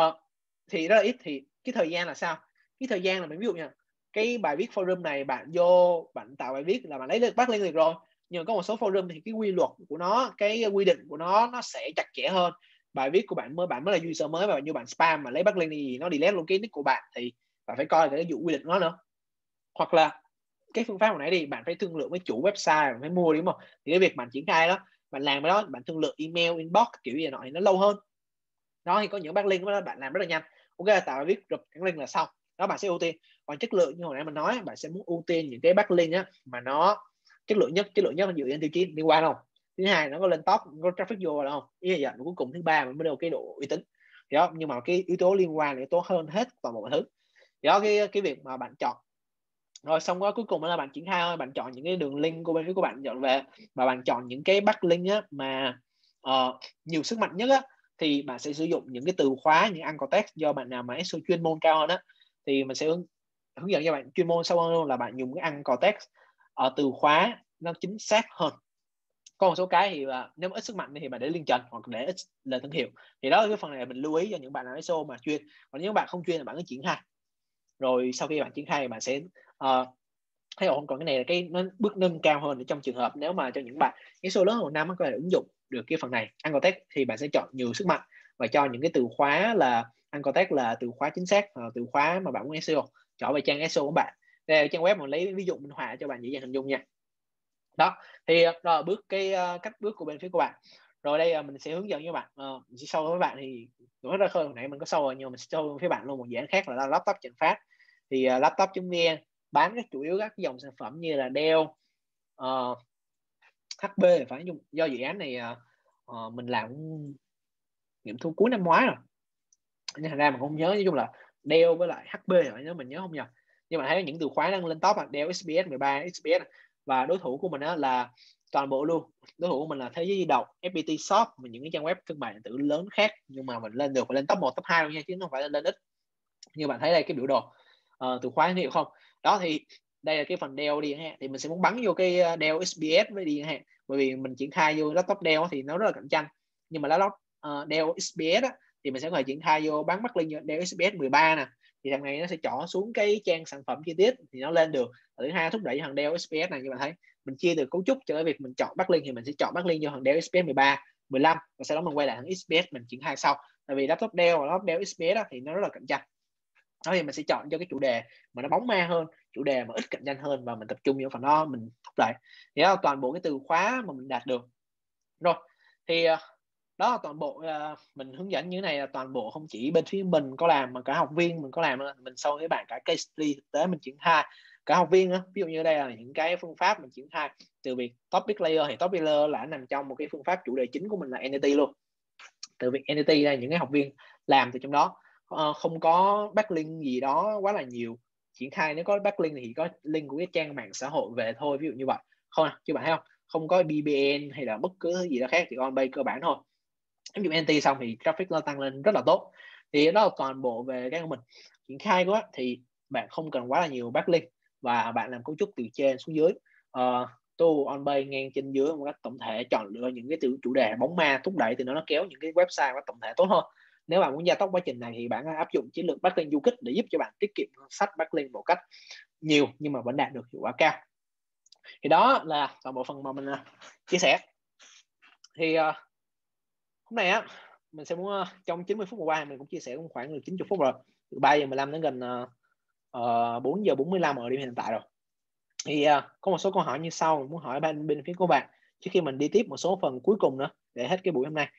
thì rất là ít thì cái thời gian là sao? Cái thời gian là mình ví dụ nha cái bài viết forum này bạn vô bạn tạo bài viết là bạn lấy được backlink được rồi. Nhưng có một số forum thì cái quy luật của nó cái quy định của nó nó sẽ chặt chẽ hơn bài viết của bạn mới bạn mới là user mới và như bạn spam mà lấy backlink gì nó delete luôn cái nick của bạn thì bạn phải coi cái vụ quy định nó nữa. Hoặc là cái phương pháp hồi nãy đi, bạn phải thương lượng với chủ website, bạn phải mua đúng không? Thì cái việc bạn triển khai đó, bạn làm cái đó, bạn thương lượng email, inbox, kiểu gì nọ thì nó lâu hơn. Đó, thì có những backlink đó, bạn làm rất là nhanh. Ok, tạo bài viết cái link là xong. Đó, bạn sẽ ưu tiên. Còn chất lượng, như hồi nãy mình nói, bạn sẽ muốn ưu tiên những cái backlink á, mà nó chất lượng nhất, chất lượng nhất là dựa trên tiêu chí liên quan không? Thứ hai nó có lên top có traffic vô rồi không? Ý là cuối cùng thứ ba mình mới được cái độ uy tín. Thì đó nhưng mà cái yếu tố liên quan là yếu tố hơn hết toàn bộ mọi thứ. Thì đó cái cái việc mà bạn chọn. Rồi xong đó cuối cùng là bạn triển khai thôi. Bạn chọn những cái đường link của bên phía của bạn chọn về. Và bạn chọn những cái backlink á mà uh, nhiều sức mạnh nhất á thì bạn sẽ sử dụng những cái từ khóa những anchor text do bạn nào mà SEO chuyên môn cao hơn á thì mình sẽ hướng, hướng dẫn cho bạn chuyên môn. Sâu hơn luôn là bạn dùng cái anchor text ở từ khóa nó chính xác hơn có một số cái thì uh, nếu mà ít sức mạnh thì bạn để liên trần hoặc để ít lời thương hiệu. Thì đó là cái phần này mình lưu ý cho những bạn làm SEO mà chuyên. Còn nếu bạn không chuyên thì bạn cứ triển khai. Rồi sau khi bạn triển khai bạn sẽ uh, thấy ổn. Còn cái này là cái nó bước nâng cao hơn để trong trường hợp nếu mà cho những bạn cái số lớn một năm có thể ứng dụng được cái phần này. Anchor thì bạn sẽ chọn nhiều sức mạnh và cho những cái từ khóa là Anchor là từ khóa chính xác uh, từ khóa mà bạn muốn SEO. Chọn về trang SEO của bạn. Đây là trang web mà lấy ví dụ minh họa cho bạn dễ dàng hình dung nha đó thì ờ, đó là bước cái uh, cách bước của bên phía của bạn. Rồi đây uh, mình sẽ hướng dẫn cho bạn uh, mình sẽ sâu với bạn thì nói ra khơi hồi nãy mình có sâu rồi nhưng mà mình sẽ sâu với bạn luôn một dạng khác là laptop trình phát thì uh, laptop.vn bán các chủ yếu các dòng sản phẩm như là Dell uh, HP phải dùng do dự án này uh, uh, mình làm nghiệm thu cuối năm ngoái rồi. Nên thành ra mình không nhớ nói chung là Dell với lại HP rồi nhớ mình nhớ không nhầm. Nhưng mà thấy những từ khóa đang lên top là Dell XPS 13 XPS và đối thủ của mình á là toàn bộ luôn. Đối thủ của mình là thế giới di động FPT shop và những cái trang web thương mại điện tử lớn khác. Nhưng mà mình lên được phải lên top 1, top 2 luôn nha chứ không phải lên ít. Như bạn thấy đây cái biểu đồ uh, từ khóa hiệu không? Đó thì đây là cái phần Dell đi ha. Thì mình sẽ muốn bắn vô cái ờ, Dell XPS với đi ha. Bởi vì mình triển khai vô laptop Dell thì nó rất là cạnh tranh. Nhưng mà laptop uh, Dell XPS á, thì mình sẽ có thể triển khai vô bán bắt link Dell XPS 13 nè. Thì thằng này nó sẽ chọn xuống cái trang sản phẩm chi tiết thì nó lên được. Thứ hai thúc đẩy thằng Dell XPS này như bạn thấy mình chia được cấu trúc cho cái việc mình chọn backlink thì mình sẽ chọn backlink vô thằng Dell XPS 13 15 và sau đó mình quay lại thằng XPS mình triển khai sau. Tại vì laptop Dell và laptop Dell XPS đó, thì nó rất là cạnh tranh. Đó thì mình sẽ chọn cho cái chủ đề mà nó bóng ma hơn chủ đề mà ít cạnh tranh hơn và mình tập trung vào phần đó mình thúc đẩy thì đó là toàn bộ cái từ khóa mà mình đạt được. Rồi thì uh, đó là toàn bộ uh, mình hướng dẫn như thế này là toàn bộ không chỉ bên phía mình có làm mà cả học viên mình có làm mình sâu với bạn cả case study thực tế mình triển khai. Cả học viên đó, ví dụ như đây là những cái phương pháp mình triển khai. Từ việc topic layer thì topic layer là nằm trong một cái phương pháp chủ đề chính của mình là entity luôn. Từ việc entity là những cái học viên làm từ trong đó. Uh, không có backlink gì đó quá là nhiều. Triển khai nếu có backlink thì có link của cái trang mạng xã hội về thôi ví dụ như vậy. Không à, chứ bạn thấy không? Không có BBN hay là bất cứ gì đó khác chỉ on bay cơ bản thôi áp dụng NT xong thì traffic nó tăng lên rất là tốt. Thì đó là toàn bộ về cái của mình. Triển khai quá thì bạn không cần quá là nhiều backlink và bạn làm cấu trúc từ trên xuống dưới. Uh, tu on bay ngang trên dưới một cách tổng thể chọn lựa những cái từ chủ đề bóng ma thúc đẩy thì nó nó kéo những cái website nó tổng thể tốt hơn. Nếu bạn muốn gia tốc quá trình này thì bạn áp dụng chiến lược backlink du kích để giúp cho bạn tiết kiệm sách backlink một cách nhiều nhưng mà vẫn đạt được hiệu quả cao. Thì đó là toàn bộ phần mà mình à, chia sẻ. Thì uh, hôm nay á mình sẽ muốn ờ, trong 90 phút vừa qua mình cũng chia sẻ cũng khoảng được 90 phút rồi. Từ 3 giờ 15 đến gần ờ, ờ, uh, 4 giờ 45 ở điểm hiện tại rồi. Thì uh, có một số câu hỏi như sau mình muốn hỏi bên bên phía của bạn trước khi mình đi tiếp một số phần cuối cùng nữa để hết cái buổi hôm nay.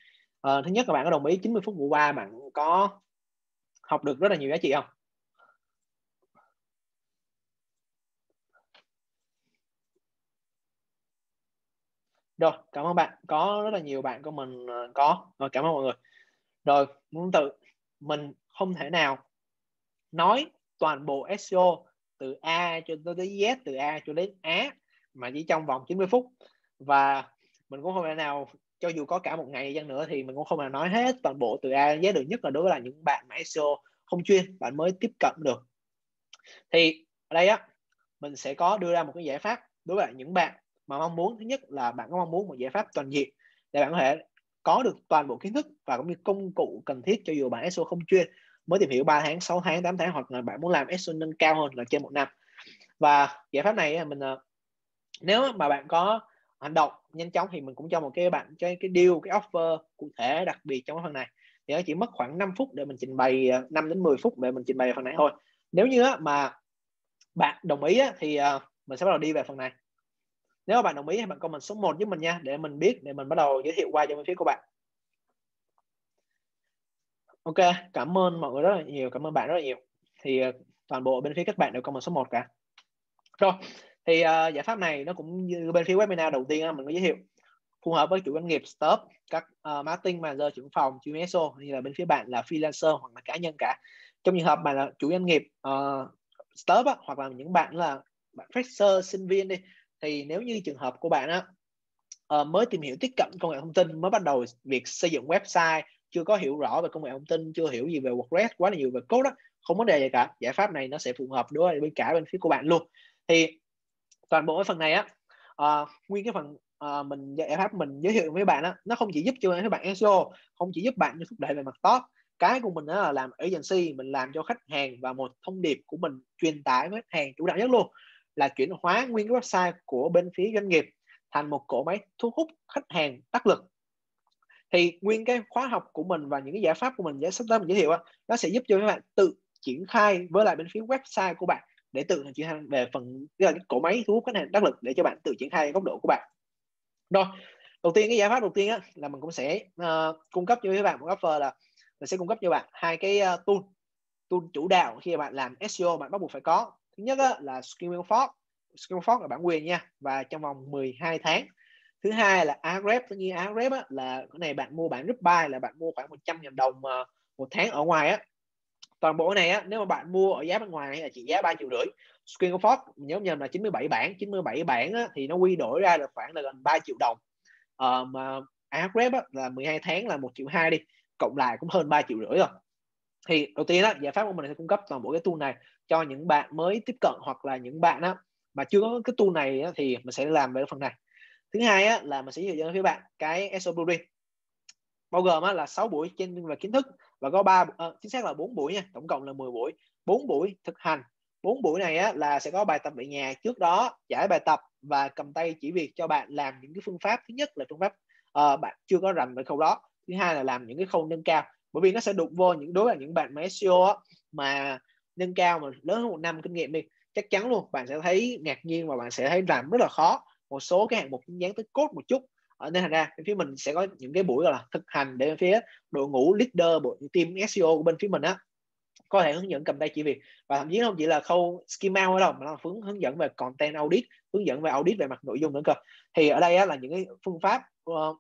Uh, thứ nhất là bạn có đồng ý 90 phút vừa qua bạn có học được rất là nhiều giá trị không? Rồi, cảm ơn bạn. Có rất là nhiều bạn của mình ờ, có. Rồi, cảm ơn mọi người. Rồi, muốn tự, mình không thể nào nói toàn bộ SEO từ A cho tới Z, từ A cho đến Á, mà chỉ trong vòng 90 phút. Và mình cũng không thể nào, cho dù có cả một ngày chăng nữa thì mình cũng không thể nói hết toàn bộ từ A đến Z được, nhất là đối với là những bạn mà SEO không chuyên, bạn mới tiếp cận được. Thì ở đây á, mình sẽ có đưa ra một cái giải pháp đối với những bạn mà mong muốn thứ nhất là bạn có mong muốn một giải pháp toàn diện để bạn có thể có được toàn bộ kiến thức và cũng như công cụ cần thiết cho dù bạn SEO không chuyên. Mới tìm hiểu 3 tháng 6 tháng 8 tháng hoặc là bạn muốn làm SEO nâng cao hơn là trên một năm. Và giải pháp này mình ờ, nếu mà bạn có hành động nhanh chóng thì mình cũng cho một cái bạn cho cái deal, cái offer cụ thể đặc biệt trong cái phần này. Thì nó chỉ mất khoảng 5 phút để mình trình bày ờ, 5 đến 10 phút để mình trình bày phần này thôi. Nếu như mà bạn đồng ý thì ờ, mình sẽ bắt đầu đi về phần này nếu mà bạn đồng ý thì bạn comment số 1 với mình nha để mình biết để mình bắt đầu giới thiệu qua cho bên phía của bạn. Ok cảm ơn mọi người rất là nhiều cảm ơn bạn rất là nhiều. Thì ờ, toàn bộ bên phía các bạn đều comment số 1 cả. Rồi thì uh, giải pháp này nó cũng như bên phía webinar đầu tiên uh, mình có giới thiệu. Phù hợp với chủ doanh nghiệp startup các uh, marketing manager trưởng phòng chuyên SEO như là bên phía bạn là freelancer hoặc là cá nhân cả. Trong trường hợp bạn là chủ doanh nghiệp uh, startup á, hoặc là những bạn là bạn fresher sinh viên đi thì nếu như trường hợp của bạn á uh, mới tìm hiểu tiếp cận công nghệ thông tin mới bắt đầu việc xây dựng website chưa có hiểu rõ về công nghệ thông tin chưa hiểu gì về WordPress quá là nhiều về code đó không vấn đề gì cả. Giải pháp này nó sẽ phù hợp đối với cả bên phía của bạn luôn. Thì toàn bộ cái phần này á uh, nguyên cái phần uh, mình giải pháp mình giới thiệu với bạn á nó không chỉ giúp cho các bạn SEO không chỉ giúp bạn thúc đẩy về mặt top. Cái của mình đó là làm agency mình làm cho khách hàng và một thông điệp của mình truyền tải với khách hàng chủ đạo nhất luôn là chuyển hóa nguyên cái website của bên phía doanh nghiệp thành một cỗ máy thu hút khách hàng đắc lực. Thì nguyên cái khóa học của mình và những cái giải pháp của mình giải sắp tới mình giới thiệu nó sẽ giúp cho các bạn tự triển khai với lại bên phía website của bạn để tự triển khai về phần là cái cổ máy thu hút khách hàng đắc lực để cho bạn tự triển khai góc độ của bạn. Rồi đầu tiên cái giải pháp đầu tiên á, là mình cũng sẽ uh, cung cấp cho các bạn một offer là mình sẽ cung cấp cho bạn hai cái uh, tool tool chủ đạo khi bạn làm SEO bạn bắt buộc phải có thứ nhất á, là Screaming Fox Screaming Fox là bản quyền nha và trong vòng 12 tháng. Thứ hai là Agrep tất nhiên Agrep á, là cái này bạn mua bản group buy là bạn mua khoảng 100 000 đồng ờ, một tháng ở ngoài á. Toàn bộ này á nếu mà bạn mua ở giá bên ngoài là chỉ giá ba triệu rưỡi. Screen Fox nhớ nhầm là 97 bản. 97 bản á, thì nó quy đổi ra được khoảng là gần 3 triệu đồng. Uh, mà Ahref á, là 12 tháng là một triệu hai đi cộng lại cũng hơn 3 triệu rưỡi rồi. Thì đầu tiên á giải pháp của mình sẽ cung cấp toàn bộ cái tool này cho những bạn mới tiếp cận hoặc là những bạn á mà chưa có cái tool này á, thì mình sẽ làm về phần này. Thứ hai á, là mình sẽ giới thiệu với bạn cái SO Blueprint bao gồm á, là 6 buổi trên về kiến thức và có ba à, chính xác là 4 buổi nha tổng cộng là 10 buổi. 4 buổi thực hành. 4 buổi này á, là sẽ có bài tập về nhà trước đó giải bài tập và cầm tay chỉ việc cho bạn làm những cái phương pháp. Thứ nhất là phương pháp uh, bạn chưa có rành về khâu đó. Thứ hai là làm những cái khâu nâng cao. Bởi vì nó sẽ đụng vô những đối với những bạn mà SEO á, mà nâng cao mà lớn hơn một năm kinh nghiệm đi chắc chắn luôn bạn sẽ thấy ngạc nhiên và bạn sẽ thấy làm rất là khó. Một số cái hạng mục dán tới cốt một chút. Ở nên thành ra bên phía mình sẽ có những cái buổi gọi là thực hành để bên phía đội ngũ leader bộ team SEO của bên phía mình á có thể hướng dẫn cầm tay chỉ việc. Và thậm chí không chỉ là khâu schema thôi đâu mà nó hướng hướng dẫn về content audit hướng dẫn về audit về mặt nội dung nữa cơ. Thì ở đây á, là những cái phương pháp uh,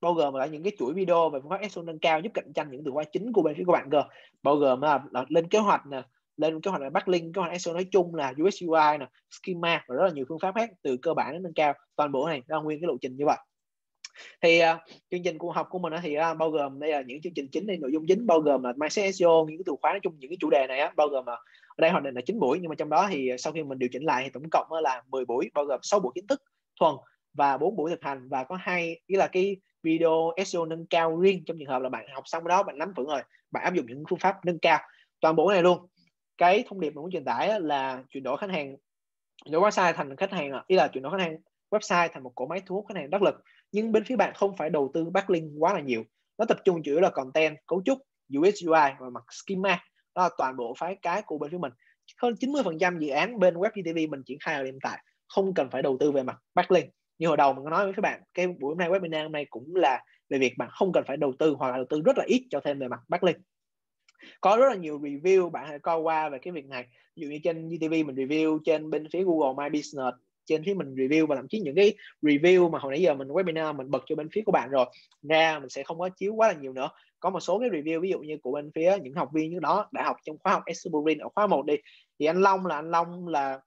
bao gồm là những cái chuỗi video về phương pháp SEO nâng cao giúp cạnh tranh những từ khóa chính của bên phía của bạn cơ. Bao gồm là, là lên kế hoạch nè lên kế hoạch là backlink kế hoạch SEO nói chung là UX UI nè schema và rất là nhiều phương pháp khác từ cơ bản đến nâng cao. Toàn bộ này ra nguyên cái lộ trình như vậy. Thì uh, chương trình của học của mình thì uh, bao gồm đây là những chương trình chính đây nội dung chính bao gồm là mindset SEO những cái từ khóa nói chung những cái chủ đề này á bao gồm là ở đây hoạt định là 9 buổi nhưng mà trong đó thì sau khi mình điều chỉnh lại thì tổng cộng là 10 buổi bao gồm 6 buổi kiến thức thuần và 4 buổi thực hành. Và có hai ý là cái video SEO nâng cao riêng trong trường hợp là bạn học xong đó bạn nắm vững rồi bạn áp dụng những phương pháp nâng cao. Toàn bộ này luôn cái thông điệp mình muốn truyền tải là chuyển đổi khách hàng, chuyển đổi website thành khách hàng ý là chuyển đổi khách hàng, website thành một cỗ máy thu hút khách hàng đắc lực, nhưng bên phía bạn không phải đầu tư backlink quá là nhiều. Nó tập trung chủ yếu là content, cấu trúc UX UI và mặt schema. Đó là toàn bộ phái cái của bên phía mình. Hơn 90% dự án bên web GTV mình triển khai ở hiện tại, không cần phải đầu tư về mặt backlink. Như hồi đầu mình có nói với các bạn, cái buổi hôm nay webinar hôm nay cũng là về việc bạn không cần phải đầu tư hoặc là đầu tư rất là ít cho thêm về mặt backlink có rất là nhiều review bạn hãy coi qua về cái việc này. Ví dụ như trên UTV mình review trên bên phía Google My Business trên phía mình review và thậm chí những cái review mà hồi nãy giờ mình webinar mình bật cho bên phía của bạn rồi ra mình sẽ không có chiếu quá là nhiều nữa. Có một số cái review ví dụ như của bên phía những học viên như đó đã học trong khóa học Exuberin ở khóa 1 đi. Thì anh Long là anh Long là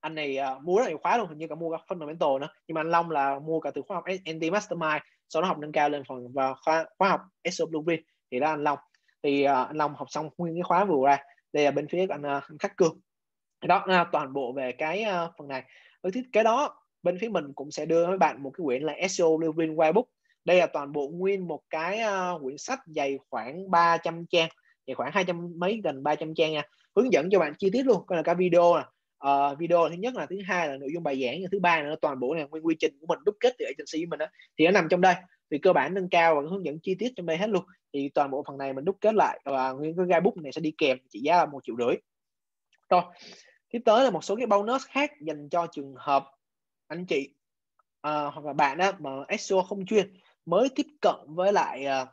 anh này uh, mua rất là nhiều khóa luôn hình như cả mua cả fundamental nữa. Nhưng mà anh Long là mua cả từ khóa học NT Mastermind sau đó học nâng cao lên phần vào khóa, khóa học SO Blueprint thì đó anh Long thì uh, anh Long học xong nguyên cái khóa vừa ra đây là bên phía anh, uh, anh Khắc Cương. Đó uh, toàn bộ về cái uh, phần này. Với thiết kế đó bên phía mình cũng sẽ đưa với bạn một cái quyển là SEO Blueprint Whitebook đây là toàn bộ nguyên một cái uh, quyển sách dày khoảng 300 trang dày khoảng 200 mấy gần 300 trang nha. Hướng dẫn cho bạn chi tiết luôn coi là cả video nè. Uh, video thứ nhất là thứ hai là nội dung bài giảng thứ ba là toàn bộ này nguyên quy trình của mình đúc kết từ agency của mình đó thì nó nằm trong đây vì cơ bản nâng cao và hướng dẫn chi tiết trong đây hết luôn. Thì toàn bộ phần này mình đúc kết lại và nguyên cái guidebook này sẽ đi kèm trị giá là một triệu rưỡi. Rồi tiếp tới là một số cái bonus khác dành cho trường hợp anh chị uh, hoặc là bạn đó mà SEO không chuyên. Mới tiếp cận với lại uh,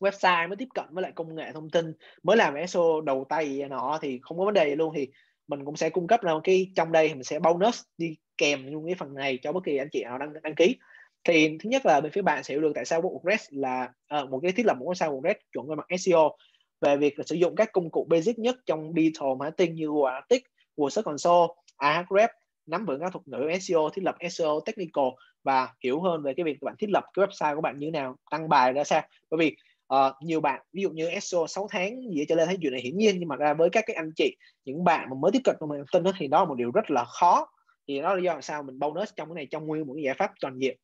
website mới tiếp cận với lại công nghệ thông tin mới làm SEO đầu tay nọ thì không có vấn đề gì luôn. Thì mình cũng sẽ cung cấp ra cái trong đây mình sẽ bonus đi kèm luôn cái phần này cho bất kỳ anh chị nào đăng đăng ký thì thứ nhất là bên phía bạn sẽ hiểu được tại sao WordPress là uh, một cái thiết lập một website WordPress chuẩn về mặt SEO về việc sử dụng các công cụ basic nhất trong digital marketing như Google Analytics, Google Search Console, Ahrefs nắm vững các thuật ngữ SEO, thiết lập SEO technical và hiểu hơn về cái việc bạn thiết lập cái website của bạn như thế nào, đăng bài ra sao. Bởi vì uh, nhiều bạn ví dụ như SEO 6 tháng gì trở lên thấy chuyện này hiển nhiên nhưng mà ra với các cái anh chị những bạn mà mới tiếp cận công nghệ thông tin đó, thì đó là một điều rất là khó thì đó là do làm sao mình bonus trong cái này trong nguyên một cái giải pháp toàn diện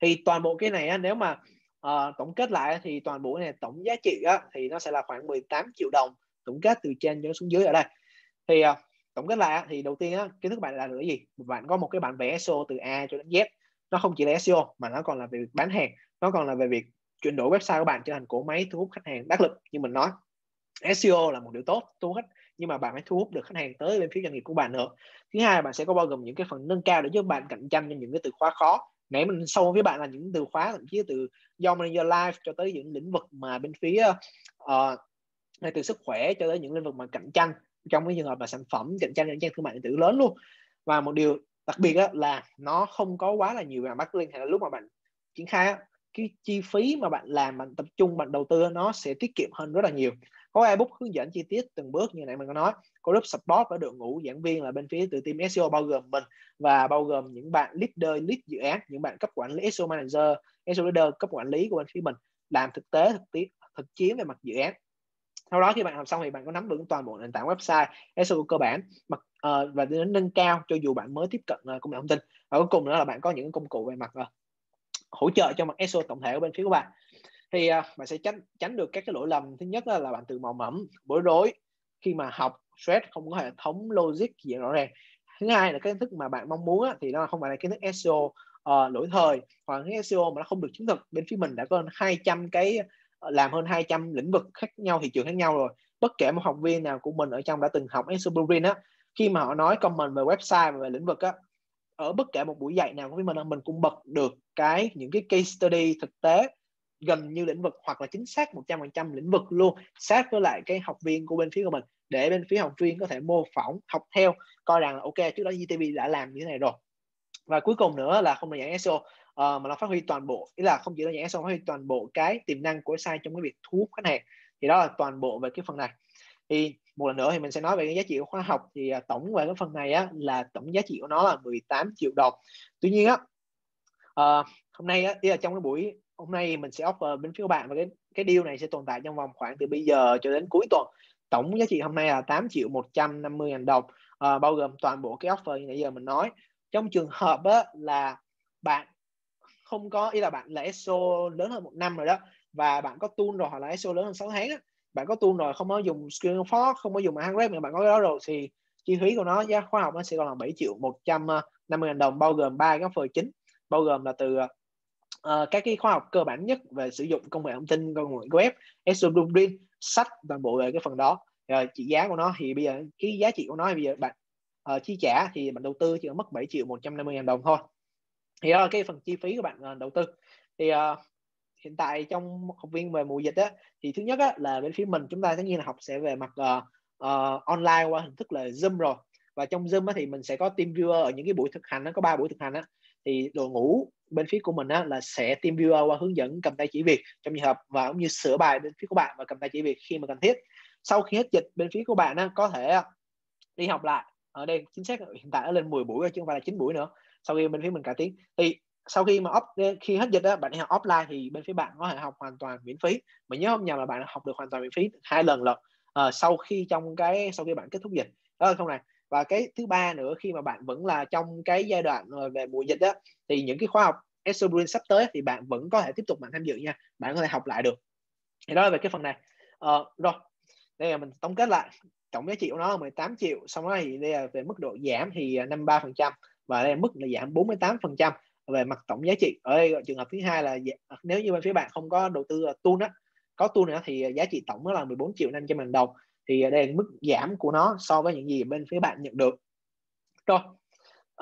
thì toàn bộ cái này nếu mà uh, tổng kết lại thì toàn bộ này tổng giá trị á, thì nó sẽ là khoảng 18 triệu đồng tổng kết từ trên cho xuống dưới ở đây. Thì uh, tổng kết lại thì đầu tiên á, kiến thức bạn là được cái gì? Bạn có một cái bản vẽ SEO từ A cho đến Z. Nó không chỉ là SEO mà nó còn là về việc bán hàng nó còn là về việc chuyển đổi website của bạn trở thành cỗ máy thu hút khách hàng đắc lực như mình nói. SEO là một điều tốt thu hút nhưng mà bạn phải thu hút được khách hàng tới bên phía doanh nghiệp của bạn nữa. Thứ hai bạn sẽ có bao gồm những cái phần nâng cao để giúp bạn cạnh tranh trong những cái từ khóa khó nãy mình sâu với bạn là những từ khóa thậm chí từ do manager life cho tới những lĩnh vực mà bên phía uh, từ sức khỏe cho tới những lĩnh vực mà cạnh tranh. Trong cái trường hợp mà sản phẩm cạnh tranh cạnh trang thương mại điện tử lớn luôn. Và một điều đặc biệt đó là nó không có quá là nhiều về marketing hay là lúc mà bạn triển khai cái chi phí mà bạn làm bạn tập trung bạn đầu tư nó sẽ tiết kiệm hơn rất là nhiều có ebook hướng dẫn chi tiết từng bước như nãy mình có nói. Có group support và đội ngũ giảng viên là bên phía từ team SEO bao gồm mình và bao gồm những bạn leader lead dự án những bạn cấp quản lý SEO manager SEO leader cấp quản lý của bên phía mình làm thực tế thực tiễn thực chiến về mặt dự án. Sau đó khi bạn học xong thì bạn có nắm vững toàn bộ nền tảng website SEO cơ bản mặt uh, và đến nâng cao cho dù bạn mới tiếp cận uh, công nghệ thông tin. Và cuối cùng nữa là bạn có những công cụ về mặt uh, hỗ trợ cho mặt SEO tổng thể của bên phía của bạn thì uh, bạn sẽ tránh tránh được các cái lỗi lầm. Thứ nhất là, là bạn tự mò mẫm bối rối khi mà học stress không có hệ thống logic gì rõ ràng. Thứ hai là cái kiến thức mà bạn mong muốn á, thì nó không phải là kiến thức SEO uh, lỗi thời hoặc cái SEO mà nó không được chứng thực. Bên phía mình đã có hơn 200 cái ờ, làm hơn 200 lĩnh vực khác nhau thị trường khác nhau rồi. Bất kể một học viên nào của mình ở trong đã từng học SEO Blueprint á khi mà họ nói comment về website và về lĩnh vực á ở bất kể một buổi dạy nào của mình mình cũng bật được cái những cái case study thực tế gần như lĩnh vực hoặc là chính xác 100% lĩnh vực luôn. Sát với lại cái học viên của bên phía của mình để bên phía học viên có thể mô phỏng học theo coi rằng là ok trước đó GTV đã làm như thế này rồi. Và cuối cùng nữa là không đơn giản SEO uh, ờ, mà nó phát huy toàn bộ ý là không chỉ đơn giản SEO phát huy toàn bộ cái tiềm năng của site trong cái việc thu hút khách hàng. Thì đó là toàn bộ về cái phần này. Thì một lần nữa thì mình sẽ nói về cái giá trị của khóa học. Thì uh, tổng về cái phần này á là tổng giá trị của nó là 18 triệu đồng. Tuy nhiên á uh, hôm nay á ý là trong cái buổi hôm nay mình sẽ offer bên phía các bạn và cái cái deal này sẽ tồn tại trong vòng khoảng từ bây giờ cho đến cuối tuần. Tổng giá trị hôm nay là 8 triệu 150 ngàn đồng. Uh, bao gồm toàn bộ cái offer như nãy giờ mình nói. Trong trường hợp á, là bạn không có ý là bạn là SEO lớn hơn một năm rồi đó và bạn có tool rồi hoặc là SEO lớn hơn 6 tháng á, bạn có tool rồi không có dùng Screenforce không có dùng Ahrefs mà bạn có cái đó rồi thì chi phí của nó giá khóa học nó sẽ còn là 7 triệu 150 ờ, ngàn đồng bao gồm ba cái offer chính. Bao gồm là từ ờ, uh, các cái khoa học cơ bản nhất về sử dụng công nghệ thông tin công nghệ web SEO blueprint sách toàn bộ về cái phần đó. Rồi trị giá của nó thì bây giờ cái giá trị của nó thì bây giờ bạn uh, chi trả thì bạn đầu tư chỉ mất 7 triệu 150 ngàn đồng thôi. Thì đó là cái phần chi phí của bạn uh, đầu tư. Thì uh, hiện tại trong học viên về mùa dịch á thì thứ nhất á, là bên phía mình chúng ta tất nhiên là học sẽ về mặt uh, uh, online qua hình thức là zoom rồi. Và trong zoom á, thì mình sẽ có team viewer ở những cái buổi thực hành nó có ba buổi thực hành á thì đội ngũ bên phía của mình á, là sẽ team viewer qua hướng dẫn cầm tay chỉ việc trong trường hợp và cũng như sửa bài bên phía của bạn và cầm tay chỉ việc khi mà cần thiết. Sau khi hết dịch bên phía của bạn á, có thể đi học lại. Ở đây chính xác hiện tại đã lên 10 buổi rồi chứ không phải là 9 buổi nữa. Sau khi bên phía mình cải tiến. Thì sau khi mà off ờ, khi hết dịch đó bạn đi học offline thì bên phía bạn có thể học hoàn toàn miễn phí. Mà nhớ không nhầm là bạn học được hoàn toàn miễn phí hai lần lận. À, sau khi trong cái sau khi bạn kết thúc dịch. Đó là không này và cái thứ ba nữa khi mà bạn vẫn là trong cái giai đoạn ờ, về mùa dịch đó thì những cái khóa học SEO sắp tới thì bạn vẫn có thể tiếp tục bạn tham dự nha. Bạn có thể học lại được. Thì đó là về cái phần này. Uh, rồi đây là mình tổng kết lại. Tổng giá trị của nó là 18 triệu xong đó thì đây là về mức độ giảm thì ờ, 53 phần trăm và đây là mức là giảm 48 phần trăm về mặt tổng giá trị. Ở đây trường hợp thứ hai là nếu như bên phía bạn không có đầu tư tool á có tool nữa thì giá trị tổng nó là 14 triệu 500 ngàn đồng thì đây là mức giảm của nó so với những gì bên phía bạn nhận được. Rồi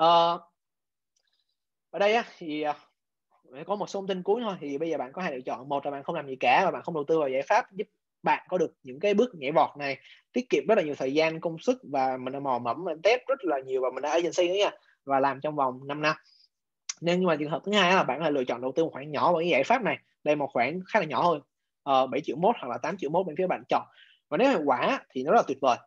uh, ở đây á, thì ờ, có một số thông tin cuối thôi. Thì bây giờ bạn có hai lựa chọn. Một là bạn không làm gì cả và bạn không đầu tư vào giải pháp giúp bạn có được những cái bước nhảy vọt này tiết kiệm rất là nhiều thời gian công sức và mình đã mò mẫm mình test rất là nhiều và mình đã agency nữa nha và làm trong vòng 5 năm. Nên nhưng mà trường hợp thứ hai là bạn là lựa chọn đầu tư một khoản nhỏ vào cái giải pháp này. Đây một khoản khá là nhỏ thôi ờ, uh, 7 triệu mốt hoặc là 8 triệu mốt bên phía bạn chọn và nếu hiệu quả thì nó rất là tuyệt vời.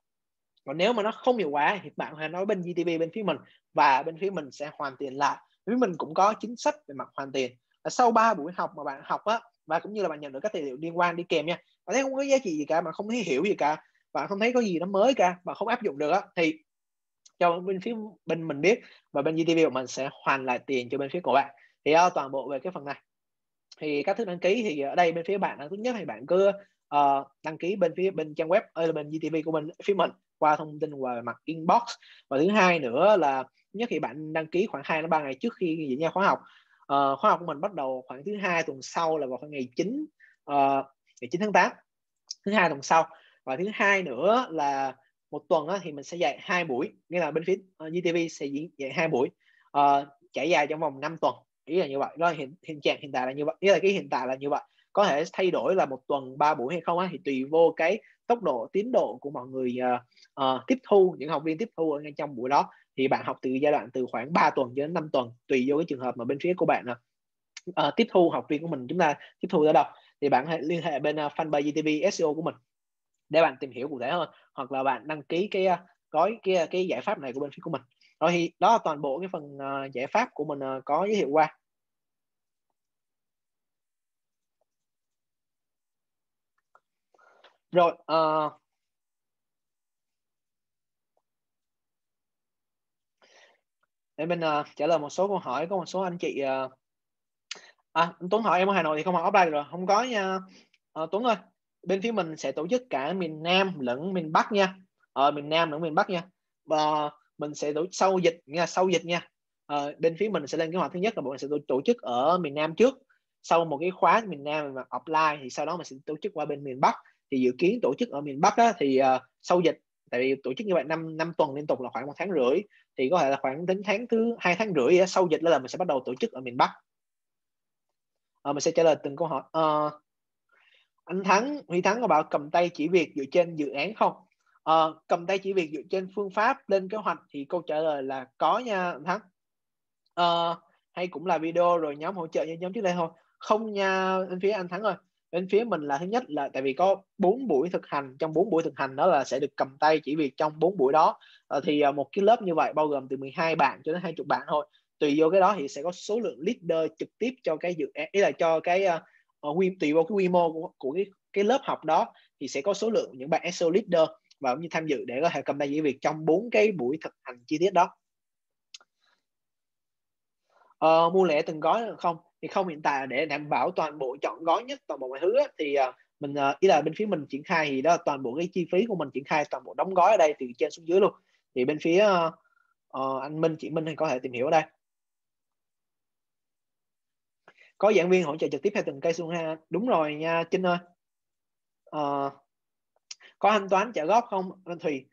Còn nếu mà nó không hiệu quả thì bạn hãy nói bên GTB bên phía mình. Và bên phía mình sẽ hoàn tiền lại. Phía mình cũng có chính sách về mặt hoàn tiền. Là sau 3 buổi học mà bạn học á, và cũng như là bạn nhận được các tài liệu liên quan đi kèm nha, bạn thấy không có giá trị gì cả, bạn không thấy hiểu gì cả, bạn không thấy có gì nó mới cả, bạn không áp dụng được á, thì cho bên phía bên mình biết và bên GTV của mình sẽ hoàn lại tiền cho bên phía của bạn. Thì ờ, toàn bộ về cái phần này. Thì các thứ đăng ký thì ở đây bên phía bạn thứ nhất thì bạn cứ uh, đăng ký bên phía bên trang web ờ, ở bên GTV của mình phía mình qua thông tin qua mặt inbox. Và thứ hai nữa là nhất thì bạn đăng ký khoảng 2 đến 3 ngày trước khi diễn ra khóa học. Uh, khóa học của mình bắt đầu khoảng thứ hai tuần sau là vào khoảng ngày 9 uh, ngày 9 tháng 8 thứ hai tuần sau. Và thứ hai nữa là một tuần á, thì mình sẽ dạy hai buổi nghĩa là bên phía uh, GTV sẽ diễn dạy hai buổi. Uh, trải dài trong vòng 5 tuần. Ý là như vậy. Đó hiện hiện trạng hiện tại là như vậy. Ý là cái hiện tại là như vậy có thể thay đổi là một tuần ba buổi hay không á, thì tùy vô cái tốc độ tiến độ của mọi người uh, uh, tiếp thu những học viên tiếp thu ở ngay trong buổi đó. Thì bạn học từ giai đoạn từ khoảng 3 tuần cho đến 5 tuần tùy vô cái trường hợp mà bên phía của bạn uh, tiếp thu học viên của mình chúng ta tiếp thu ở đâu? Thì bạn hãy liên hệ bên uh, fanpage GTV SEO của mình để bạn tìm hiểu cụ thể hơn hoặc là bạn đăng ký cái uh, gói cái cái giải pháp này của bên phía của mình. Rồi thì đó là toàn bộ cái phần uh, giải pháp của mình uh, có giới thiệu qua. Rồi uh, để mình uh, trả lời một số câu hỏi có một số anh chị uh, à Tuấn hỏi em ở Hà Nội thì không học offline được rồi không có nha. Uh, Tuấn ơi bên phía mình sẽ tổ chức cả miền Nam lẫn miền Bắc nha. Ở uh, miền Nam lẫn miền Bắc nha. Và mình sẽ tổ sau dịch nha sau dịch nha. Uh, bên phía mình sẽ lên kế hoạch thứ nhất là bọn mình sẽ tổ, tổ chức ở miền Nam trước. Sau một cái khóa miền Nam mà offline thì sau đó mình sẽ tổ chức qua bên miền Bắc thì dự kiến tổ chức ở miền Bắc á, thì uh, sau dịch tại vì tổ chức như vậy năm năm tuần liên tục là khoảng một tháng rưỡi thì có thể là khoảng đến tháng thứ hai tháng rưỡi sau dịch là mình sẽ bắt đầu tổ chức ở miền Bắc. À, mình sẽ trả lời từng câu hỏi. À, anh Thắng Huy Thắng có bảo cầm tay chỉ việc dựa trên dự án không? À, cầm tay chỉ việc dựa trên phương pháp lên kế hoạch thì câu trả lời là có nha anh Thắng. À, hay cũng là video rồi nhóm hỗ trợ như nhóm trước đây thôi. Không nha bên phía anh Thắng ơi bên phía mình là thứ nhất là tại vì có bốn buổi thực hành trong bốn buổi thực hành đó là sẽ được cầm tay chỉ việc trong bốn buổi đó. À, thì ờ, một cái lớp như vậy bao gồm từ 12 bạn cho đến 20 bạn thôi. Tùy vô cái đó thì sẽ có số lượng leader trực tiếp cho cái dự án ý là cho cái uh, quy tùy vô cái quy mô của, của cái cái lớp học đó thì sẽ có số lượng những bạn SEO leader và cũng như tham dự để có thể cầm tay chỉ việc trong bốn cái buổi thực hành chi tiết đó. Uh, mua lẻ từng gói không? Thì không hiện tại để đảm bảo toàn bộ chọn gói nhất toàn bộ mọi thứ á, thì uh, mình uh, ý là bên phía mình triển khai thì đó là toàn bộ cái chi phí của mình triển khai toàn bộ đóng gói ở đây từ trên xuống dưới luôn. Thì bên phía uh, uh, anh Minh chị Minh thì có thể tìm hiểu ở đây. Có giảng viên hỗ trợ trực tiếp theo từng cây xuân ha. Đúng rồi nha Trinh ơi. Uh, có thanh toán trả góp không? Anh Thùy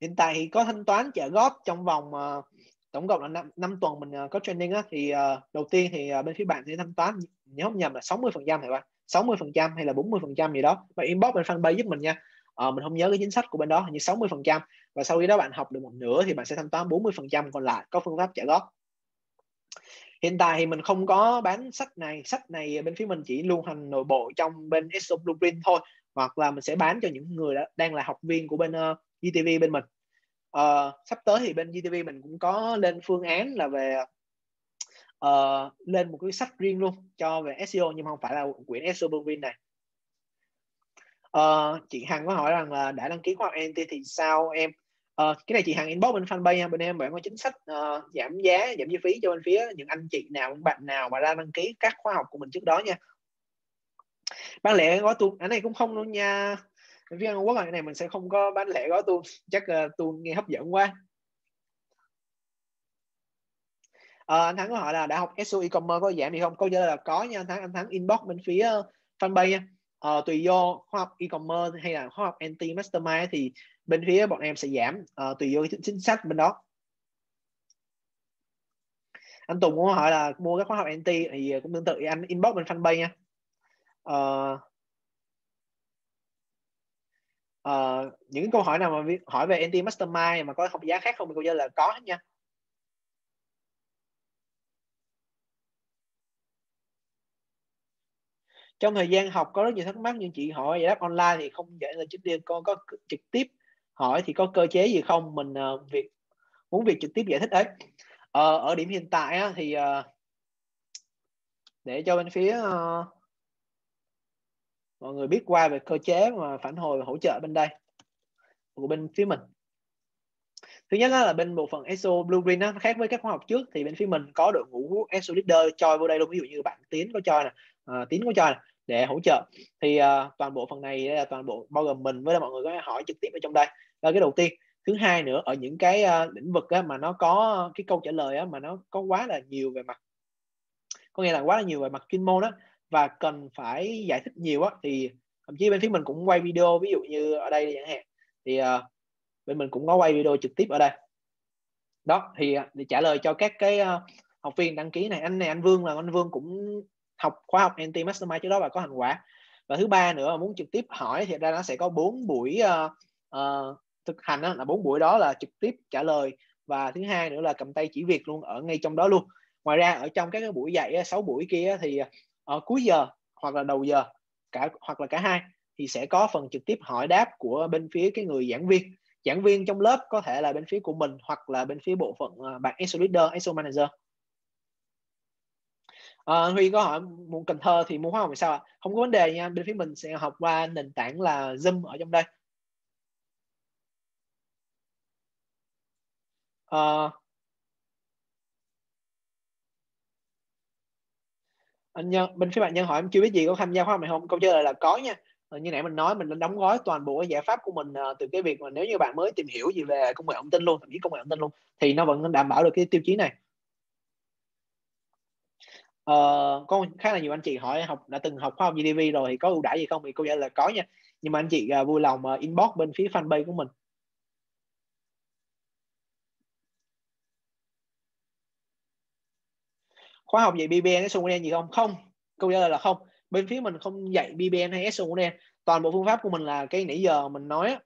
hiện tại thì có thanh toán trả góp trong vòng uh, tổng cộng là 5, 5 tuần mình ờ, có training á thì uh, đầu tiên thì uh, bên phía bạn sẽ thanh toán nhớ không nhầm là 60 phần trăm bạn? ba 60 phần trăm hay là 40 phần trăm gì đó. Và inbox bên fanpage giúp mình nha. Uh, mình không nhớ cái chính sách của bên đó hình như 60 phần trăm. Và sau khi đó bạn học được một nửa thì bạn sẽ thanh toán 40 phần trăm còn lại có phương pháp trả góp. Hiện tại thì mình không có bán sách này. Sách này bên phía mình chỉ lưu hành nội bộ trong bên SO Blueprint thôi. Hoặc là mình sẽ bán cho những người đã, đang là học viên của bên uh, GTV bên mình uh, sắp tới thì bên GTV mình cũng có lên phương án là về uh, lên một cái sách riêng luôn cho về SEO nhưng không phải là quyển SEO Blueprint này. Uh, chị Hằng có hỏi rằng là đã đăng ký khóa học NT thì sao em? Uh, cái này chị Hằng inbox bên fanpage bên em bạn có chính sách uh, giảm giá giảm chi phí cho bên phía những anh chị nào bạn nào mà ra đăng ký các khóa học của mình trước đó nha. Bán lẻ gói tu cái này cũng không luôn nha riêng Trung Quốc này mình sẽ không có bán lẻ gói tuôn. Chắc uh, tuôn nghe hấp dẫn quá. À, anh Thắng có hỏi là đã học SEO e-commerce có giảm gì không? Câu trả lời là có nha anh Thắng. Anh Thắng inbox bên phía ờ, fanpage nha. À, tùy vô khoa học e-commerce hay là khoa học anti mastermind thì bên phía bọn em sẽ giảm. À, tùy vô cái chính sách bên đó. Anh Tùng có hỏi là mua các khóa học anti thì cũng tương tự. Anh inbox bên fanpage nha. Uh, uh, những câu hỏi nào mà hỏi về anti mastermind mà có học giá khác không thì cô trả là có nha. Trong thời gian học có rất nhiều thắc mắc nhưng chị hỏi giải đáp online thì không dễ là trực tiếp con có trực tiếp hỏi thì có cơ chế gì không? Mình uh, việc muốn việc trực tiếp giải thích đấy uh, ờ, ở điểm hiện tại á, thì uh, để cho bên phía uh, mọi người biết qua về cơ chế mà phản hồi và hỗ trợ bên đây của bên phía mình. Thứ nhất là bên bộ phận SO Blueprint nó khác với các khóa học trước. Thì bên phía mình có đội ngũ SO Leader cho vô đây luôn. Ví dụ như bạn Tiến có cho nè uh, Tiến có cho nè để hỗ trợ. Thì uh, toàn bộ phần này là toàn bộ bao gồm mình với mọi người có hỏi trực tiếp ở trong đây. Là cái đầu tiên. Thứ hai nữa ở những cái uh, lĩnh vực á, mà nó có cái câu trả lời á, mà nó có quá là nhiều về mặt có nghĩa là quá là nhiều về mặt chuyên môn đó và cần phải giải thích nhiều á thì thậm chí bên phía mình cũng quay video ví dụ như ở đây chẳng hạn. Thì uh, bên mình cũng có quay video trực tiếp ở đây. Đó thì ờ, để trả lời cho các cái uh, học viên đăng ký này. Anh này anh Vương là anh Vương cũng học khóa học anti Mastermind trước đó và có thành quả. Và thứ ba nữa muốn trực tiếp hỏi thì ra nó sẽ có bốn buổi uh, uh, thực hành đó, là bốn buổi đó là trực tiếp trả lời. Và thứ hai nữa là cầm tay chỉ việc luôn ở ngay trong đó luôn. Ngoài ra ở trong các cái buổi dạy sáu buổi kia thì ở cuối giờ hoặc là đầu giờ cả hoặc là cả hai thì sẽ có phần trực tiếp hỏi đáp của bên phía cái người giảng viên giảng viên trong lớp có thể là bên phía của mình hoặc là bên phía bộ phận ờ, bạn ISO leader, ISO manager à, Huy có hỏi muốn Cần Thơ thì muốn khóa học thì sao ạ? Không có vấn đề nha, bên phía mình sẽ học qua nền tảng là Zoom ở trong đây. À, anh nhân bên phía bạn nhân hỏi em chưa biết gì có tham gia khóa học này không? Câu trả lời là có nha. Ờ, như nãy mình nói mình đã đóng gói toàn bộ giải pháp của mình ờ, từ cái việc mà nếu như bạn mới tìm hiểu gì về công nghệ thông tin luôn, thậm chí công nghệ thông tin luôn thì nó vẫn đảm bảo được cái tiêu chí này uh, có khá là nhiều anh chị hỏi học đã từng học khoa học GDV rồi thì có ưu đãi gì không thì câu trả lời là có nha nhưng mà anh chị uh, vui lòng uh, inbox bên phía fanpage của mình khóa học dạy BBN SON gì không? Không. Câu trả lời là không. Bên phía mình không dạy BBN hay SON toàn bộ phương pháp của mình là cái nãy giờ mình nói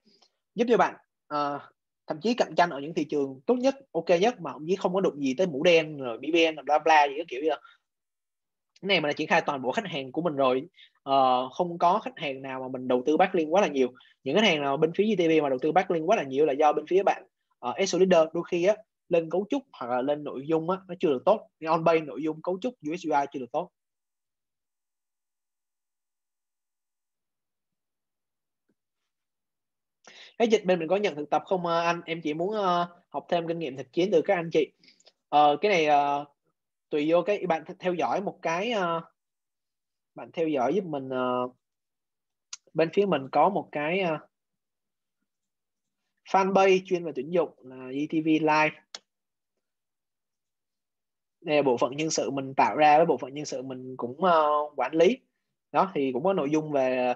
giúp cho bạn uh, thậm chí cạnh tranh ở những thị trường tốt nhất ok nhất mà ông chí không có đụng gì tới mũ đen rồi BBN bla bla gì cái kiểu gì đó cái này mình đã triển khai toàn bộ khách hàng của mình rồi uh, không có khách hàng nào mà mình đầu tư backlink quá là nhiều. Những khách hàng nào bên phía GTV mà đầu tư backlink quá là nhiều là do bên phía bạn ờ, uh, SEO leader đôi khi á lên cấu trúc hoặc là lên nội dung á nó chưa được tốt. On base nội dung cấu trúc UX UI chưa được tốt. Cái dịch bên mình có nhận thực tập không à, anh? Em chỉ muốn uh, học thêm kinh nghiệm thực chiến từ các anh chị. Uh, cái này uh, tùy vô cái bạn theo dõi một cái uh, bạn theo dõi giúp mình uh, bên phía mình có một cái uh, fanpage chuyên về tuyển dụng là GTV Live đây là bộ phận nhân sự mình tạo ra với bộ phận nhân sự mình cũng uh, quản lý. Đó thì cũng có nội dung về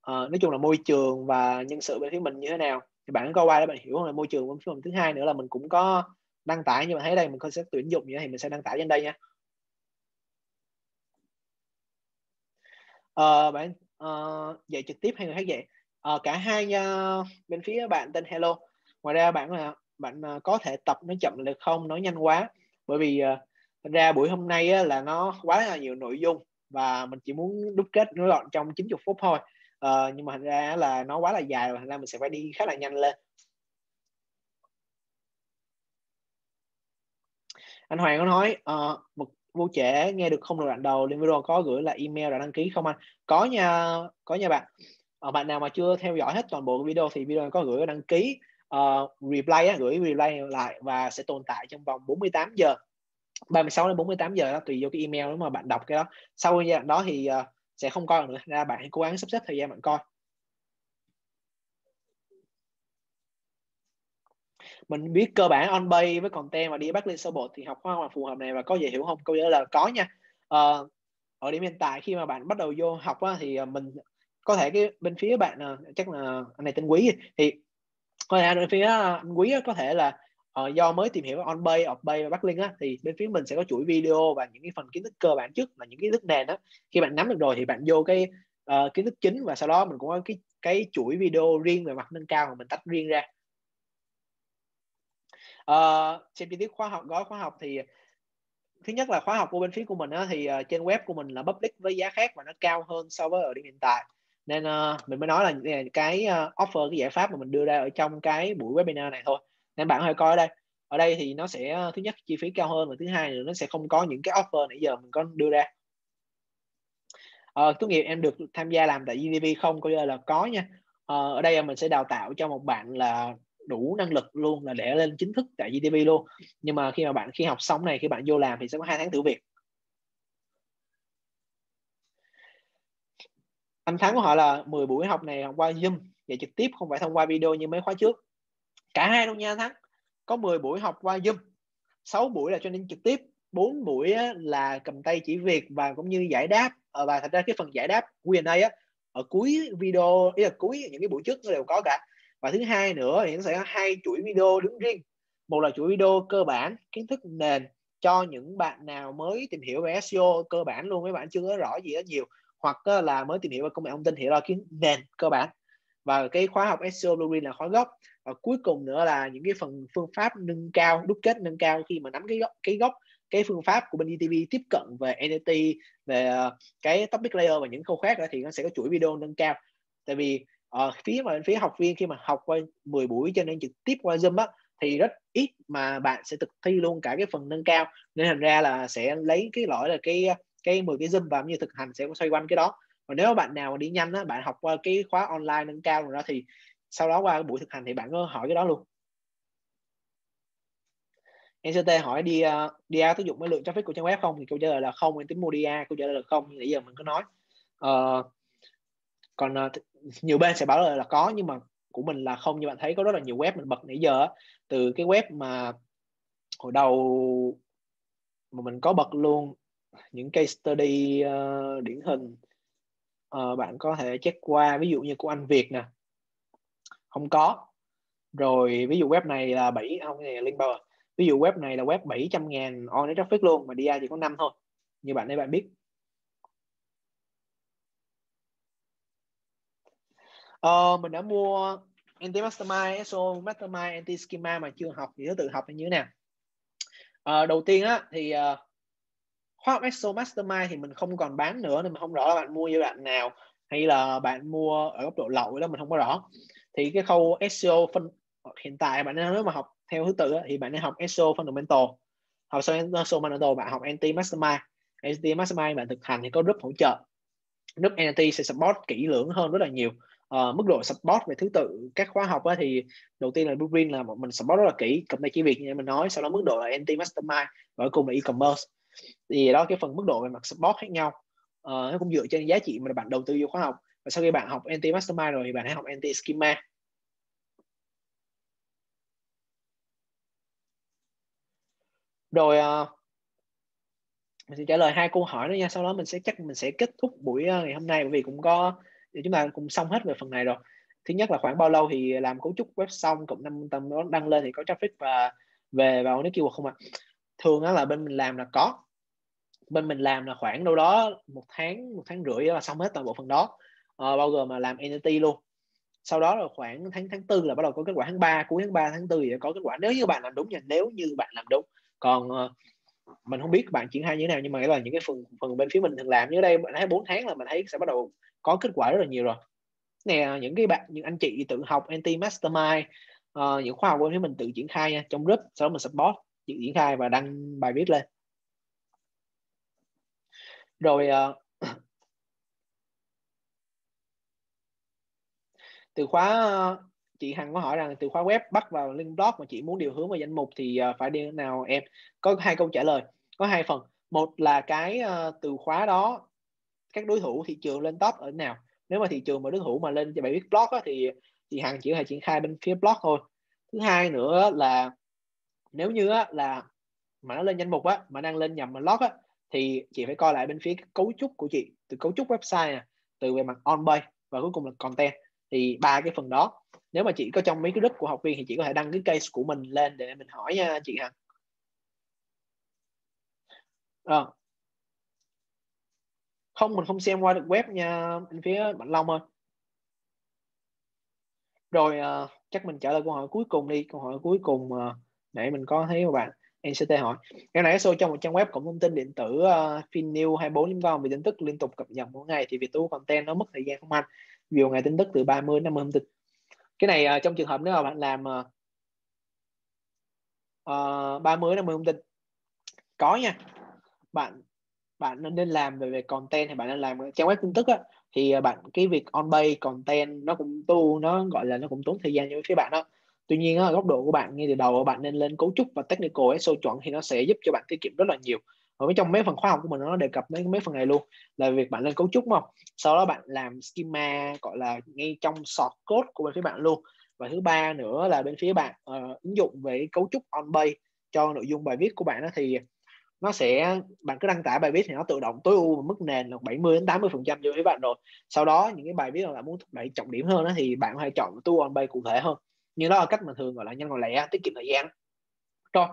uh, nói chung là môi trường và nhân sự bên phía mình như thế nào. Thì bạn có qua để bạn hiểu là môi trường bên phía mình. Thứ hai nữa là mình cũng có đăng tải nhưng mà thấy đây mình có sẽ tuyển dụng như thế thì mình sẽ đăng tải trên đây nha. Uh, bạn uh, dạy trực tiếp hay người khác dạy? Uh, cả hai uh, bên phía bạn tên hello. Ngoài ra bạn là bạn uh, có thể tập nó chậm được không? Nói nhanh quá. Bởi vì uh, ra buổi hôm nay á, là nó quá là nhiều nội dung và mình chỉ muốn đúc kết nó gọn trong 90 phút thôi. Uh, nhưng mà thành ra là nó quá là dài và thành ra mình sẽ phải đi khá là nhanh lên. Anh Hoàng có nói uh, một vô trẻ nghe được không được đoạn đầu lên video có gửi là email đã đăng ký không anh? Có nha có nha bạn. Ở bạn nào mà chưa theo dõi hết toàn bộ video thì video có gửi đăng ký. Uh, replay á, gửi replay lại và sẽ tồn tại trong vòng 48 giờ. 36 đến 48 giờ đó tùy vô cái email mà bạn đọc cái đó. Sau giai đoạn đó thì uh, sẽ không coi nữa. Ra bạn hãy cố gắng sắp xếp thời gian bạn coi. Mình biết cơ bản on bay với content và đi bắt lên sơ bộ thì học khoa học phù hợp này và có dễ hiểu không? Câu trả lời là có nha. Uh, ở điểm hiện tại khi mà bạn bắt đầu vô học á, thì ờ, mình có thể cái bên phía bạn chắc là anh này tên quý thì có thể bên phía anh quý có thể là uh, do mới tìm hiểu on bay off bay và backlink á thì bên phía mình sẽ có chuỗi video và những cái phần kiến thức cơ bản trước là những kiến thức nền đó khi bạn nắm được rồi thì bạn vô cái uh, kiến thức chính và sau đó mình cũng có cái cái chuỗi video riêng về mặt nâng cao mà mình tách riêng ra. Uh, xem chi tiết khóa học gói khóa học thì thứ nhất là khóa học của bên phía của mình á, thì uh, trên web của mình là public với giá khác và nó cao hơn so với ở điểm hiện tại. Nên uh, mình mới nói là cái uh, offer cái giải pháp mà mình đưa ra ở trong cái buổi webinar này thôi nên bạn hơi coi ở đây. Ở đây thì nó sẽ ờ, thứ nhất chi phí cao hơn và thứ hai là nó sẽ không có những cái offer nãy giờ mình có đưa ra. Ờ, tốt nghiệp em được tham gia làm tại GDP không? Coi là có nha. Ờ, ở đây mình sẽ đào tạo cho một bạn là đủ năng lực luôn là để lên chính thức tại GDP luôn. Nhưng mà khi mà bạn khi học xong này khi bạn vô làm thì sẽ có hai tháng thử việc. Anh Thắng của họ là 10 buổi học này học qua Zoom dạy trực tiếp không phải thông qua video như mấy khóa trước cả hai luôn nha Thắng. Có 10 buổi học qua Zoom 6 buổi là cho trực tiếp 4 buổi là cầm tay chỉ việc và cũng như giải đáp. Ờ, và thật ra cái phần giải đáp Q&A á, ở cuối video, ý là cuối những cái buổi trước nó đều có cả. Và thứ hai nữa thì nó sẽ có hai chuỗi video đứng riêng. Một là chuỗi video cơ bản, kiến thức nền cho những bạn nào mới tìm hiểu về SEO cơ bản luôn. Mấy bạn chưa có rõ gì đó nhiều, hoặc là mới tìm hiểu về công nghệ thông tin hiểu là kiến nền cơ bản. Và cái khóa học SEO Blueprint là khóa gốc và cuối cùng nữa là những cái phần phương pháp nâng cao đúc kết nâng cao khi mà nắm cái gốc cái gốc cái phương pháp của bên ETV tiếp cận về NFT về ờ, cái topic layer và những khâu khác đó thì nó sẽ có chuỗi video nâng cao. Tại vì uh, phía mà phía học viên khi mà học qua 10 buổi cho nên trực tiếp qua Zoom á thì rất ít mà bạn sẽ thực thi luôn cả cái phần nâng cao. Nên thành ra là sẽ lấy cái lõi là cái cái 10 cái Zoom và như thực hành sẽ xoay quanh cái đó. Và nếu bạn nào mà đi nhanh á bạn học qua cái khóa online nâng cao rồi đó thì sau đó qua buổi thực hành thì bạn có hỏi cái đó luôn. NCT hỏi đi ờ, uh, DA tác dụng với lượng traffic của trang web không? Thì câu trả lời là không em tính mua DA câu trả lời là không nãy giờ mình có nói. Uh, còn uh, nhiều bên sẽ bảo là, là có nhưng mà của mình là không. Như bạn thấy có rất là nhiều web mình bật nãy giờ từ cái web mà hồi đầu mà mình có bật luôn những case study uh, điển hình uh, bạn có thể check qua ví dụ như của anh Việt nè không có. Rồi ví dụ web này là bảy không này link power à? ví dụ web này là web 700 ngàn on traffic luôn mà DI chỉ có 5 thôi. Như bạn đây bạn biết. Ờ, mình đã mua anti mastermind so mastermind anti schema mà chưa học thì nó tự học như thế nào? Ờ, đầu tiên á thì uh, khóa học EXO Mastermind thì mình không còn bán nữa nên mình không rõ là bạn mua giai đoạn nào hay là bạn mua ở góc độ lậu đó mình không có rõ thì cái khâu SEO phân hiện tại bạn nếu mà học theo thứ tự thì bạn nên học SEO fundamental. Học SEO fundamental bạn học anti mastermind. Anti mastermind bạn thực hành thì có group hỗ trợ. Group anti sẽ support kỹ lưỡng hơn rất là nhiều. Uh, mức độ support về thứ tự các khóa học á, thì đầu tiên là blueprint là mình support rất là kỹ cập nhật chỉ việc như mình nói sau đó mức độ là anti mastermind và cuối cùng là e-commerce. Thì đó cái phần mức độ về mặt support khác nhau. Uh, nó cũng dựa trên giá trị mà bạn đầu tư vô khóa học và sau khi bạn học anti mastermind rồi thì bạn hãy học anti schema. Rồi uh, mình sẽ trả lời hai câu hỏi nữa nha. Sau đó mình sẽ chắc mình sẽ kết thúc buổi à, ngày hôm nay bởi vì cũng có thì chúng ta cũng xong hết về phần này rồi. Thứ nhất là khoảng bao lâu thì làm cấu trúc web xong cộng năm tầm nó đăng lên thì có traffic và về vào nó kêu không ạ? À. thường là bên mình làm là có. Bên mình làm là khoảng đâu đó một tháng một tháng rưỡi là xong hết toàn bộ phần đó. Ờ, bao gồm mà làm entity luôn. Sau đó là khoảng tháng tháng tư là bắt đầu có kết quả tháng 3 cuối tháng 3 tháng 4 thì có kết quả. Nếu như bạn làm đúng nha nếu như bạn làm đúng. Còn uh, mình không biết bạn triển khai như thế nào nhưng mà cái là những cái phần phần bên phía mình thường làm. Như đây mình thấy 4 tháng là mình thấy sẽ bắt đầu có kết quả rất là nhiều rồi. Nè những cái bạn những anh chị tự học anti mastermind uh, những khóa học bên phía mình tự triển khai nha trong group sau đó mình support triển khai và đăng bài viết lên. Rồi uh, từ khóa ờ, chị Hằng có hỏi rằng từ khóa web bắt vào link blog mà chị muốn điều hướng vào danh mục thì ờ, phải đi nào em? Có hai câu trả lời. Có hai phần. Một là cái ờ, từ khóa đó các đối thủ thị trường lên top ở nào? Nếu mà thị trường mà đối thủ mà lên cho bài viết blog đó, thì chị Hằng chỉ có thể triển khai bên phía blog thôi. Thứ hai nữa là nếu như á, là mà nó lên danh mục á mà đang lên nhầm blog á thì chị phải coi lại bên phía cấu trúc của chị. Từ cấu trúc website nè từ về mặt on page và cuối cùng là content thì ba cái phần đó nếu mà chị có trong mấy cái group của học viên thì chị có thể đăng cái case của mình lên để mình hỏi nha chị Hằng. À. không mình không xem qua được web nha bên phía Mạnh Long ơi. Rồi uh, chắc mình trả lời câu hỏi cuối cùng đi câu hỏi cuối cùng uh, để mình có thấy các bạn NCT hỏi. Em này SO trong một trang web cổng thông tin điện tử uh, finnew 24 com về tin tức liên tục cập nhật mỗi ngày thì việc tu content nó mất thời gian không anh? Nhiều ngày tin tức từ 30 đến 50 thông tin cái này uh, trong trường hợp nếu mà bạn làm uh, uh, 30 50 thông tin có nha. Bạn bạn nên làm về về content thì bạn nên làm trang web tin tức á. Thì ờ, bạn cái việc on page content nó cũng tu nó gọi là nó cũng tốn thời gian cho phía bạn đó. Tuy nhiên ở góc độ của bạn ngay từ đầu bạn nên lên cấu trúc và technical SEO chuẩn thì nó sẽ giúp cho bạn tiết kiệm rất là nhiều ở trong mấy phần khoa học của mình nó đề cập mấy mấy phần này luôn là việc bạn lên cấu trúc không? Sau đó bạn làm schema gọi là ngay trong source code của bên phía bạn luôn. Và thứ ba nữa là bên phía bạn uh, ứng dụng về cấu trúc on page cho nội dung bài viết của bạn đó thì nó sẽ bạn cứ đăng tải bài viết thì nó tự động tối ưu mức nền là 70 đến 80 phần trăm cho các bạn rồi. Sau đó những cái bài viết mà bạn muốn thúc đẩy trọng điểm hơn đó thì bạn có thể chọn tool on page cụ thể hơn. Nhưng đó là cách mà thường gọi là nhanh gọn lẹ tiết kiệm thời gian. Rồi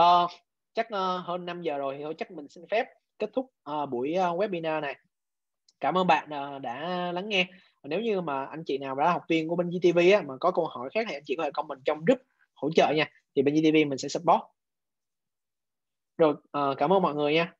uh, chắc uh, hơn 5 giờ rồi thì thôi chắc mình xin phép kết thúc uh, buổi uh, webinar này. Cảm ơn bạn uh, đã lắng nghe. Nếu như mà anh chị nào đã là học viên của bên GTV á, mà có câu hỏi khác thì anh chị có thể comment trong group hỗ trợ nha. Thì bên GTV mình sẽ support. Rồi uh, cảm ơn mọi người nha.